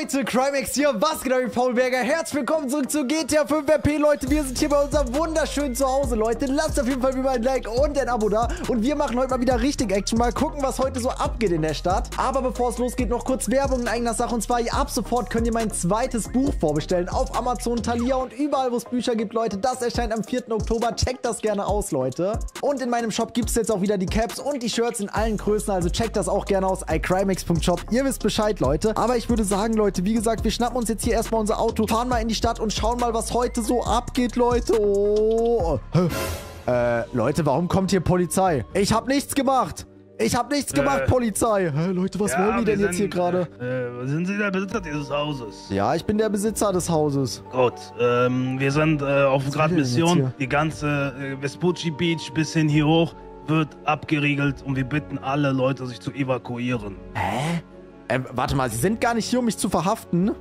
Leute, Crimex hier, was geht ab, Paul Berger? Herzlich willkommen zurück zu GTA 5 RP, Leute. Wir sind hier bei unserem wunderschönen Zuhause, Leute. Lasst auf jeden Fall wieder ein Like und ein Abo da. Und wir machen heute mal wieder richtig Action. Mal gucken, was heute so abgeht in der Stadt. Aber bevor es losgeht, noch kurz Werbung in eigener Sache. Und zwar, ab sofort könnt ihr mein zweites Buch vorbestellen auf Amazon, Thalia und überall, wo es Bücher gibt, Leute. Das erscheint am 4. Oktober. Checkt das gerne aus, Leute. Und in meinem Shop gibt es jetzt auch wieder die Caps und die Shirts in allen Größen. Also checkt das auch gerne aus. iCrimex.shop. Ihr wisst Bescheid, Leute. Aber ich würde sagen, Leute, wie gesagt, wir schnappen uns jetzt hier erstmal unser Auto, fahren mal in die Stadt und schauen mal, was heute so abgeht, Leute. Oh. Äh, Leute, warum kommt hier Polizei? Ich habe nichts gemacht. Ich habe nichts gemacht, Äh. Polizei. Hä, Leute, was wollen die denn wir jetzt hier sind, gerade? Äh, sind Sie der Besitzer dieses Hauses? Ja, ich bin der Besitzer des Hauses. Gut, ähm, wir sind äh, auf gerade Mission. Die ganze äh, Vespucci Beach bis hin hier hoch wird abgeriegelt und wir bitten alle Leute, sich zu evakuieren. Hä? Äh, warte mal, Sie sind gar nicht hier, um mich zu verhaften?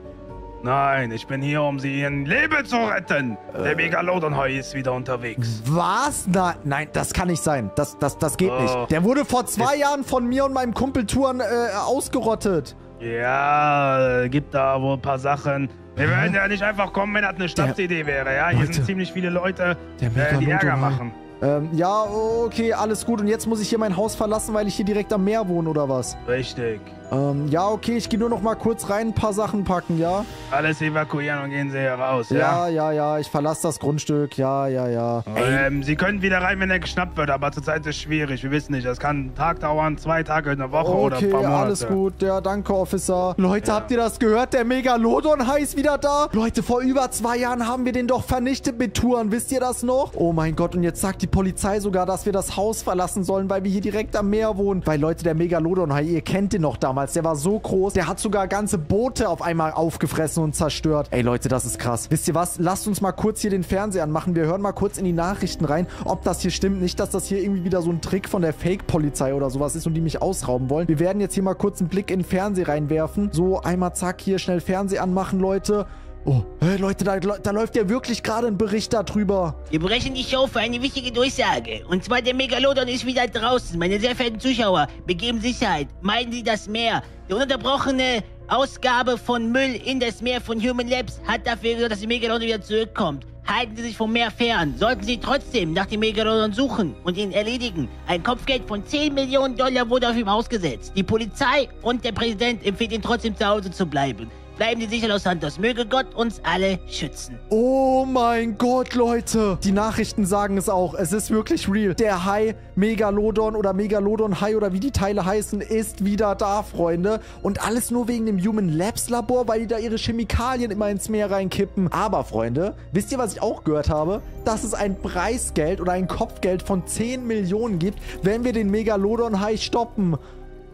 Nein, ich bin hier, um Sie Ihren Leben zu retten. Äh. Der Megalodon-Hai ist wieder unterwegs. Was? Na, nein, das kann nicht sein. Das, das, das geht Oh. nicht. Der wurde vor zwei Jahren von mir und meinem Kumpel Touren äh, ausgerottet. Ja, äh, gibt da wohl ein paar Sachen. Wir werden ja nicht einfach kommen, wenn das eine Schnapsidee wäre, ja? Hier Leute. sind ziemlich viele Leute, Der äh, die Ärger machen. Ähm, ja, okay, alles gut. Und jetzt muss ich hier mein Haus verlassen, weil ich hier direkt am Meer wohne, oder was? Richtig. Ähm, ja, okay, ich gehe nur noch mal kurz rein, ein paar Sachen packen, ja? Alles evakuieren und gehen Sie hier raus, Ja, ja, ja, ich verlasse das Grundstück, ja, ja, ja. Ähm, Sie können wieder rein, wenn er geschnappt wird, aber zurzeit ist es schwierig. Wir wissen nicht, das kann einen Tag dauern, zwei Tage, eine Woche oder ein okay, paar Monate. alles gut, ja, danke, Officer. Leute, habt ihr das gehört? Der Megalodon ist wieder da. Leute, vor über zwei Jahren haben wir den doch vernichtet mit Touren, wisst ihr das noch? Oh mein Gott, und jetzt sagt die Polizei sogar, dass wir das Haus verlassen sollen, weil wir hier direkt am Meer wohnen. Weil, Leute, der Megalodon ihr kennt den noch damals, der war so groß, der hat sogar ganze Boote auf einmal aufgefressen und zerstört. Ey, Leute, das ist krass. Wisst ihr was? Lasst uns mal kurz hier den Fernseher anmachen. Wir hören mal kurz in die Nachrichten rein, ob das hier stimmt. Nicht, dass das hier irgendwie wieder so ein Trick von der Fake-Polizei oder sowas ist und die mich ausrauben wollen. Wir werden jetzt hier mal kurz einen Blick in den Fernseher reinwerfen. So, einmal zack, hier schnell Fernseher anmachen, Leute. Oh, hey, Leute, da, da läuft ja wirklich gerade ein Bericht darüber. Wir brechen die Show für eine wichtige Durchsage. Und zwar der Megalodon ist wieder draußen. Meine sehr verehrten Zuschauer, begeben Sicherheit. Meiden Sie das Meer. Die ununterbrochene Ausgabe von Müll in das Meer von Human Labs hat dafür gesorgt, dass der Megalodon wieder zurückkommt. Halten Sie sich vom Meer fern. Sollten Sie trotzdem nach dem Megalodon suchen und ihn erledigen, ein Kopfgeld von 10 Millionen Dollar wurde auf ihm ausgesetzt. Die Polizei und der Präsident empfiehlt Ihnen trotzdem zu Hause zu bleiben. Bleiben Sie sicher, Los Santos. Möge Gott uns alle schützen. Oh mein Gott, Leute. Die Nachrichten sagen es auch. Es ist wirklich real. Der Hai, Megalodon oder Megalodon-Hai oder wie die Teile heißen, ist wieder da, Freunde. Und alles nur wegen dem Human Labs Labor, weil die da ihre Chemikalien immer ins Meer reinkippen. Aber, Freunde, wisst ihr, was ich auch gehört habe? Dass es ein Preisgeld oder ein Kopfgeld von 10 Millionen gibt, wenn wir den Megalodon-Hai stoppen.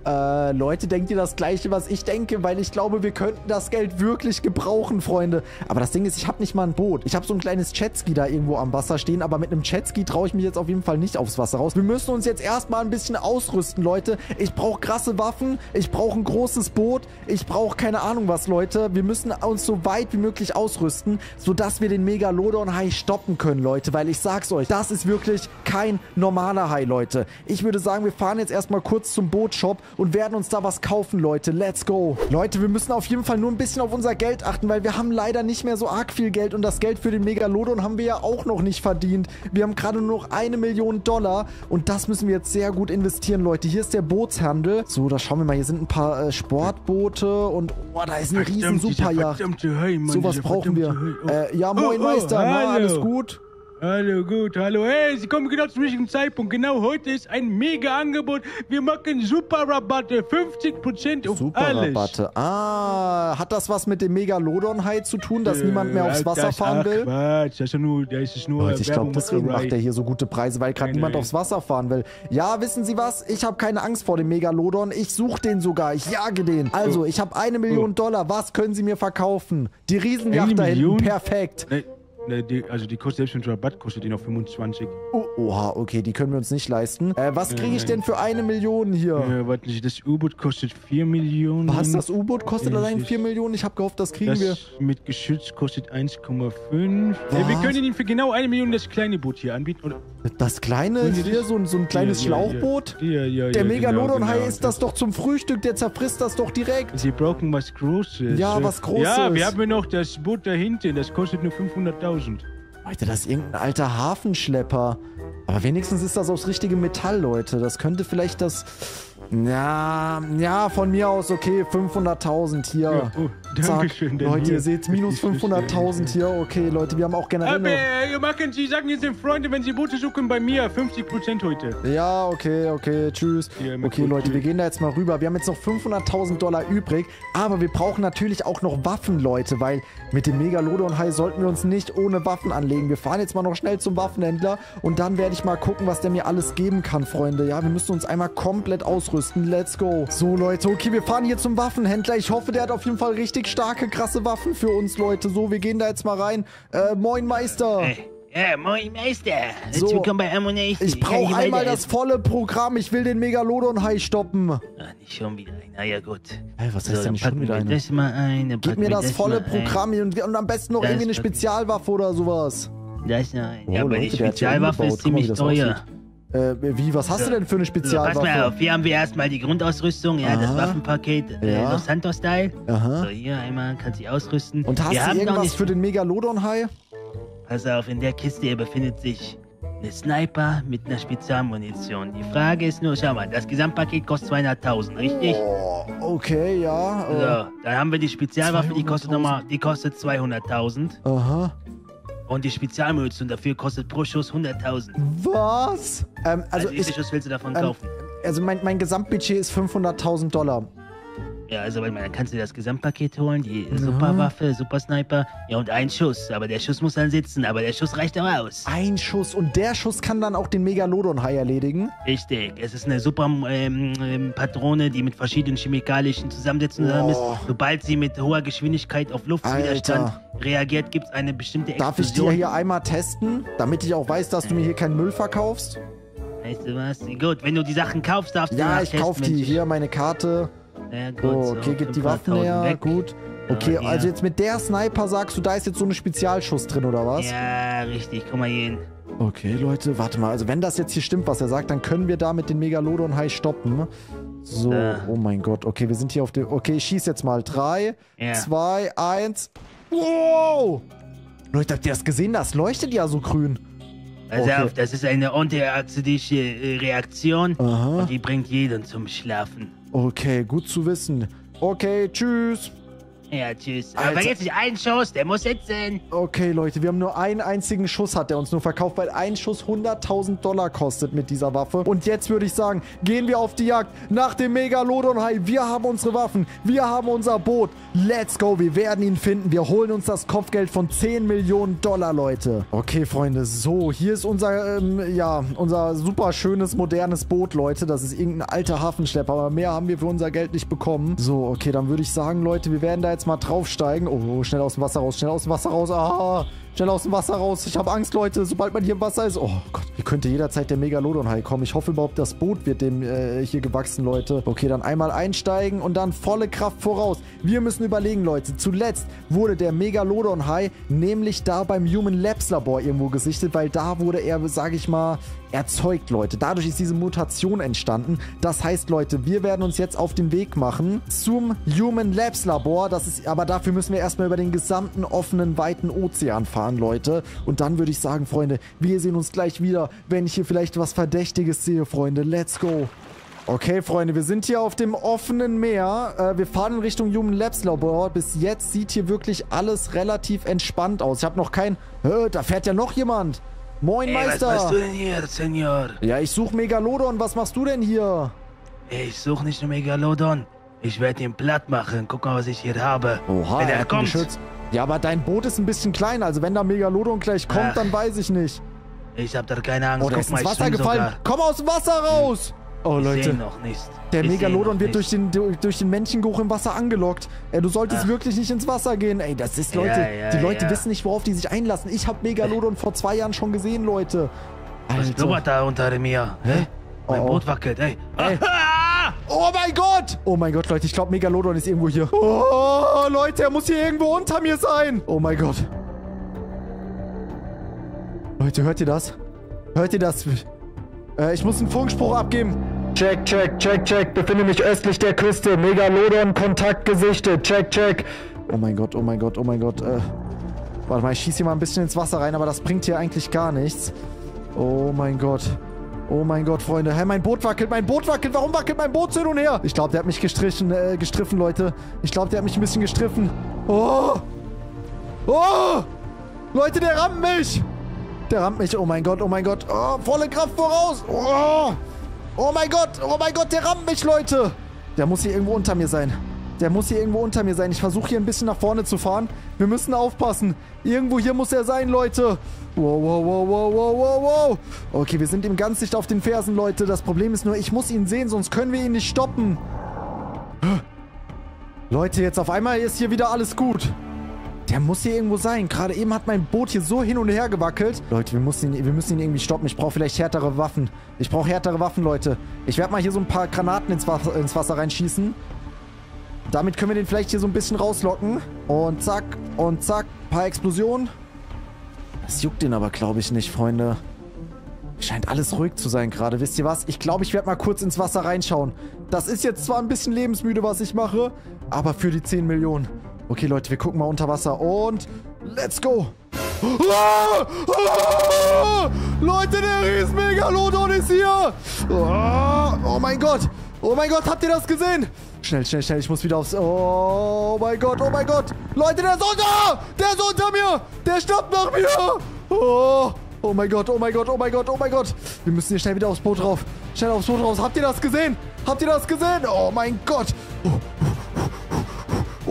Äh, Leute, denkt ihr das gleiche, was ich denke? Weil ich glaube, wir könnten das Geld wirklich gebrauchen, Freunde. Aber das Ding ist, ich habe nicht mal ein Boot. Ich habe so ein kleines Jetski da irgendwo am Wasser stehen, aber mit einem Jetski traue ich mich jetzt auf jeden Fall nicht aufs Wasser raus. Wir müssen uns jetzt erstmal ein bisschen ausrüsten, Leute. Ich brauche krasse Waffen, ich brauche ein großes Boot, ich brauche keine Ahnung was, Leute. Wir müssen uns so weit wie möglich ausrüsten, sodass wir den Megalodon-Hai stoppen können, Leute. Weil ich sag's euch, das ist wirklich kein normaler Hai, Leute. Ich würde sagen, wir fahren jetzt erstmal kurz zum Bootshop und werden uns da was kaufen, Leute. Let's go. Leute, wir müssen auf jeden Fall nur ein bisschen auf unser Geld achten, weil wir haben leider nicht mehr so arg viel Geld und das Geld für den Megalodon haben wir ja auch noch nicht verdient. Wir haben gerade nur noch eine Million Dollar und das müssen wir jetzt sehr gut investieren, Leute. Hier ist der Bootshandel. So, da schauen wir mal. Hier sind ein paar äh, Sportboote und oh, da ist eine riesen Superjacht. Sowas dieser brauchen wir. Äh, ja, moin, Oh, oh, Meister. Na, alles gut? Hallo, gut, hallo. Hey, Sie kommen genau zum richtigen Zeitpunkt. Genau heute ist ein mega Angebot. Wir machen super Rabatte. 50% auf Super alles. Rabatte. Ah, hat das was mit dem Megalodon-Hai zu tun, dass Äh, niemand mehr aufs das- Wasser fahren ach, will? Quatsch, das ist nur, das ist nur Leute, ich glaube, deswegen macht er hier so gute Preise, weil gerade niemand aufs Wasser fahren will. Ja, wissen Sie was? Ich habe keine Angst vor dem Megalodon. Ich suche den sogar. Ich jage den. Also, ich habe eine Million Dollar. Was können Sie mir verkaufen? Die Riesenjacht da hinten. Perfekt. Ne, ne, die, also die kostet selbst mit Rabatt kostet die noch 25. Oh, oha, okay, die können wir uns nicht leisten. Äh, was kriege ich denn für eine Million hier? Äh, warte, nicht, das U-Boot kostet 4 Millionen. Was? Das U-Boot kostet Ja, allein das 4 ist- Millionen? Ich habe gehofft, das kriegen Das wir. mit Geschütz kostet 1,5. Äh, wir können Ihnen für genau eine Million das kleine Boot hier anbieten. Oder Das kleine, hier so, ein- so ein kleines Ja, ja, ja. Schlauchboot? Ja, ja, Der ja, Megalodon-Hai genau, ist das doch zum Frühstück, der zerfrisst das doch direkt. Sie brauchen was Großes. Ja, was Großes. Ja, wir haben ja noch das Boot da hinten. Das kostet nur 500.000. Leute, das ist irgendein alter Hafenschlepper. Aber wenigstens ist das aus richtigem Metall, Leute. Das könnte vielleicht das... Ja, ja, von mir aus, okay, 500.000 hier. Ja, oh, Dankeschön, denn Leute, hier- ihr seht minus Das ist, äh, 500.000 hier. Okay, Leute, wir haben auch generell Aber noch... äh, machen Sie, sagen jetzt den Freunden, wenn Sie Boote suchen, bei mir 50% heute. Ja, okay, okay, tschüss. Ja, Okay, Leute, wir gehen da jetzt mal rüber. Wir haben jetzt noch 500.000 Dollar übrig, aber wir brauchen natürlich auch noch Waffen, Leute, weil mit dem Megalodon-Hai sollten wir uns nicht ohne Waffen anlegen. Wir fahren jetzt mal noch schnell zum Waffenhändler und dann werde ich mal gucken, was der mir alles geben kann, Freunde. Ja, wir müssen uns einmal komplett ausrüsten. Let's go. So, Leute, okay, wir fahren hier zum Waffenhändler. Ich hoffe, der hat auf jeden Fall richtig starke, krasse Waffen für uns, Leute. So, wir gehen da jetzt mal rein. Äh, moin, Meister. Äh, Ja, moin Meister. So, So, Willkommen bei Ammonation. Ich brauche einmal das volle Programm. Ich will den Megalodon-Hai stoppen. Ah, nicht schon wieder ein. Na ja, gut. Hey, was So, heißt denn dann nicht schon wieder wir eine? das mal ein. Dann Gib mir wir das volle ein. Programm hier und, und am besten noch Das irgendwie eine. Spezialwaffe oder sowas. Das nein. Oh, ja, aber Leute, die Spezialwaffe ist ziemlich das teuer. aussieht. Äh, wie, was hast du denn für eine So, pass mal Spezialwaffe? auf, hier haben wir erstmal die Grundausrüstung, ja, das Aha. Waffenpaket, äh, Ja. Los Santos-Style. Aha. So, hier einmal kannst du dich ausrüsten. Und hast wir du irgendwas nicht, für den Megalodon-Hai? Pass auf, in der Kiste hier befindet sich eine Sniper mit einer Spezialmunition. Die Frage ist nur, schau mal, das Gesamtpaket kostet 200.000, richtig? Oh, okay, ja. Äh, So, dann haben wir die Spezialwaffe, die kostet 200.000. nochmal, die kostet 200.000. Aha. Und die Spezialmunition dafür kostet pro Schuss 100.000. Was? Ähm, also, Also, ich, Schuss willst du davon ähm, kaufen? also mein, mein Gesamtbudget ist 500.000 Dollar. Ja, also weil man, dann kannst du das Gesamtpaket holen, die Superwaffe, Super Sniper, ja und ein Schuss. Aber der Schuss muss dann sitzen, aber der Schuss reicht auch aus. Ein Schuss und der Schuss kann dann auch den Megalodon-Hai erledigen. Richtig, es ist eine super ähm, ähm, Patrone, die mit verschiedenen chemikalischen Zusammensetzungen zusammen ist. Sobald sie mit hoher Geschwindigkeit auf Luftwiderstand reagiert, gibt es eine bestimmte Darf ich Explosion. dir hier einmal testen, damit ich auch weiß, dass du mir hier keinen Müll verkaufst? Weißt du was? Gut, wenn du die Sachen kaufst, darfst du Ja, ich kauf die. Mensch. Hier, meine Karte. Ja, gut, Oh, so, okay, gib die Waffen 500.000 her. weg. Gut. Okay, hier. also jetzt mit der Sniper sagst du, da ist jetzt so eine Spezialschuss drin, oder was? Ja, richtig, guck mal hier hin. Okay, Leute, warte mal. Also wenn das jetzt hier stimmt, was er sagt, dann können wir da mit den Megalodon-Hai stoppen. So, Ja. oh mein Gott. Okay, wir sind hier auf dem... Okay, ich schieß jetzt mal. Drei, Ja. zwei, eins. Wow! Leute, habt ihr das gesehen? Das leuchtet ja so grün. Pass Okay. auf, das ist eine unteroxidische äh, Reaktion Aha. und die bringt jeden zum Schlafen. Okay, gut zu wissen. Okay, tschüss. Ja, tschüss. Alter. Aber jetzt nicht ein Schuss, der muss sitzen. Okay, Leute, wir haben nur einen einzigen Schuss, hat er uns nur verkauft, weil ein Schuss 100.000 Dollar kostet mit dieser Waffe. Und jetzt würde ich sagen, gehen wir auf die Jagd nach dem Megalodon-Hai. Wir haben unsere Waffen, wir haben unser Boot. Let's go, wir werden ihn finden. Wir holen uns das Kopfgeld von 10 Millionen Dollar, Leute. Okay, Freunde, so, hier ist unser, ähm, ja, unser super schönes, modernes Boot, Leute. Das ist irgendein alter Hafenschlepper, aber mehr haben wir für unser Geld nicht bekommen. So, okay, dann würde ich sagen, Leute, wir werden da jetzt mal draufsteigen. Oh, schnell aus dem Wasser raus, schnell aus dem Wasser raus. Ah, schnell aus dem Wasser raus. Ich habe Angst, Leute, sobald man hier im Wasser ist. Oh Gott, hier könnte jederzeit der Megalodon-Hai kommen. Ich hoffe überhaupt, das Boot wird dem äh, hier gewachsen, Leute. Okay, dann einmal einsteigen und dann volle Kraft voraus. Wir müssen überlegen, Leute. Zuletzt wurde der Megalodon-Hai nämlich da beim Human Labs Labor irgendwo gesichtet, weil da wurde er, sage ich mal, erzeugt, Leute. Dadurch ist diese Mutation entstanden. Das heißt, Leute, wir werden uns jetzt auf den Weg machen zum Human Labs Labor. Das ist, aber dafür müssen wir erstmal über den gesamten offenen, weiten Ozean fahren, Leute. Und dann würde ich sagen, Freunde, wir sehen uns gleich wieder, wenn ich hier vielleicht was Verdächtiges sehe, Freunde. Let's go. Okay, Freunde, wir sind hier auf dem offenen Meer. Äh, wir fahren in Richtung Human Labs Labor. Bis jetzt sieht hier wirklich alles relativ entspannt aus. Ich habe noch kein... Hä, da fährt ja noch jemand. Moin, Ey, Meister. was machst du denn hier, Senior? Ja, ich suche Megalodon. Was machst du denn hier? Ich suche nicht nur Megalodon. Ich werde ihn platt machen. Guck mal, was ich hier habe. Oha, Wenn er er kommt. Geschütz. Ja, aber dein Boot ist ein bisschen klein. Also wenn da Megalodon gleich kommt, Ach. dann weiß ich nicht. Ich hab da keine Angst. Oh, der Guck ist mal, ins Wasser gefallen. Sogar. Komm aus dem Wasser raus. Oh, Leute. ihn noch nicht. Der Ich Megalodon wird durch den, durch, den Männchengeruch im Wasser angelockt. Ey, du solltest Ach. wirklich nicht ins Wasser gehen. Ey, das ist, Leute, Ja, ja, die Leute ja. wissen nicht, worauf die sich einlassen. Ich habe Megalodon vor zwei Jahren schon gesehen, Leute. Was blubbert da unter mir? Hä? Mein Oh, oh. Boot wackelt, ey. Ey. Ah! Oh mein Gott! Oh mein Gott, Leute, ich glaube, Megalodon ist irgendwo hier. Oh, Leute, er muss hier irgendwo unter mir sein. Oh mein Gott. Leute, hört ihr das? Hört ihr das? Äh, ich muss einen Funkspruch abgeben. Check, check, check, check. Befinde mich östlich der Küste. Megalodon, Kontakt gesichtet. Check, check. Oh mein Gott, oh mein Gott, oh mein Gott. Äh, warte mal, ich schieße hier mal ein bisschen ins Wasser rein, aber das bringt hier eigentlich gar nichts. Oh mein Gott. Oh mein Gott, Freunde. Hey, mein Boot wackelt, mein Boot wackelt. Warum wackelt mein Boot so hin und her? Ich glaube, der hat mich gestrichen, äh, gestriffen, Leute. Ich glaube, der hat mich ein bisschen gestriffen. Oh! Oh! Leute, der rammt mich! Der rammt mich. Oh mein Gott, oh mein Gott. Oh, volle Kraft voraus. Oh! Oh mein Gott, oh mein Gott, der rammt mich, Leute. Der muss hier irgendwo unter mir sein. Der muss hier irgendwo unter mir sein. Ich versuche hier ein bisschen nach vorne zu fahren. Wir müssen aufpassen. Irgendwo hier muss er sein, Leute. Wow, wow, wow, wow, wow, wow, wow. Okay, wir sind ihm ganz dicht auf den Fersen, Leute. Das Problem ist nur, ich muss ihn sehen, sonst können wir ihn nicht stoppen. Leute, jetzt auf einmal ist hier wieder alles gut. Der muss hier irgendwo sein. Gerade eben hat mein Boot hier so hin und her gewackelt. Leute, wir müssen ihn, wir müssen ihn irgendwie stoppen. Ich brauche vielleicht härtere Waffen. Ich brauche härtere Waffen, Leute. Ich werde mal hier so ein paar Granaten ins Wasser, ins Wasser reinschießen. Damit können wir den vielleicht hier so ein bisschen rauslocken. Und zack, und zack, paar Explosionen. Das juckt den aber, glaube ich, nicht, Freunde. Scheint alles ruhig zu sein gerade. Wisst ihr was? Ich glaube, ich werde mal kurz ins Wasser reinschauen. Das ist jetzt zwar ein bisschen lebensmüde, was ich mache, aber für die 10 Millionen. Okay, Leute, wir gucken mal unter Wasser und let's go. Ah! Ah! Leute, der Riesen-Megalodon ist hier. Ah! Oh mein Gott. Oh mein Gott, habt ihr das gesehen? Schnell, schnell, schnell, ich muss wieder aufs... Oh mein Gott, oh mein Gott. Leute, der ist unter! Der ist unter mir! Der stoppt nach mir! Oh, oh mein Gott, oh mein Gott, oh mein Gott, oh mein Gott. Wir müssen hier schnell wieder aufs Boot drauf. Schnell aufs Boot raus. Habt ihr das gesehen? Habt ihr das gesehen? Oh mein Gott. Oh, Oh,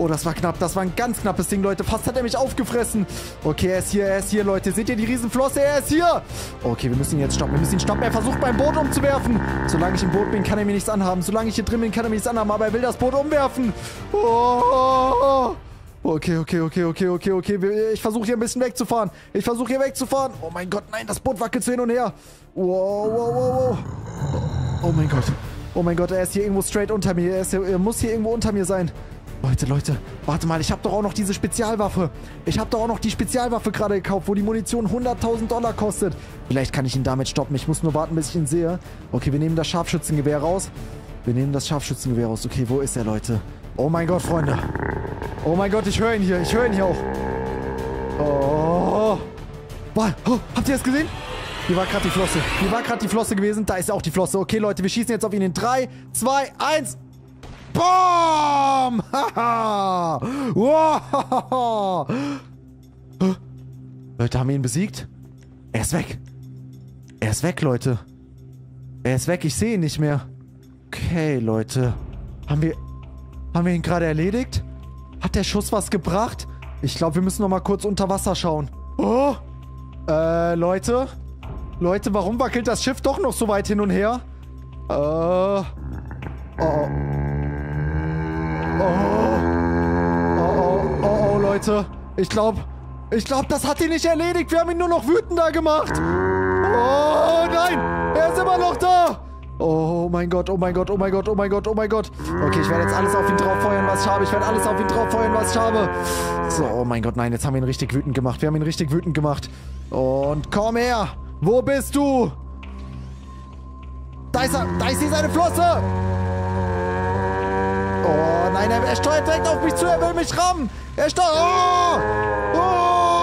das war knapp. Das war ein ganz knappes Ding, Leute. Fast hat er mich aufgefressen. Okay, er ist hier, er ist hier, Leute. Seht ihr die Riesenflosse? Er ist hier. Okay, wir müssen ihn jetzt stoppen. Wir müssen ihn stoppen. Er versucht, mein Boot umzuwerfen. Solange ich im Boot bin, kann er mir nichts anhaben. Solange ich hier drin bin, kann er mir nichts anhaben. Aber er will das Boot umwerfen. Oh. Okay, okay, okay, okay, okay, okay. Ich versuche hier ein bisschen wegzufahren. Ich versuche hier wegzufahren. Oh mein Gott, nein, das Boot wackelt so hin und her. Wow, wow, wow, wow. Oh mein Gott. Oh mein Gott, er ist hier irgendwo straight unter mir. Er, ist hier, er muss hier irgendwo unter mir sein. Leute, Leute, warte mal, ich habe doch auch noch diese Spezialwaffe. Ich habe doch auch noch die Spezialwaffe gerade gekauft, wo die Munition 100.000 Dollar kostet. Vielleicht kann ich ihn damit stoppen. Ich muss nur warten, bis ich ihn sehe. Okay, wir nehmen das Scharfschützengewehr raus. Wir nehmen das Scharfschützengewehr raus. Okay, wo ist er, Leute? Oh mein Gott, Freunde. Oh mein Gott, ich höre ihn hier. Ich höre ihn hier auch. Oh. Boah, oh, habt ihr das gesehen? Hier war gerade die Flosse. Hier war gerade die Flosse gewesen. Da ist auch die Flosse. Okay, Leute, wir schießen jetzt auf ihn in 3, 2, 1. Boom! Haha! wow! Leute, haben wir ihn besiegt? Er ist weg. Er ist weg, Leute. Er ist weg, ich sehe ihn nicht mehr. Okay, Leute. Haben wir... Haben wir ihn gerade erledigt? Hat der Schuss was gebracht? Ich glaube, wir müssen noch mal kurz unter Wasser schauen. Oh! Äh, Leute? Leute, warum wackelt das Schiff doch noch so weit hin und her? Äh... Oh, oh. Oh. Oh, oh, oh, oh, Leute. Ich glaube, ich glaube, das hat ihn nicht erledigt. Wir haben ihn nur noch wütender gemacht. Oh, nein. Er ist immer noch da. Oh mein Gott, oh mein Gott, oh mein Gott, oh mein Gott, oh mein Gott. Okay, ich werde jetzt alles auf ihn drauf feuern, was ich habe. Ich werde alles auf ihn drauf feuern, was ich habe. So, oh mein Gott, nein, jetzt haben wir ihn richtig wütend gemacht. Wir haben ihn richtig wütend gemacht. Und komm her. Wo bist du? Da ist er. Da ist hier seine Flosse. Oh nein, er, er steuert direkt auf mich zu. Er will mich rammen. Er steuert. Oh! Oh!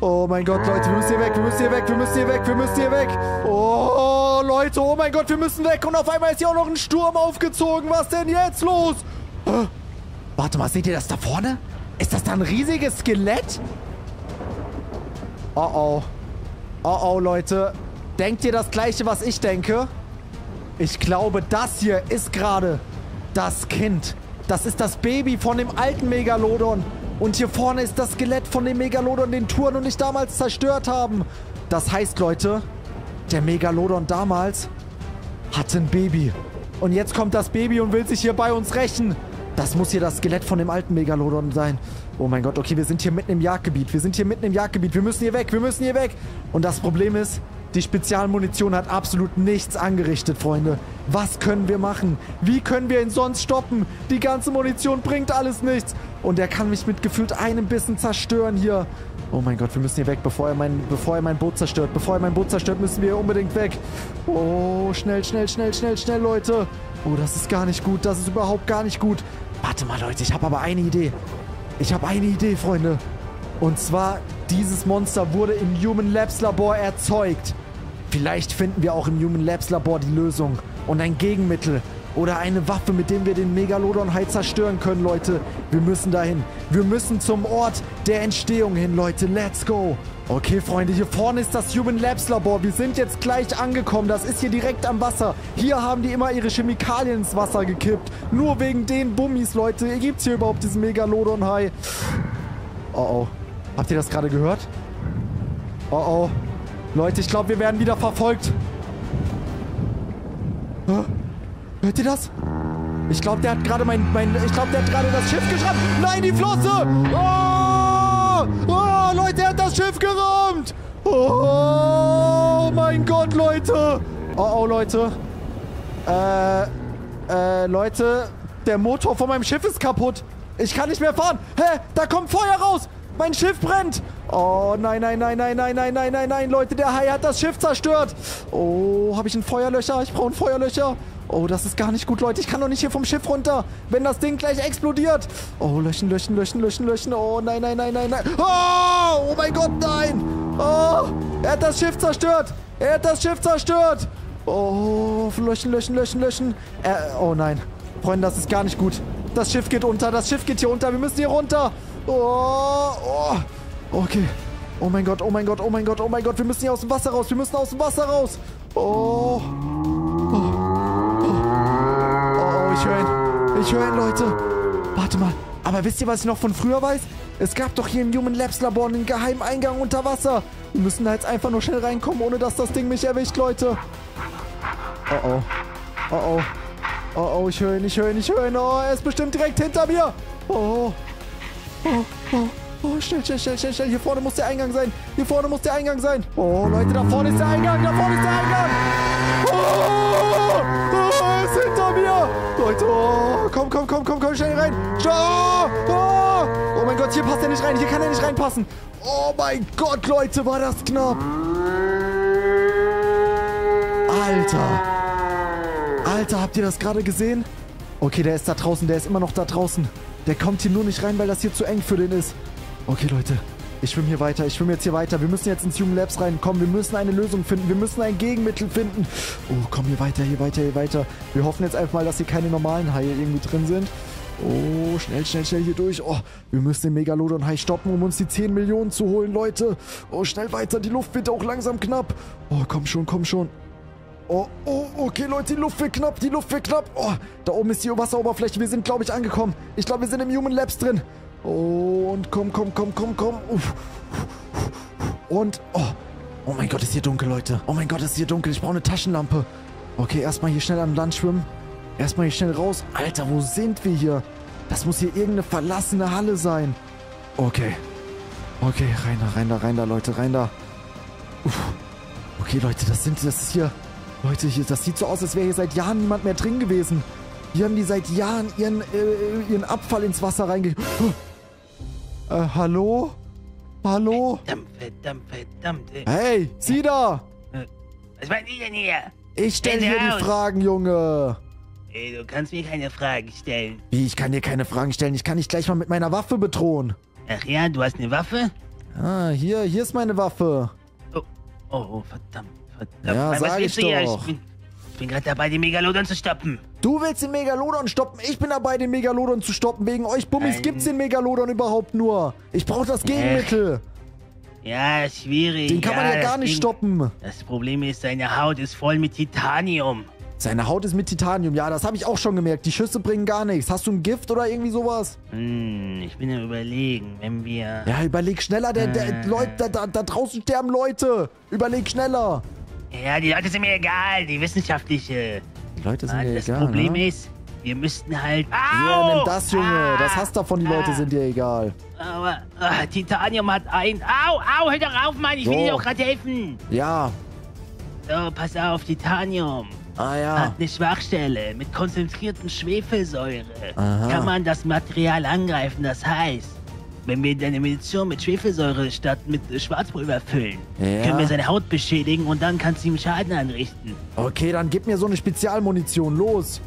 Oh mein Gott, Leute, wir müssen hier weg, wir müssen hier weg, wir müssen hier weg, wir müssen hier weg. Oh, Leute, oh mein Gott, wir müssen weg. Und auf einmal ist hier auch noch ein Sturm aufgezogen. Was denn jetzt los? Oh. Warte mal, seht ihr das da vorne? Ist das da ein riesiges Skelett? Oh oh. Oh oh, Leute. Denkt ihr das gleiche, was ich denke? Ich glaube, das hier ist gerade das Kind. Das ist das Baby von dem alten Megalodon. Und hier vorne ist das Skelett von dem Megalodon, den Touren und ich damals zerstört haben. Das heißt, Leute, der Megalodon damals hatte ein Baby. Und jetzt kommt das Baby und will sich hier bei uns rächen. Das muss hier das Skelett von dem alten Megalodon sein. Oh mein Gott, okay, wir sind hier mitten im Jagdgebiet. Wir sind hier mitten im Jagdgebiet. Wir müssen hier weg, wir müssen hier weg. Und das Problem ist, die Spezialmunition hat absolut nichts angerichtet, Freunde. Was können wir machen? Wie können wir ihn sonst stoppen? Die ganze Munition bringt alles nichts. Und er kann mich mit gefühlt einem Bissen zerstören hier. Oh mein Gott, wir müssen hier weg, bevor er, mein, bevor er mein Boot zerstört. Bevor er mein Boot zerstört, müssen wir hier unbedingt weg. Oh, schnell, schnell, schnell, schnell, schnell, Leute. Oh, das ist gar nicht gut. Das ist überhaupt gar nicht gut. Warte mal, Leute, ich habe aber eine Idee. Ich habe eine Idee, Freunde. Und zwar, dieses Monster wurde im Human Labs Labor erzeugt. Vielleicht finden wir auch im Human Labs Labor die Lösung und ein Gegenmittel oder eine Waffe, mit dem wir den Megalodon-Hai zerstören können, Leute. Wir müssen dahin. Wir müssen zum Ort der Entstehung hin, Leute. Let's go. Okay, Freunde, hier vorne ist das Human Labs Labor. Wir sind jetzt gleich angekommen. Das ist hier direkt am Wasser. Hier haben die immer ihre Chemikalien ins Wasser gekippt. Nur wegen den Bummis, Leute. Gibt es hier überhaupt diesen Megalodon-Hai? Oh, oh. Habt ihr das gerade gehört? Oh, oh. Leute, ich glaube, wir werden wieder verfolgt. Hört ihr das? Ich glaube, der hat gerade mein, mein... Ich glaube, der hat gerade das Schiff geschrammt. Nein, die Flosse! Oh! Oh, Leute, er hat das Schiff gerammt! Oh mein Gott, Leute! Oh, oh, Leute. Äh, äh, Leute, der Motor von meinem Schiff ist kaputt. Ich kann nicht mehr fahren. Hä? Da kommt Feuer raus! Mein Schiff brennt! Oh, nein, nein, nein, nein, nein, nein, nein, nein, nein, Leute, der Hai hat das Schiff zerstört. Oh, habe ich ein Feuerlöcher? Ich brauche ein Feuerlöcher. Oh, das ist gar nicht gut, Leute. Ich kann doch nicht hier vom Schiff runter, wenn das Ding gleich explodiert. Oh, löschen, löschen, löschen, löschen, löschen. Oh, nein, nein, nein, nein, nein. Oh, oh mein Gott, nein. Oh, er hat das Schiff zerstört. Er hat das Schiff zerstört. Oh, löschen, löschen, löschen, löschen. Er, oh nein. Freunde, das ist gar nicht gut. Das Schiff geht unter. Das Schiff geht hier unter. Wir müssen hier runter. Oh, oh. Okay. Oh mein Gott, oh mein Gott, oh mein Gott, oh mein Gott. Wir müssen hier aus dem Wasser raus. Wir müssen aus dem Wasser raus. Oh. ich höre ihn. Ich höre ihn, Leute. Warte mal. Aber wisst ihr, was ich noch von früher weiß? Es gab doch hier im Human Labs Labor einen geheimen Eingang unter Wasser. Wir müssen da jetzt einfach nur schnell reinkommen, ohne dass das Ding mich erwischt, Leute. Oh oh. Oh oh. Oh oh, ich höre ihn, ich höre ihn, ich höre ihn. Oh, er ist bestimmt direkt hinter mir. Oh. Oh, oh. Oh, schnell, schnell, schnell, schnell, schnell. Hier vorne muss der Eingang sein. Hier vorne muss der Eingang sein. Oh, Leute, da vorne ist der Eingang. Da vorne ist der Eingang. Oh, oh ist hinter mir. Leute, oh, komm, komm, komm, komm, komm, schnell rein. Oh, oh, oh mein Gott, hier passt er nicht rein. Hier kann er nicht reinpassen. Oh mein Gott, Leute, war das knapp. Alter. Alter, habt ihr das gerade gesehen? Okay, der ist da draußen. Der ist immer noch da draußen. Der kommt hier nur nicht rein, weil das hier zu eng für den ist. Okay, Leute. Ich schwimme hier weiter. Ich schwimme jetzt hier weiter. Wir müssen jetzt ins Human Labs reinkommen. Wir müssen eine Lösung finden. Wir müssen ein Gegenmittel finden. Oh, komm hier weiter, hier weiter, hier weiter. Wir hoffen jetzt einfach mal, dass hier keine normalen Haie irgendwie drin sind. Oh, schnell, schnell, schnell hier durch. Oh, wir müssen den Megalodon-Hai stoppen, um uns die 10 Millionen zu holen, Leute. Oh, schnell weiter. Die Luft wird auch langsam knapp. Oh, komm schon, komm schon. Oh, oh, okay, Leute, die Luft wird knapp, die Luft wird knapp. Oh, da oben ist die Wasseroberfläche. Wir sind, glaube ich, angekommen. Ich glaube, wir sind im Human Labs drin. Und komm, komm, komm, komm, komm. Und, oh. Oh mein Gott, ist hier dunkel, Leute. Oh mein Gott, ist hier dunkel. Ich brauche eine Taschenlampe. Okay, erstmal hier schnell am Land schwimmen. Erstmal hier schnell raus. Alter, wo sind wir hier? Das muss hier irgendeine verlassene Halle sein. Okay. Okay, rein da, rein da, rein da, Leute, rein da. Uff. Okay, Leute, das sind, das ist hier... Leute, das sieht so aus, als wäre hier seit Jahren niemand mehr drin gewesen. Hier haben die seit Jahren ihren, äh, ihren Abfall ins Wasser reingegeben. Äh, hallo? Hallo? Verdammt, verdammt, verdammt. Ey. Hey, Sie da! Äh, Was meint ihr denn hier? Ich stelle hier sie die. Fragen, Junge. Ey, du kannst mir keine Fragen stellen. Wie, ich kann dir keine Fragen stellen. Ich kann dich gleich mal mit meiner Waffe bedrohen. Ach ja, du hast eine Waffe? Ah, hier, hier ist meine Waffe. Oh, oh, oh verdammt. Ja, Was sag ich doch. Ich bin, bin gerade dabei, den Megalodon zu stoppen. Du willst den Megalodon stoppen. Ich bin dabei, den Megalodon zu stoppen. Wegen euch Bummis Nein. gibt's den Megalodon überhaupt nur. Ich brauche das Gegenmittel. Ja, schwierig. Den kann man ja gar nicht Ding- stoppen. Das Problem ist, seine Haut ist voll mit Titanium. Seine Haut ist mit Titanium. Ja, das habe ich auch schon gemerkt. Die Schüsse bringen gar nichts. Hast du ein Gift oder irgendwie sowas? Hm, ich bin am überlegen, wenn wir... Ja, überleg schneller. Der, der, Äh. Leute, da, da, da draußen sterben Leute. Überleg schneller. Ja, die Leute sind mir egal, die wissenschaftliche. Die Leute sind Ah, dir das egal, Problem ne? ist, wir müssten halt... Ja, Au! nimm das, Junge. Das Ah! hast davon, die Leute Ah! sind dir egal. Aber ah, Titanium hat ein... Au, au, hör doch auf, Mann, ich will So. dir doch gerade helfen. Ja. So, pass auf, Titanium Ah ja. hat eine Schwachstelle. Mit konzentrierten Schwefelsäure Aha. kann man das Material angreifen. Das heißt, Wenn wir deine Munition mit Schwefelsäure statt mit Schwarzpulver füllen, Ja. können wir seine Haut beschädigen und dann kannst du ihm Schaden anrichten. Okay, dann gib mir so eine Spezialmunition. Los.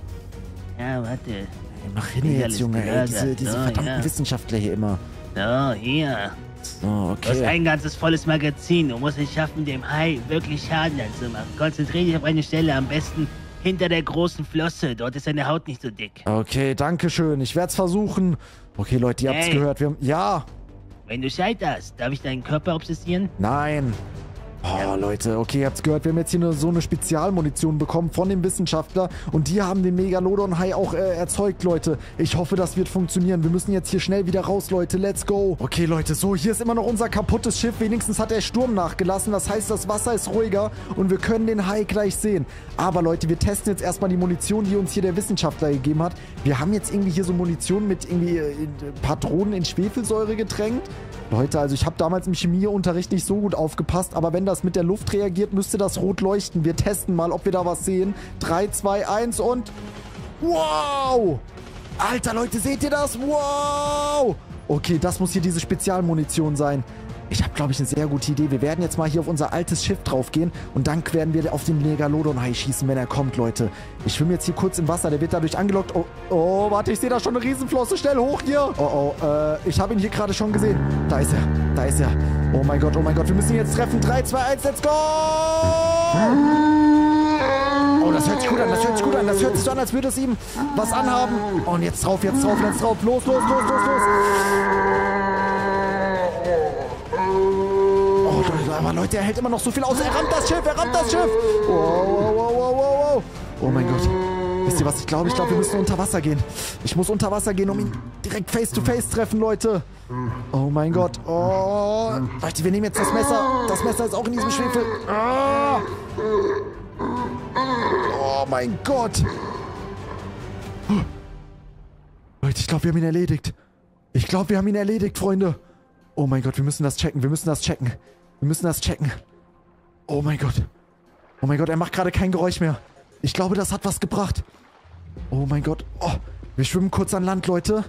Ja, warte. Ey, mach hin jetzt, Junge. Ey, diese, diese ja, verdammten ja. Wissenschaftler hier immer. So, hier. So, Du hast okay. ein ganzes volles Magazin. Du musst es schaffen, dem Hai wirklich Schaden anzumachen. Konzentriere dich auf eine Stelle, am besten hinter der großen Flosse. Dort ist seine Haut nicht so dick. Okay, danke schön. Ich werde es versuchen. Okay, Leute, ihr habt's Hey. gehört. Wir haben, ja, Wenn du scheiterst, darf ich deinen Körper obsessieren? nein. Oh, Leute, okay, ihr habt's gehört. Wir haben jetzt hier eine, so eine Spezialmunition bekommen von dem Wissenschaftler und die haben den Megalodon-Hai auch äh, erzeugt, Leute. Ich hoffe, das wird funktionieren. Wir müssen jetzt hier schnell wieder raus, Leute. Let's go. Okay, Leute, so, hier ist immer noch unser kaputtes Schiff. Wenigstens hat der Sturm nachgelassen. Das heißt, das Wasser ist ruhiger und wir können den Hai gleich sehen. Aber, Leute, wir testen jetzt erstmal die Munition, die uns hier der Wissenschaftler gegeben hat. Wir haben jetzt irgendwie hier so Munition mit irgendwie äh, Patronen in Schwefelsäure getränkt. Leute, also ich habe damals im Chemieunterricht nicht so gut aufgepasst, aber wenn das mit der Luft reagiert, müsste das rot leuchten. Wir testen mal, ob wir da was sehen. 3, 2, 1 und... Wow! Alter, Leute, seht ihr das? Wow! Okay, das muss hier diese Spezialmunition sein. Ich habe, glaube ich, eine sehr gute Idee. Wir werden jetzt mal hier auf unser altes Schiff draufgehen und dann werden wir auf den Megalodon-Hai schießen, wenn er kommt, Leute. Ich schwimme jetzt hier kurz im Wasser. Der wird dadurch angelockt. Oh, oh warte, ich sehe da schon eine Riesenflosse. Schnell hoch hier. Oh, oh, äh, ich habe ihn hier gerade schon gesehen. Da ist er. Da ist er. Oh mein Gott, oh mein Gott. Wir müssen ihn jetzt treffen. 3, 2, 1, let's go! Oh, das hört sich gut an, das hört sich gut an. Das hört sich so an, als würde es ihm was anhaben. Und jetzt drauf, jetzt drauf, jetzt drauf. Los, los, los, los, los. Oh, aber Leute, er hält immer noch so viel aus. Er rammt das Schiff, er rammt das Schiff. Wow, wow, wow, wow, wow. Oh mein Gott. Wisst ihr was? Ich glaube, ich glaube, wir müssen unter Wasser gehen. Ich muss unter Wasser gehen, um ihn direkt face to face treffen, Leute. Oh mein Gott. Oh. Leute, wir nehmen jetzt das Messer. Das Messer ist auch in diesem Schwefel. Ah. Oh mein Gott. Leute, ich glaube, wir haben ihn erledigt. Ich glaube, wir haben ihn erledigt, Freunde. Oh mein Gott, wir müssen das checken. Wir müssen das checken. Wir müssen das checken. Oh mein Gott. Oh mein Gott, er macht gerade kein Geräusch mehr. Ich glaube, das hat was gebracht. Oh mein Gott. Oh, wir schwimmen kurz an Land, Leute.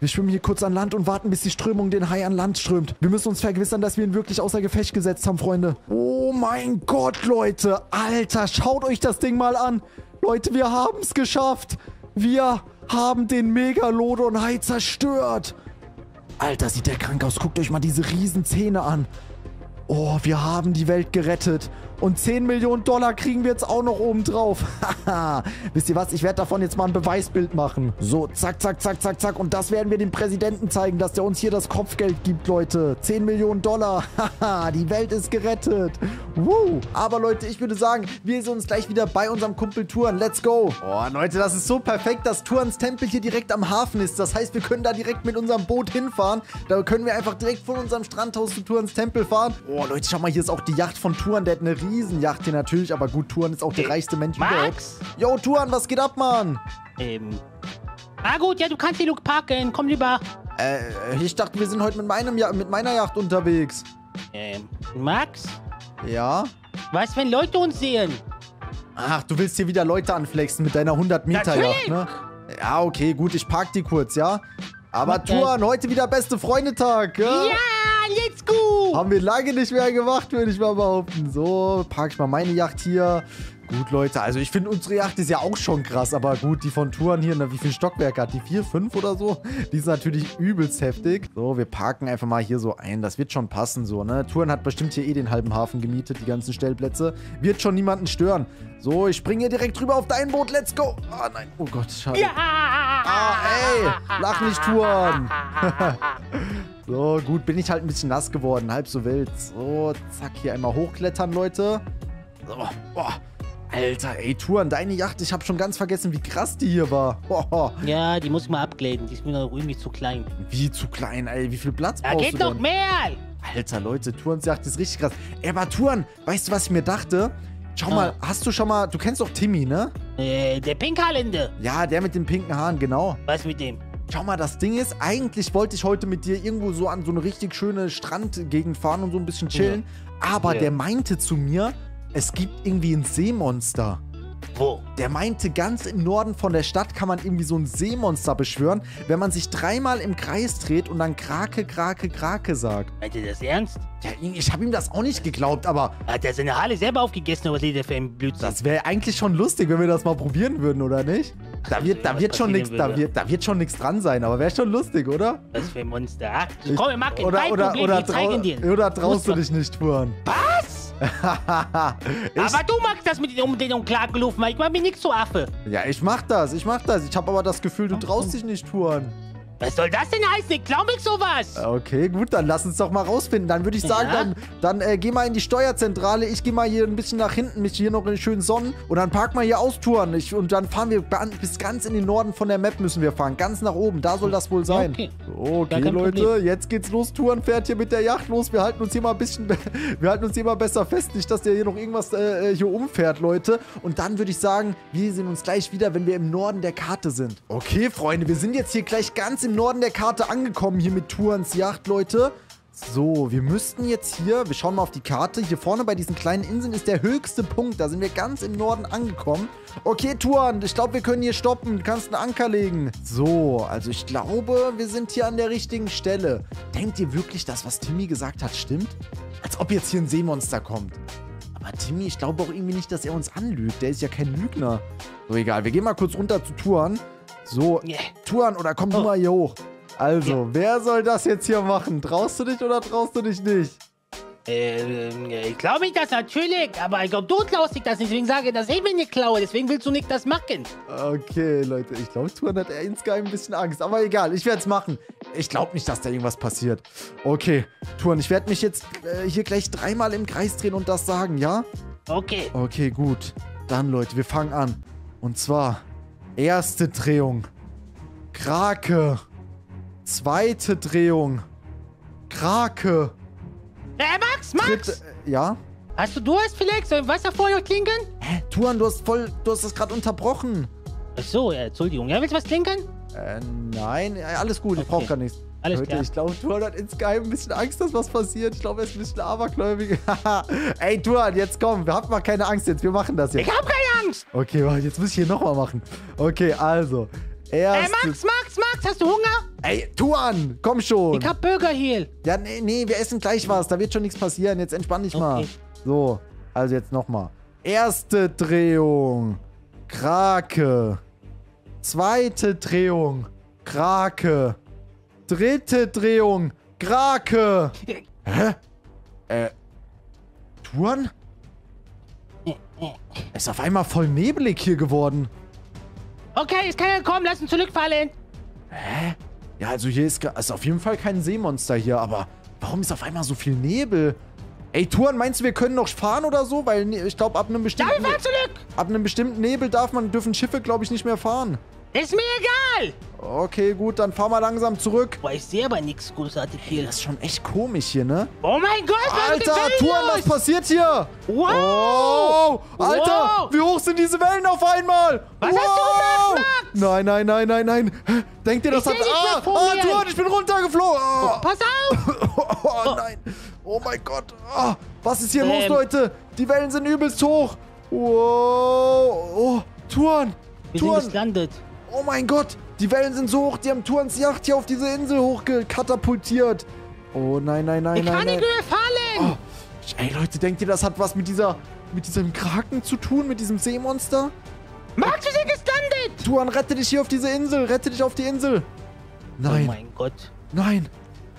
Wir schwimmen hier kurz an Land und warten, bis die Strömung den Hai an Land strömt. Wir müssen uns vergewissern, dass wir ihn wirklich außer Gefecht gesetzt haben, Freunde. Oh mein Gott, Leute. Alter, schaut euch das Ding mal an. Leute, wir haben es geschafft. Wir haben den Megalodon-Hai zerstört. Alter, sieht der krank aus. Guckt euch mal diese riesen Zähne an. Oh, wir haben die Welt gerettet. Und 10 Millionen Dollar kriegen wir jetzt auch noch oben drauf. Haha. Wisst ihr was? Ich werde davon jetzt mal ein Beweisbild machen. So, zack, zack, zack, zack, zack. Und das werden wir dem Präsidenten zeigen, dass der uns hier das Kopfgeld gibt, Leute. 10 Millionen Dollar. Haha, die Welt ist gerettet. Woo. Aber Leute, ich würde sagen, wir sehen uns gleich wieder bei unserem Kumpel Touren. Let's go. Oh, Leute, das ist so perfekt, dass Tourens Tempel hier direkt am Hafen ist. Das heißt, wir können da direkt mit unserem Boot hinfahren. Da können wir einfach direkt von unserem Strandhaus zu Tourens Tempel fahren. Oh, Leute, schau mal, hier ist auch die Yacht von Touren. Der hat eine Riesenjacht hier natürlich. Aber gut, Touren ist auch der reichste Mensch überhaupt. Max? Yo, Touren, was geht ab, Mann? Ähm. Ah gut, ja, du kannst die Luke parken. Komm lieber. Äh, ich dachte, wir sind heute mit, meinem ja mit meiner Yacht unterwegs. Ähm, Max? Ja? Was, wenn Leute uns sehen? Ach, du willst hier wieder Leute anflexen mit deiner 100 Meter Yacht, ne? Ja, okay, gut, ich park die kurz, ja? Aber. Touren, heute wieder beste Freundetag, ja? Ja, let's go! Haben wir lange nicht mehr gemacht, würde ich mal behaupten. So, park ich mal meine Yacht hier. Gut, Leute, also ich finde, unsere Yacht ist ja auch schon krass, aber gut, die von Touren hier, ne, wie viel Stockwerke hat die? Vier, fünf oder so? Die ist natürlich übelst heftig. So, wir parken einfach mal hier so ein. Das wird schon passen, so, ne? Touren hat bestimmt hier eh den halben Hafen gemietet, die ganzen Stellplätze. Wird schon niemanden stören. So, ich springe hier direkt drüber auf dein Boot. Let's go. Ah, nein. Oh Gott, schade. Ja! Ah, ey, lach nicht, Touren. so, gut, bin ich halt ein bisschen nass geworden, halb so wild. So, zack, hier einmal hochklettern, Leute. So, boah. Alter, ey, Touren, deine Yacht, ich habe schon ganz vergessen, wie krass die hier war. Ja, die muss ich mal abgläden. Die ist mir noch irgendwie zu klein. wie zu klein, ey, wie viel Platz Da brauchst geht du noch denn? mehr! Alter, Leute, Tourens Yacht ist richtig krass. Ey, aber Touren, weißt du, was ich mir dachte? Schau Ah. mal, hast du schon mal, du kennst doch Timmy, ne? Äh, der Pinkhalende. Ja, der mit den pinken Haaren, genau. Was mit dem? Schau mal, das Ding ist, eigentlich wollte ich heute mit dir irgendwo so an so eine richtig schöne Strandgegend fahren und so ein bisschen chillen. Aber Ja. der meinte zu mir, es gibt irgendwie ein Seemonster. Wo? Der meinte, ganz im Norden von der Stadt kann man irgendwie so ein Seemonster beschwören, wenn man sich dreimal im Kreis dreht und dann Krake, Krake, Krake sagt. Meint ihr das ernst? Ja, ich habe ihm das auch nicht geglaubt, aber Hat er seine Haare selber aufgegessen oder was liegt er für ein Blödsinn? das wäre eigentlich schon lustig, wenn wir das mal probieren würden, oder nicht? Da wird, da wird schon nichts, passieren da wird, da wird schon nichts dran sein, aber wäre schon lustig, oder? Was für ein Monster. Ach, Ich- komm, wir machen oder, kein oder, Problem, oder, trau, oder traust du dich nicht, Fuhren? Was? Aber du magst das mit den um den Umklagelufen, weil ich mach mir nix zu Affe. ja, ich mach das, ich mach das. Ich habe aber das Gefühl, du traust dich nicht, Fuhren. Was soll das denn heißen? Ich glaub ich sowas. Okay, gut, dann lass uns doch mal rausfinden. Dann würde ich sagen, Ja? dann, dann äh, geh mal in die Steuerzentrale. Ich gehe mal hier ein bisschen nach hinten, mich hier noch in den schönen Sonnen. Und dann park mal hier Austouren. Ich, und dann fahren wir bis ganz in den Norden von der Map müssen wir fahren. Ganz nach oben. Da soll das wohl sein. okay. Okay, Leute, Problem. jetzt geht's los. Touren fährt hier mit der Yacht los. Wir halten uns hier mal ein bisschen, wir halten uns hier mal besser fest. Nicht, dass der hier noch irgendwas äh, hier umfährt, Leute. Und dann würde ich sagen, wir sehen uns gleich wieder, wenn wir im Norden der Karte sind. Okay, Freunde, wir sind jetzt hier gleich ganz im Norden der Karte angekommen, hier mit Tourens Yacht, Leute. So, wir müssten jetzt hier, wir schauen mal auf die Karte, hier vorne bei diesen kleinen Inseln ist der höchste Punkt, da sind wir ganz im Norden angekommen. Okay, Tuan, ich glaube, wir können hier stoppen, du kannst einen Anker legen. So, also ich glaube, wir sind hier an der richtigen Stelle. Denkt ihr wirklich, dass was Timmy gesagt hat, stimmt? Als ob jetzt hier ein Seemonster kommt. Aber Timmy, ich glaube auch irgendwie nicht, dass er uns anlügt, der ist ja kein Lügner. So, egal, wir gehen mal kurz runter zu Tuan. So, Yeah. Tuan, oder komm du Oh. mal hier hoch. Also, wer soll das jetzt hier machen? Traust du dich oder traust du dich nicht? Ähm, ich glaube nicht das natürlich, aber ich glaube, du klaust dich das nicht. Deswegen sage ich, dass ich mir nicht klaue. Deswegen willst du nicht das machen. Okay, Leute, ich glaube, Tuan hat insgeheim ein bisschen Angst. Aber egal, ich werde es machen. Ich glaube nicht, dass da irgendwas passiert. Okay, Tuan, ich werde mich jetzt äh, hier gleich dreimal im Kreis drehen und das sagen, ja? Okay. Okay, gut. Dann, Leute, wir fangen an. Und zwar, erste Drehung. Krake. Zweite Drehung. Krake. Äh, Max, Max! Dritte, äh, ja? Hast du Durst vielleicht? Soll Wasser vor euch trinken? Hä? Tuan, du hast voll, du hast das gerade unterbrochen. Ach so, ja, Entschuldigung. Ja, willst du was trinken? Äh, nein, äh, alles gut, ich Okay. brauche gar nichts. Alles Leute, klar. ich glaube, Tuan hat insgeheim ein bisschen Angst, dass was passiert. Ich glaube, er ist ein bisschen abergläubig. Ey, Tuan, jetzt komm, wir haben mal keine Angst jetzt, wir machen das jetzt. Ich hab keine Angst! Okay, warte, jetzt muss ich hier nochmal machen. Okay, also. Ey, Erste... Max, Max, Max, hast du Hunger? Ey, Tuan, komm schon. Ich hab Burger hier. Ja, nee, nee, wir essen gleich was. Da wird schon nichts passieren. Jetzt entspann dich mal. Okay. So, also jetzt nochmal. Erste Drehung. Krake. Zweite Drehung. Krake. Dritte Drehung. Krake. Hä? Äh. Tuan? Es ist auf einmal voll nebelig hier geworden. Okay, ist keiner gekommen, lass uns zurückfallen. Ja, also hier ist, ist auf jeden Fall kein Seemonster hier, aber warum ist auf einmal so viel Nebel? Ey, Tuan, meinst du, wir können noch fahren oder so? Weil ne- ich glaube, ab einem Ja, bestimmten wir fahren zurück. ab einem bestimmten Nebel darf man dürfen Schiffe, glaube ich, nicht mehr fahren. Ist mir egal. Okay, gut, dann fahr mal langsam zurück. Boah, ich sehe aber nichts großartig hier. Das ist schon echt komisch hier, ne? Oh mein Gott, was Alter, Tuan, was los? passiert hier? Wow. Oh, Alter, Wow. wie hoch sind diese Wellen auf einmal? Was hast du gemacht? Nein, nein, nein, nein, nein. Denkt ihr, das Ich hat... Ah, ah. Tuan, ich bin runtergeflogen. Ah. Pass auf. Oh, nein. Oh mein Gott. Ah, was ist hier los, Ähm. Leute? Die Wellen sind übelst hoch. Wow. Oh, Tuan. Wir sind Tuan. gestrandet. Oh mein Gott. Die Wellen sind so hoch. Die haben Tuans Yacht hier auf diese Insel hochgekatapultiert. Oh nein, nein, nein, Ich nein, kann nein. nicht mehr fallen. Oh, ey, Leute, denkt ihr, das hat was mit dieser... Mit diesem Kraken zu tun? Mit diesem Seemonster? Max, wir sind gestrandet. Tuan, rette dich hier auf diese Insel. Rette dich auf die Insel. Oh Nein, mein Gott. nein.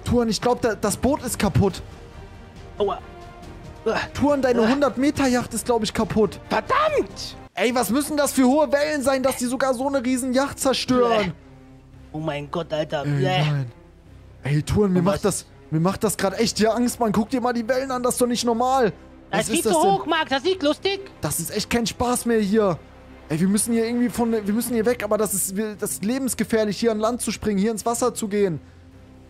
Tuan, ich glaube, da, das Boot ist kaputt. Aua. Tuan, deine 100-Meter-Yacht ist, glaube ich, kaputt. Verdammt. Ey, was müssen das für hohe Wellen sein, dass die sogar so eine riesen Yacht zerstören? Oh mein Gott, Alter. Ey, nein. Ey, Tuan, mir macht das, mir macht das gerade echt hier Angst, Mann. Guck dir mal die Wellen an, das ist doch nicht normal. Das Was ist ist viel das zu denn? hoch, Max. Das ist nicht lustig. Das ist echt kein Spaß mehr hier. Ey, wir müssen hier irgendwie von, wir müssen hier weg, aber das ist, das ist lebensgefährlich, hier an Land zu springen, hier ins Wasser zu gehen.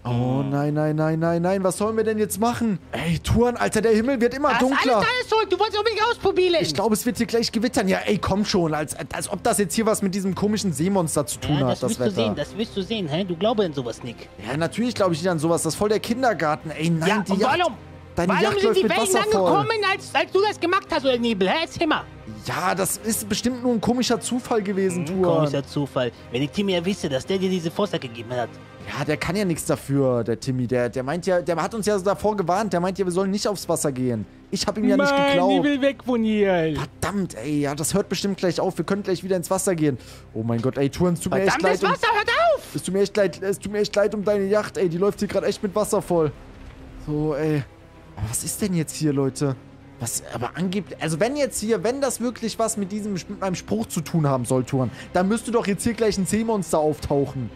Oh nein, nein, nein, nein, nein, was sollen wir denn jetzt machen? Ey, Tuan, Alter, der Himmel wird immer Das dunkler. alles deine Schuld. Du wolltest unbedingt ausprobieren. Ich glaube, es wird hier gleich gewittern. Ja, ey, komm schon, als, als ob das jetzt hier was mit diesem komischen Seemonster zu tun ja, hat, das das wirst du Wetter. sehen, das wirst du sehen, hä? Du glaubst an sowas nicht. Ja, natürlich glaube ich nicht an sowas. Das ist voll der Kindergarten. Ey, nein, Ja, die und Yacht, warum? Deine Warum Yacht sind die Wellen angekommen, als, als du das gemacht hast, oder Nebel? Hä? Erzähl mal. Ja, das ist bestimmt nur ein komischer Zufall gewesen, Hm, Tuan. komischer Zufall. Wenn die Timmy ja wisse, dass der dir diese Vorschlag gegeben hat. Ja, der kann ja nichts dafür, der Timmy. Der, der meint ja, der hat uns ja davor gewarnt. Der meint ja, wir sollen nicht aufs Wasser gehen. Ich habe ihm ja nicht Mann, die geglaubt. will weg von hier. Verdammt, ey, ja, das hört bestimmt gleich auf. Wir können gleich wieder ins Wasser gehen. Oh mein Gott, ey, Tuan, es tut mir echt leid. Um- Wasser, hört auf! Es tut mir echt leid, es tut mir echt leid um deine Yacht, ey. Die läuft hier gerade echt mit Wasser voll. So, ey. Aber was ist denn jetzt hier, Leute? Was, aber angeblich, also wenn jetzt hier, wenn das wirklich was mit diesem, mit meinem Spruch zu tun haben soll, Tuan, dann müsste doch jetzt hier gleich ein Seemonster auftauchen.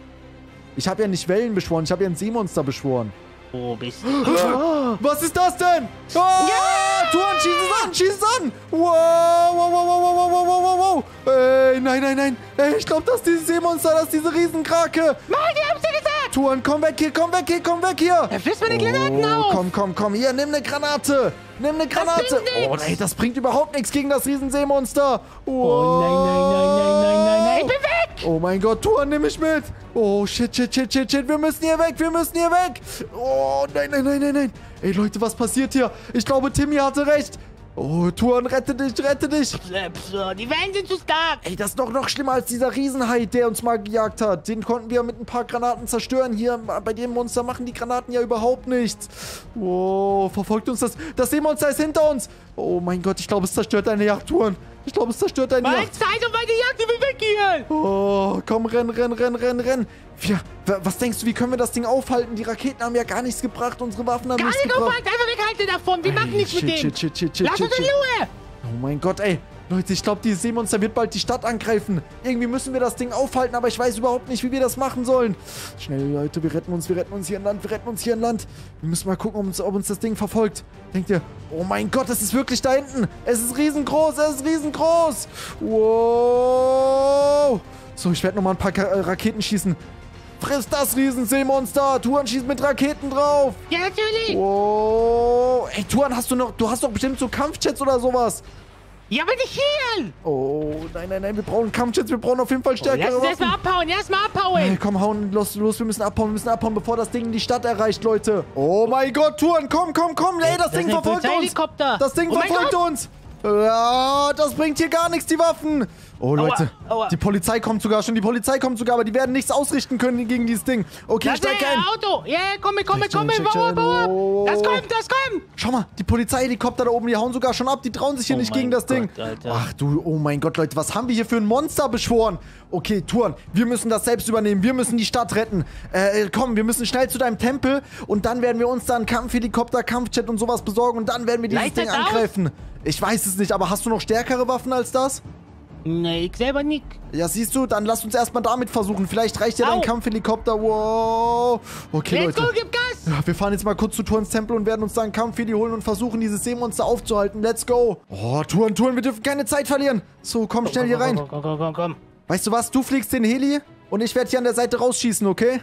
Ich habe ja nicht Wellen beschworen, ich habe ja ein Seemonster beschworen. Oh, bist Was ist das denn? Ah, Tuan, schieß es an, schieß es an! Wow, wow, wow, wow, wow, wow, wow, wow, wow. Ey, nein, nein, nein. Ey, ich glaube, das ist dieses Seemonster, das ist diese Riesenkrake. Mann, die haben's dir gesagt! Tuan, komm weg hier, komm weg hier, komm weg hier. Er frisst meine Granaten auf! Komm, komm, komm, hier, nimm eine Granate. Nimm eine Granate. oh, ey, das bringt überhaupt nichts gegen das Riesenseemonster. Oh nein, nein, nein, nein, nein, nein, nein. Ich bin weg! Oh mein Gott, Tuan, nimm mich mit. Oh, shit, shit, shit, shit, shit. Wir müssen hier weg, wir müssen hier weg. Oh, nein, nein, nein, nein, nein. Ey, Leute, was passiert hier? Ich glaube, Timmy hatte recht. Oh, Tuan, rette dich, rette dich. Die Wellen sind zu stark. Ey, das ist doch noch schlimmer als dieser Riesenhai, der uns mal gejagt hat. Den konnten wir mit ein paar Granaten zerstören. Hier, bei dem Monster machen die Granaten ja überhaupt nichts. Wow, verfolgt uns das. Das Seemonster ist hinter uns. Oh mein Gott, ich glaube, es zerstört deine Jagdtouren. Ich glaube, es zerstört deine Meine Yacht. Zeit und meine Jagd, die will weg hier! Oh, komm, renn, renn, renn, renn, renn. Wa- was denkst du, wie können wir das Ding aufhalten? Die Raketen haben ja gar nichts gebracht. Unsere Waffen haben Gar nichts nicht gebracht. aufhalten, einfach weghalten davon! Wir machen Ey, nichts mit shit, dem! shit, shit, shit, shit, Lass shit, uns in. Ruhe! Oh mein Gott, ey. Leute, ich glaube, dieses Seemonster wird bald die Stadt angreifen. Irgendwie müssen wir das Ding aufhalten, aber ich weiß überhaupt nicht, wie wir das machen sollen. Schnell, Leute, wir retten uns, wir retten uns hier in Land, wir retten uns hier in Land. Wir müssen mal gucken, ob uns, ob uns das Ding verfolgt. Denkt ihr, oh mein Gott, es ist wirklich da hinten. Es ist riesengroß, es ist riesengroß. Wow. So, ich werde nochmal ein paar Ka äh, Raketen schießen. Friss das Riesenseemonster. Tuan schießt mit Raketen drauf. Ja, natürlich! Wow. Ey, Tuan, hast du noch, du hast doch bestimmt so Kampfjets oder sowas. Ja, aber nicht hier! Oh, nein, nein, nein, wir brauchen Kampfjets, wir brauchen auf jeden Fall Lass stärkere uns erstmal abhauen, erstmal abhauen! komm, hauen, los, los, wir müssen abhauen, wir müssen abhauen, bevor das Ding die Stadt erreicht, Leute. Oh mein Gott, Tuan, komm, komm, komm, ey, das, Das Ding verfolgt uns. Das Ding Oh verfolgt uns. Das bringt hier gar nichts, die Waffen. Oh, Leute, aua. die Polizei kommt sogar schon, die Polizei kommt sogar, aber die werden nichts ausrichten können gegen dieses Ding. Okay, Das ist steig ein. Auto! Ja, komm mit, komm komm Bau ein. ab, bau ab! Oh. Das kommt, das kommt! Schau mal, die Polizeihelikopter da oben, die hauen sogar schon ab. Die trauen sich hier Oh nicht gegen das Ding. Gott, Alter. Ach du, oh mein Gott, Leute, was haben wir hier für ein Monster beschworen? Okay, Tuan, wir müssen das selbst übernehmen. Wir müssen die Stadt retten. Äh, komm, wir müssen schnell zu deinem Tempel und dann werden wir uns dann Kampfhelikopter, Kampfjet und sowas besorgen und dann werden wir dieses Reicht Ding das aus? Ich weiß es nicht, aber hast du noch stärkere Waffen als das? Nee, ich selber nicht. Ja, siehst du, dann lass uns erstmal damit versuchen. Vielleicht reicht ja dein. Kampfhelikopter. Wow. Okay, Let's Leute. go, gib Gas! Ja, wir fahren jetzt mal kurz zu Turns Tempel und werden uns da einen Kampfheli holen und versuchen, dieses Seemonster aufzuhalten. Let's go. Oh, Turn, Turn, wir dürfen keine Zeit verlieren. So, komm schnell hier rein. Komm, komm, komm, komm, komm. Weißt du was? Du fliegst den Heli und ich werde hier an der Seite rausschießen, okay?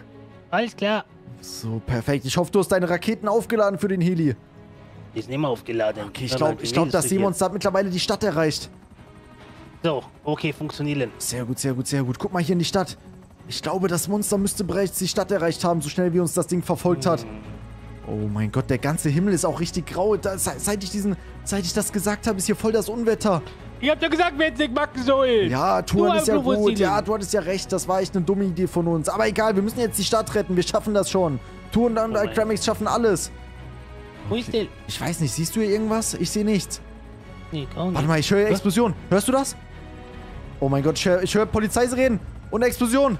Alles klar. So, perfekt. Ich hoffe, du hast deine Raketen aufgeladen für den Heli. Die ist nicht mehr aufgeladen. Okay, ich glaube, ich glaub, das Seemonster hat mittlerweile die Stadt erreicht. So, okay, funktionieren. Sehr gut, sehr gut, sehr gut. Guck mal hier in die Stadt. Ich glaube, das Monster müsste bereits die Stadt erreicht haben, so schnell wie uns das Ding verfolgt hat. Oh mein Gott, der ganze Himmel ist auch richtig grau. Da, se- seit, ich diesen, seit ich das gesagt habe, ist hier voll das Unwetter. Ihr habt ja gesagt, wer jetzt nicht machen soll! Ja, Tuan ist ja gut. Ja, du hattest ja recht. Das war echt eine dumme Idee von uns. Aber egal, wir müssen jetzt die Stadt retten. Wir schaffen das schon. Tuan und Oh schaffen alles. Wo ist der? Ich weiß nicht, siehst du hier irgendwas? Ich sehe nichts. Nee, auch nicht. Warte mal, ich höre Was? Explosion. Hörst du das? Oh mein Gott, ich höre hör Polizeisirenen und Explosion.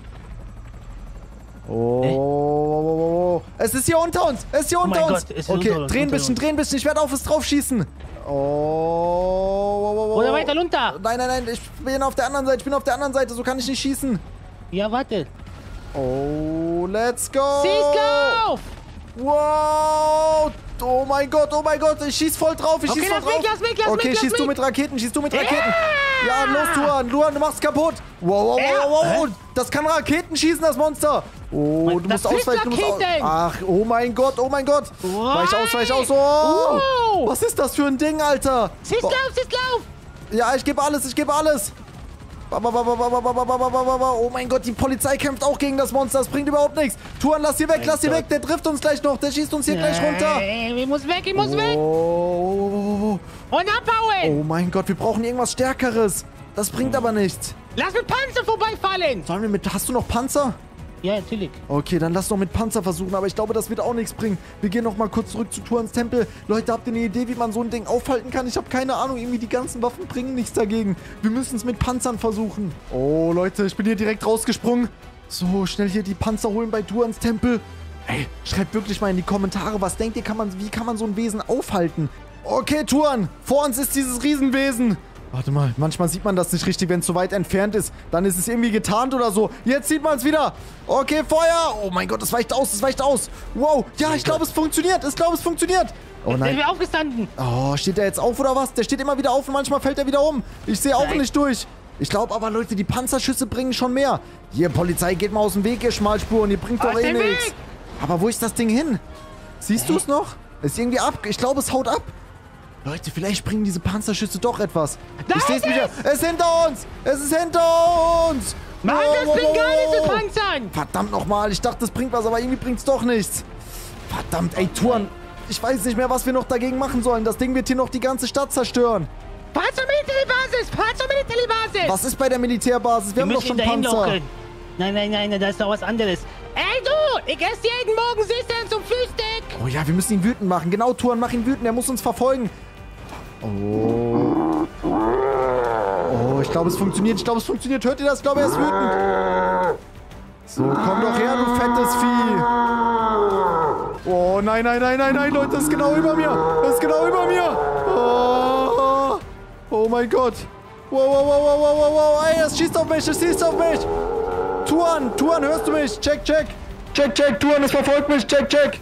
Oh, oh, oh, oh. es ist hier unter uns. Es ist hier Oh unter uns. Gott, okay, unter dreh ein bisschen, uns. dreh ein bisschen. Ich werde auf es drauf schießen. Oh, oh, oh, oh. Oder weiter runter. Nein, nein, nein, ich bin auf der anderen Seite. Ich bin auf der anderen Seite. So kann ich nicht schießen. Ja, warte. Oh, let's go. Schießlauf! Wow! Oh mein Gott, oh mein Gott, ich schieß voll drauf, ich Okay, schieß voll lass drauf. mich, lass mich, lass okay, mich, schießt du mit Raketen, schießt du mit Raketen. Ja, los, Luan, Luan, du machst kaputt. Wow, wow, Ja. wow, wow, das kann Raketen schießen, das Monster. Oh, du das musst ausweichen, du musst aus Raketen. Ach, oh mein Gott, oh mein Gott. Weich aus, weich aus. Oh. Wow. Was ist das für ein Ding, Alter? Schießlauf, Schießlauf! Ja, ich gebe alles, ich gebe alles. Oh mein Gott, die Polizei kämpft auch gegen das Monster. Das bringt überhaupt nichts. Tuan, lass sie weg, lass sie weg. Der trifft uns gleich noch. Der schießt uns hier gleich runter. Äh, ich muss weg, ich muss Oh, weg. oh, oh, oh, Und abhauen. oh. oh mein Gott, wir brauchen irgendwas Stärkeres. Das bringt aber nichts. Lass mit Panzer vorbeifallen. Sollen wir mit... Hast du noch Panzer? Ja, natürlich. Okay, dann lass doch mit Panzer versuchen, aber ich glaube, das wird auch nichts bringen. Wir gehen noch mal kurz zurück zu Tuans Tempel. Leute, habt ihr eine Idee, wie man so ein Ding aufhalten kann? Ich habe keine Ahnung, irgendwie die ganzen Waffen bringen nichts dagegen. Wir müssen es mit Panzern versuchen. Oh, Leute, ich bin hier direkt rausgesprungen. So, schnell hier die Panzer holen bei Tuans Tempel. Ey, schreibt wirklich mal in die Kommentare, was denkt ihr, kann man, wie kann man so ein Wesen aufhalten? Okay, Tuan, vor uns ist dieses Riesenwesen. Warte mal, manchmal sieht man das nicht richtig, wenn es so weit entfernt ist. Dann ist es irgendwie getarnt oder so. Jetzt sieht man es wieder. Okay, Feuer. Oh mein Gott, es weicht aus, es weicht aus. Wow, ja, ich glaube, es funktioniert. Ich glaube, es funktioniert. Oh Sind nein. wir aufgestanden? Oh, steht der jetzt auf oder was? Der steht immer wieder auf und manchmal fällt er wieder um. Ich sehe auch Nein. nicht durch. Ich glaube aber, Leute, die Panzerschüsse bringen schon mehr. Hier, Polizei, geht mal aus dem Weg, ihr Schmalspuren. Ihr bringt doch Aus eh dem nichts. Weg! Aber wo ist das Ding hin? Siehst du es noch? Ist irgendwie ab. Ich glaube, es haut ab. Leute, vielleicht bringen diese Panzerschüsse doch etwas. Da ich sehe es ist wieder. Es ist hinter uns. Es ist hinter uns. Mann, Wow, das wow, bringt wow, gar nichts mit wow. Panzern. Verdammt nochmal. Ich dachte, das bringt was, aber irgendwie bringt es doch nichts. Verdammt, ey, Tuan. Ich weiß nicht mehr, was wir noch dagegen machen sollen. Das Ding wird hier noch die ganze Stadt zerstören. Fahr zur Militärbasis. Fahr zur Militärbasis. Was ist bei der Militärbasis? Wir, haben doch schon Panzer. Nein, nein, nein, da ist doch was anderes. Ey, du! Ich esse jeden Morgen Süßstern zum Frühstück. Oh ja, wir müssen ihn wütend machen. Genau, Tuan, mach ihn wütend. Er muss uns verfolgen. Oh. Oh, ich glaube, es funktioniert. Ich glaube, es funktioniert. Hört ihr das? Ich glaube, er ist wütend. So, komm doch her, du fettes Vieh. Oh, nein, nein, nein, nein, nein, Leute, das ist genau über mir. Das ist genau über mir. Oh, oh mein Gott. Wow, wow, wow, wow, wow, wow, wow. Ey, es schießt auf mich, es schießt auf mich. Tuan, Tuan, hörst du mich? Check, check. Check, check, Tuan, es verfolgt mich. Check, check.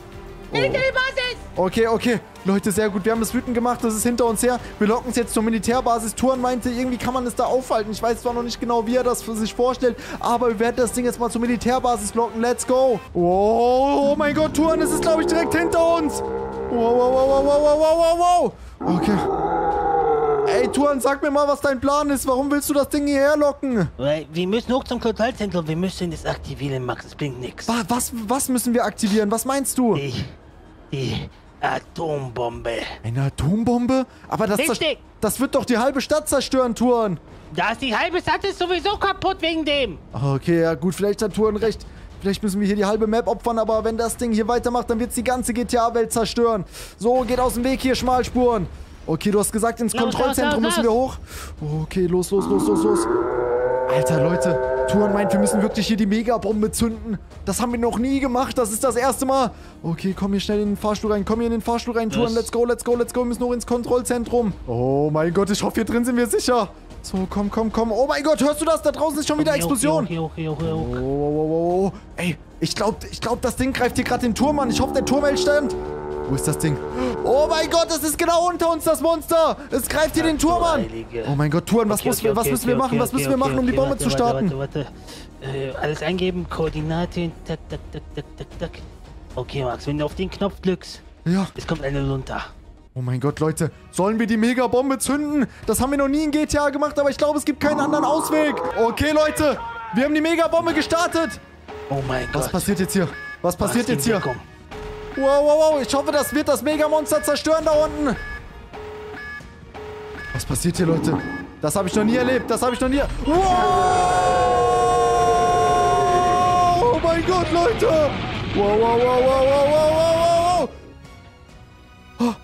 Militärbasis. Okay, okay. Leute, sehr gut. Wir haben es wütend gemacht. Das ist hinter uns her. Wir locken es jetzt zur Militärbasis. Tuan meinte, irgendwie kann man es da aufhalten. Ich weiß zwar noch nicht genau, wie er das für sich vorstellt, aber wir werden das Ding jetzt mal zur Militärbasis locken. Let's go. Oh, oh mein Gott, Tuan, es ist, glaube ich, direkt hinter uns. Wow, wow, wow, wow, wow, wow, wow, wow. Okay. Ey, Tuan, sag mir mal, was dein Plan ist. Warum willst du das Ding hierher locken? Weil Wir müssen hoch zum Kontrollzentrum. Wir müssen das aktivieren, Max. Es bringt nichts. Wa- Was, was müssen wir aktivieren? Was meinst du? Die, die Atombombe. Eine Atombombe? Aber das, Richtig. das wird doch die halbe Stadt zerstören, Tuan. Da ist die halbe Stadt ist sowieso kaputt wegen dem. Okay, ja gut, vielleicht hat Turan recht. Vielleicht müssen wir hier die halbe Map opfern, aber wenn das Ding hier weitermacht, dann wird es die ganze GTA-Welt zerstören. So, geht aus dem Weg hier, Schmalspuren. Okay, du hast gesagt, ins Los, Kontrollzentrum los, los, müssen wir hoch. Okay, los, los, los, los, los. Alter, Leute, Turan meint, wir müssen wirklich hier die Megabombe zünden. Das haben wir noch nie gemacht, das ist das erste Mal. Okay, komm hier schnell in den Fahrstuhl rein, komm hier in den Fahrstuhl rein, Turan, let's go, let's go, let's go. Wir müssen hoch ins Kontrollzentrum. Oh mein Gott, ich hoffe, hier drin sind wir sicher. So, komm, komm, komm. Oh mein Gott, hörst du das? Da draußen ist schon wieder Explosion. Okay, okay, okay, okay. Oh, oh, oh, oh, oh. Ey, ich glaube, ich glaub, das Ding greift hier gerade den Turm an. Ich hoffe, der Turm hält stand. Wo ist das Ding? Oh mein Gott, es ist genau unter uns, das Monster. Es greift hier den Turm an. Oh mein Gott, Turan, was, Okay, okay, was okay, müssen wir machen? was müssen wir machen, um die Bombe warte, zu starten? Warte, warte, warte. Äh, alles eingeben, Koordinaten, tak, tak, tak, tak, tak, tak. Okay, Max, wenn du auf den Knopf drückst, Ja. es kommt eine runter. Oh mein Gott, Leute. Sollen wir die Megabombe zünden? Das haben wir noch nie in GTA gemacht, aber ich glaube, es gibt keinen anderen Ausweg. Okay, Leute. Wir haben die Megabombe gestartet. Oh mein Gott. Was passiert jetzt hier? Was passiert Max, jetzt hier? Deckung. Wow, wow, wow. Ich hoffe, das wird das Megamonster zerstören da unten. Was passiert hier, Leute? Das habe ich noch nie erlebt. Das habe ich noch nie... Wow! Oh mein Gott, Leute! Wow, wow, wow, wow, wow, wow, wow, wow!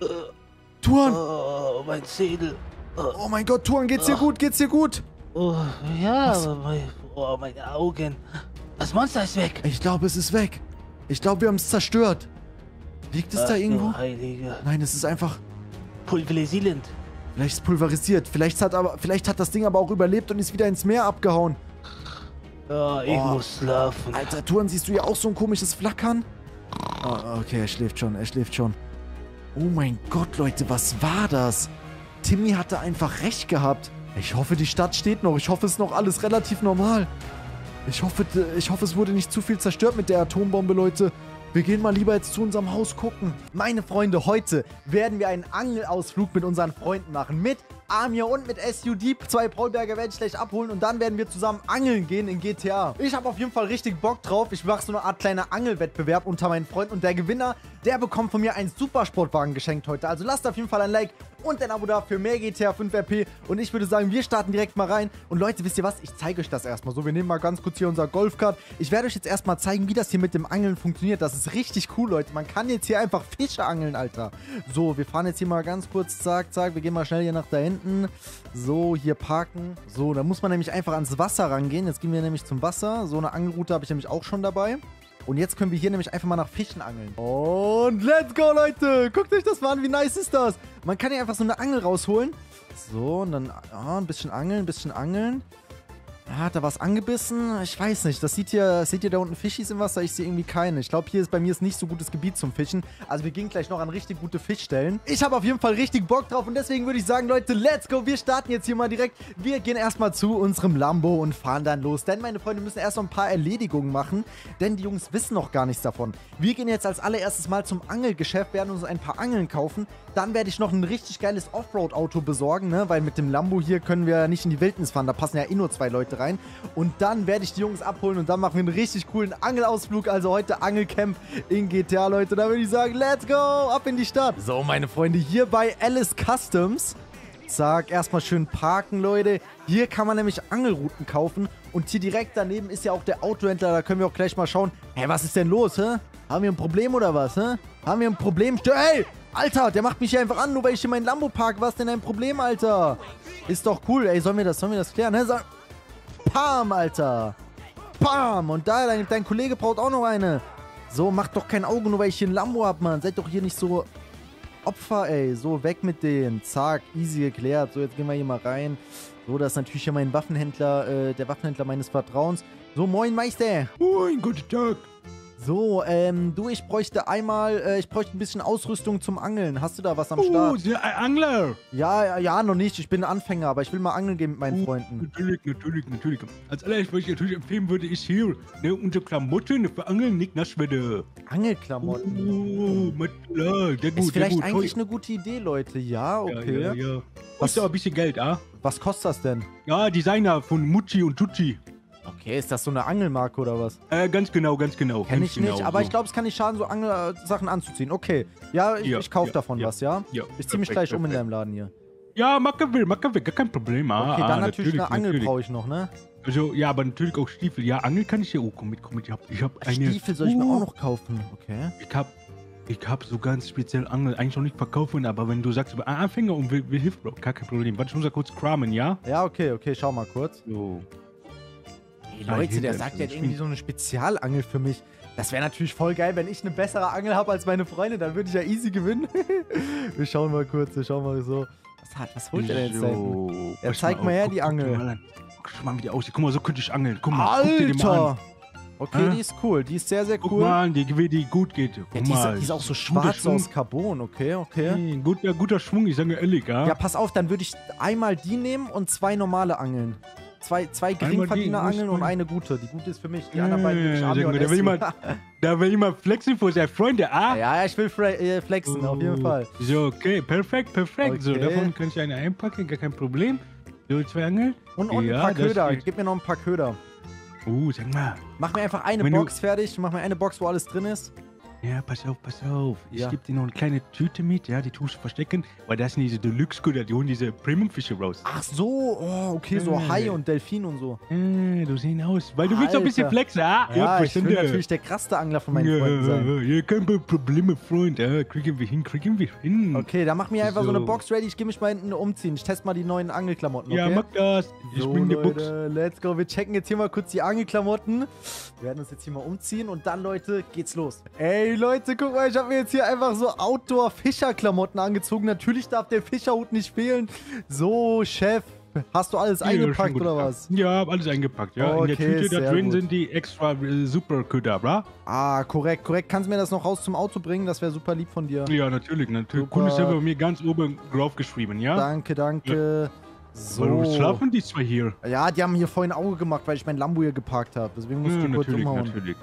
Oh. Tuan! Oh, mein Schädel. Oh, mein Gott, Tuan, geht's dir gut? Geht's dir gut? oh ja, aber mein, oh, meine Augen. Das Monster ist weg. Ich glaube, es ist weg. Ich glaube, wir haben es zerstört. Liegt es da Ach, du irgendwo? Nein, es ist einfach... Pulverisierend. Vielleicht ist es pulverisiert. Vielleicht hat, aber, vielleicht hat das Ding aber auch überlebt und ist wieder ins Meer abgehauen. Ja, ich Oh. muss schlafen. Alter, Tuan, siehst du ja auch so ein komisches Flackern? Oh, okay, er schläft schon, er schläft schon. Oh mein Gott, Leute, was war das? Timmy hatte einfach recht gehabt. Ich hoffe, die Stadt steht noch. Ich hoffe, es ist noch alles relativ normal. Ich hoffe, ich hoffe, es wurde nicht zu viel zerstört mit der Atombombe, Leute. Wir gehen mal lieber jetzt zu unserem Haus gucken. Meine Freunde, heute werden wir einen Angelausflug mit unseren Freunden machen. Mit Amir und mit SUD. Zwei Paulberger werde ich gleich abholen und dann werden wir zusammen angeln gehen in GTA. Ich habe auf jeden Fall richtig Bock drauf. Ich mache so eine Art kleiner Angelwettbewerb unter meinen Freunden und der Gewinner, der bekommt von mir einen Supersportwagen geschenkt heute. Also lasst auf jeden Fall ein Like und ein Abo da für mehr GTA 5 RP. Und ich würde sagen, wir starten direkt mal rein. Und Leute, wisst ihr was? Ich zeige euch das erstmal. So, wir nehmen mal ganz kurz hier unser Golfkart. Ich werde euch jetzt erstmal zeigen, wie das hier mit dem Angeln funktioniert. Das ist richtig cool, Leute. Man kann jetzt hier einfach Fische angeln, Alter. So, wir fahren jetzt hier mal ganz kurz, zack, zack. Wir gehen mal schnell hier nach da hinten. So, hier parken. So, da muss man nämlich einfach ans Wasser rangehen. Jetzt gehen wir nämlich zum Wasser. So eine Angelroute habe ich nämlich auch schon dabei. Und jetzt können wir hier nämlich einfach mal nach Fischen angeln. Und let's go, Leute. Guckt euch das mal an. Wie nice ist das? Man kann hier einfach so eine Angel rausholen. So, und dann oh, ein bisschen angeln, ein bisschen angeln. Ja, hat da was angebissen? Ich weiß nicht. Das sieht hier, seht ihr da unten Fischis im Wasser? Ich sehe irgendwie keine. Ich glaube, hier ist bei mir ist nicht so gutes Gebiet zum Fischen. Also wir gehen gleich noch an richtig gute Fischstellen. Ich habe auf jeden Fall richtig Bock drauf und deswegen würde ich sagen, Leute, let's go. Wir starten jetzt hier mal direkt. Wir gehen erstmal zu unserem Lambo und fahren dann los. Denn meine Freunde müssen erst noch ein paar Erledigungen machen, denn die Jungs wissen noch gar nichts davon. Wir gehen jetzt als allererstes mal zum Angelgeschäft, werden uns ein paar Angeln kaufen. Dann werde ich noch ein richtig geiles Offroad-Auto besorgen, ne? Weil mit dem Lambo hier können wir nicht in die Wildnis fahren. Da passen ja eh nur zwei Leute rein. Und dann werde ich die Jungs abholen und dann machen wir einen richtig coolen Angelausflug. Also heute Angelcamp in GTA, Leute. Da würde ich sagen, let's go, ab in die Stadt. So, meine Freunde, hier bei Alice Customs. Zack, erstmal schön parken, Leute. Hier kann man nämlich Angelrouten kaufen. Und hier direkt daneben ist ja auch der Autohändler. Da können wir auch gleich mal schauen. Hä, was ist denn los, hä? Haben wir ein Problem oder was, hä? Haben wir ein Problem? Hey, Alter, der macht mich hier einfach an, nur weil ich in meinen Lambo park. Was ist denn ein Problem, Alter? Ist doch cool. Ey, sollen wir das, sollen wir das klären? Ne? So Pam, Alter. Pam. Und da, dein, dein Kollege braucht auch noch eine. So, macht doch kein Auge, nur weil ich hier ein Lambo hab, Mann. Seid doch hier nicht so Opfer, ey. So, weg mit denen. Zack, easy geklärt. So, jetzt gehen wir hier mal rein. So, das ist natürlich hier mein Waffenhändler, äh, der Waffenhändler meines Vertrauens. So, moin, Meister. Moin, guten Tag. So, ähm, du, ich bräuchte einmal, äh, ich bräuchte ein bisschen Ausrüstung zum Angeln. Hast du da was am Start? Oh, der Angler. Ja, ja, ja, noch nicht. Ich bin Anfänger, aber ich will mal angeln gehen mit meinen Oh, Freunden. Natürlich, natürlich, natürlich. Als allererstes, was ich natürlich empfehlen würde, ist hier ne, unsere Klamotten für Angeln nicht nass werden. Angelklamotten. Oh, ja, sehr gut, Ist vielleicht gut. eigentlich eine gute Idee, Leute. Ja, okay. Ja, ja, ja. Was- Kostet aber ein bisschen Geld, ah? Was kostet das denn? Ja, Designer von Mucci und Tucci. Okay, ist das so eine Angelmarke oder was? Äh, ganz genau, ganz genau. Kenn ganz ich nicht, genau, aber so. ich glaube, es kann nicht schaden, so Angelsachen anzuziehen. Okay. Ja, ich, Ja, ich kaufe ja, davon ja. was, ja? Ja, Ich ziehe mich perfekt, gleich um in perfekt. deinem Laden hier. Ja, Macke will, Macke will, gar kein Problem. Ah, Okay, ah, dann natürlich, eine Angel natürlich. brauche ich noch, ne? Also, ja, aber natürlich auch Stiefel. Ja, Angel kann ich ja. Oh, komm mit, komm mit. Ich hab, ich hab eine. Stiefel soll ich mir Oh, auch noch kaufen. Okay. Ich hab, ich hab so ganz speziell Angel eigentlich noch nicht verkaufen, aber wenn du sagst, Anfänger und will, will Hilfe, Bro, gar kein Problem. Warte, ich muss da kurz kramen, ja? Ja, okay, okay, schau mal kurz. So. Leute, der sagt ist jetzt ein irgendwie so eine Spezialangel für mich. Das wäre natürlich voll geil, wenn ich eine bessere Angel habe als meine Freunde, dann würde ich ja easy gewinnen. wir schauen mal kurz, wir schauen mal so. Was hat, was holt der denn jetzt da hinten? So. Ja, Pass zeig auf, mal her guck- die guck Angel. mal an. Guck mal, wie die aussieht. Guck mal, so könnte ich angeln. Guck mal. guck mal. Alter! Okay, die ist cool, die ist sehr, sehr Guck cool. mal, an, die, wie die gut geht. Guck Ja, die, ist, mal. die ist auch so schwarz aus Carbon, okay, okay. Hey, guter, guter Schwung, ich sage ehrlich, ja? Ja, pass auf, dann würde ich einmal die nehmen und zwei normale Angeln. Zwei, zwei die, Geringverdiener-Angeln wo ist und eine gute. Die gute ist für mich. Die anderen beiden würde ich Ami und. Da will Essi. jemand- Da will jemand flexen vor seine Freunde, ah? Ja, ja, ich will äh, flexen, auf jeden Oh. Fall. So, okay, perfekt, perfekt. So, Okay. davon kann ich eine einpacken, gar kein Problem. So, zwei Angeln. Und, und Ja, ein paar Köder. Gib mir noch ein paar Köder. Uh, sag mal. Mach mir einfach eine Box fertig. Mach mir eine Box, wo alles drin ist. Ja, pass auf, pass auf. Ich Ja. gebe dir noch eine kleine Tüte mit, ja, die tust du verstecken, weil das sind diese Deluxe-Köder, die holen diese Premium-Fische raus. Ach so, oh, okay, so Äh. Hai und Delfin und so. Äh, du siehst aus. Weil du willst doch ein bisschen Alter. flexen, ah? Ja, ich will natürlich der krasseste Angler von meinen ja, Freunden sein. Ja, kein Problem, Freund. Ja, kriegen wir hin, kriegen wir hin. Okay, dann mach mir einfach so, eine So. Box ready. Ich geh mich mal hinten umziehen. Ich teste mal die neuen Angelklamotten, okay? Ja, mach das. Ich so, bring die Box. Let's go. Wir checken jetzt hier mal kurz die Angelklamotten. Wir werden uns jetzt hier mal umziehen und dann, Leute, geht's los. Ey, Leute, guck mal, ich habe mir jetzt hier einfach so Outdoor-Fischerklamotten angezogen. Natürlich darf der Fischerhut nicht fehlen. So, Chef, hast du alles Ja, eingepackt oder was? Ja, hab alles eingepackt. Ja, in der Okay, Tüte da drin gut. sind die extra äh, Superköder, bra? Ah, korrekt, korrekt. Kannst du mir das noch raus zum Auto bringen? Das wäre super lieb von dir. Ja, natürlich, natürlich. Super. Kunde ist selber bei mir ganz oben drauf geschrieben, ja? Danke, danke. Warum So. schlafen die zwei hier? Ja, die haben hier vorhin Auge gemacht, weil ich mein Lambo hier geparkt habe. Deswegen musste Ja, die kurz umhauen. natürlich.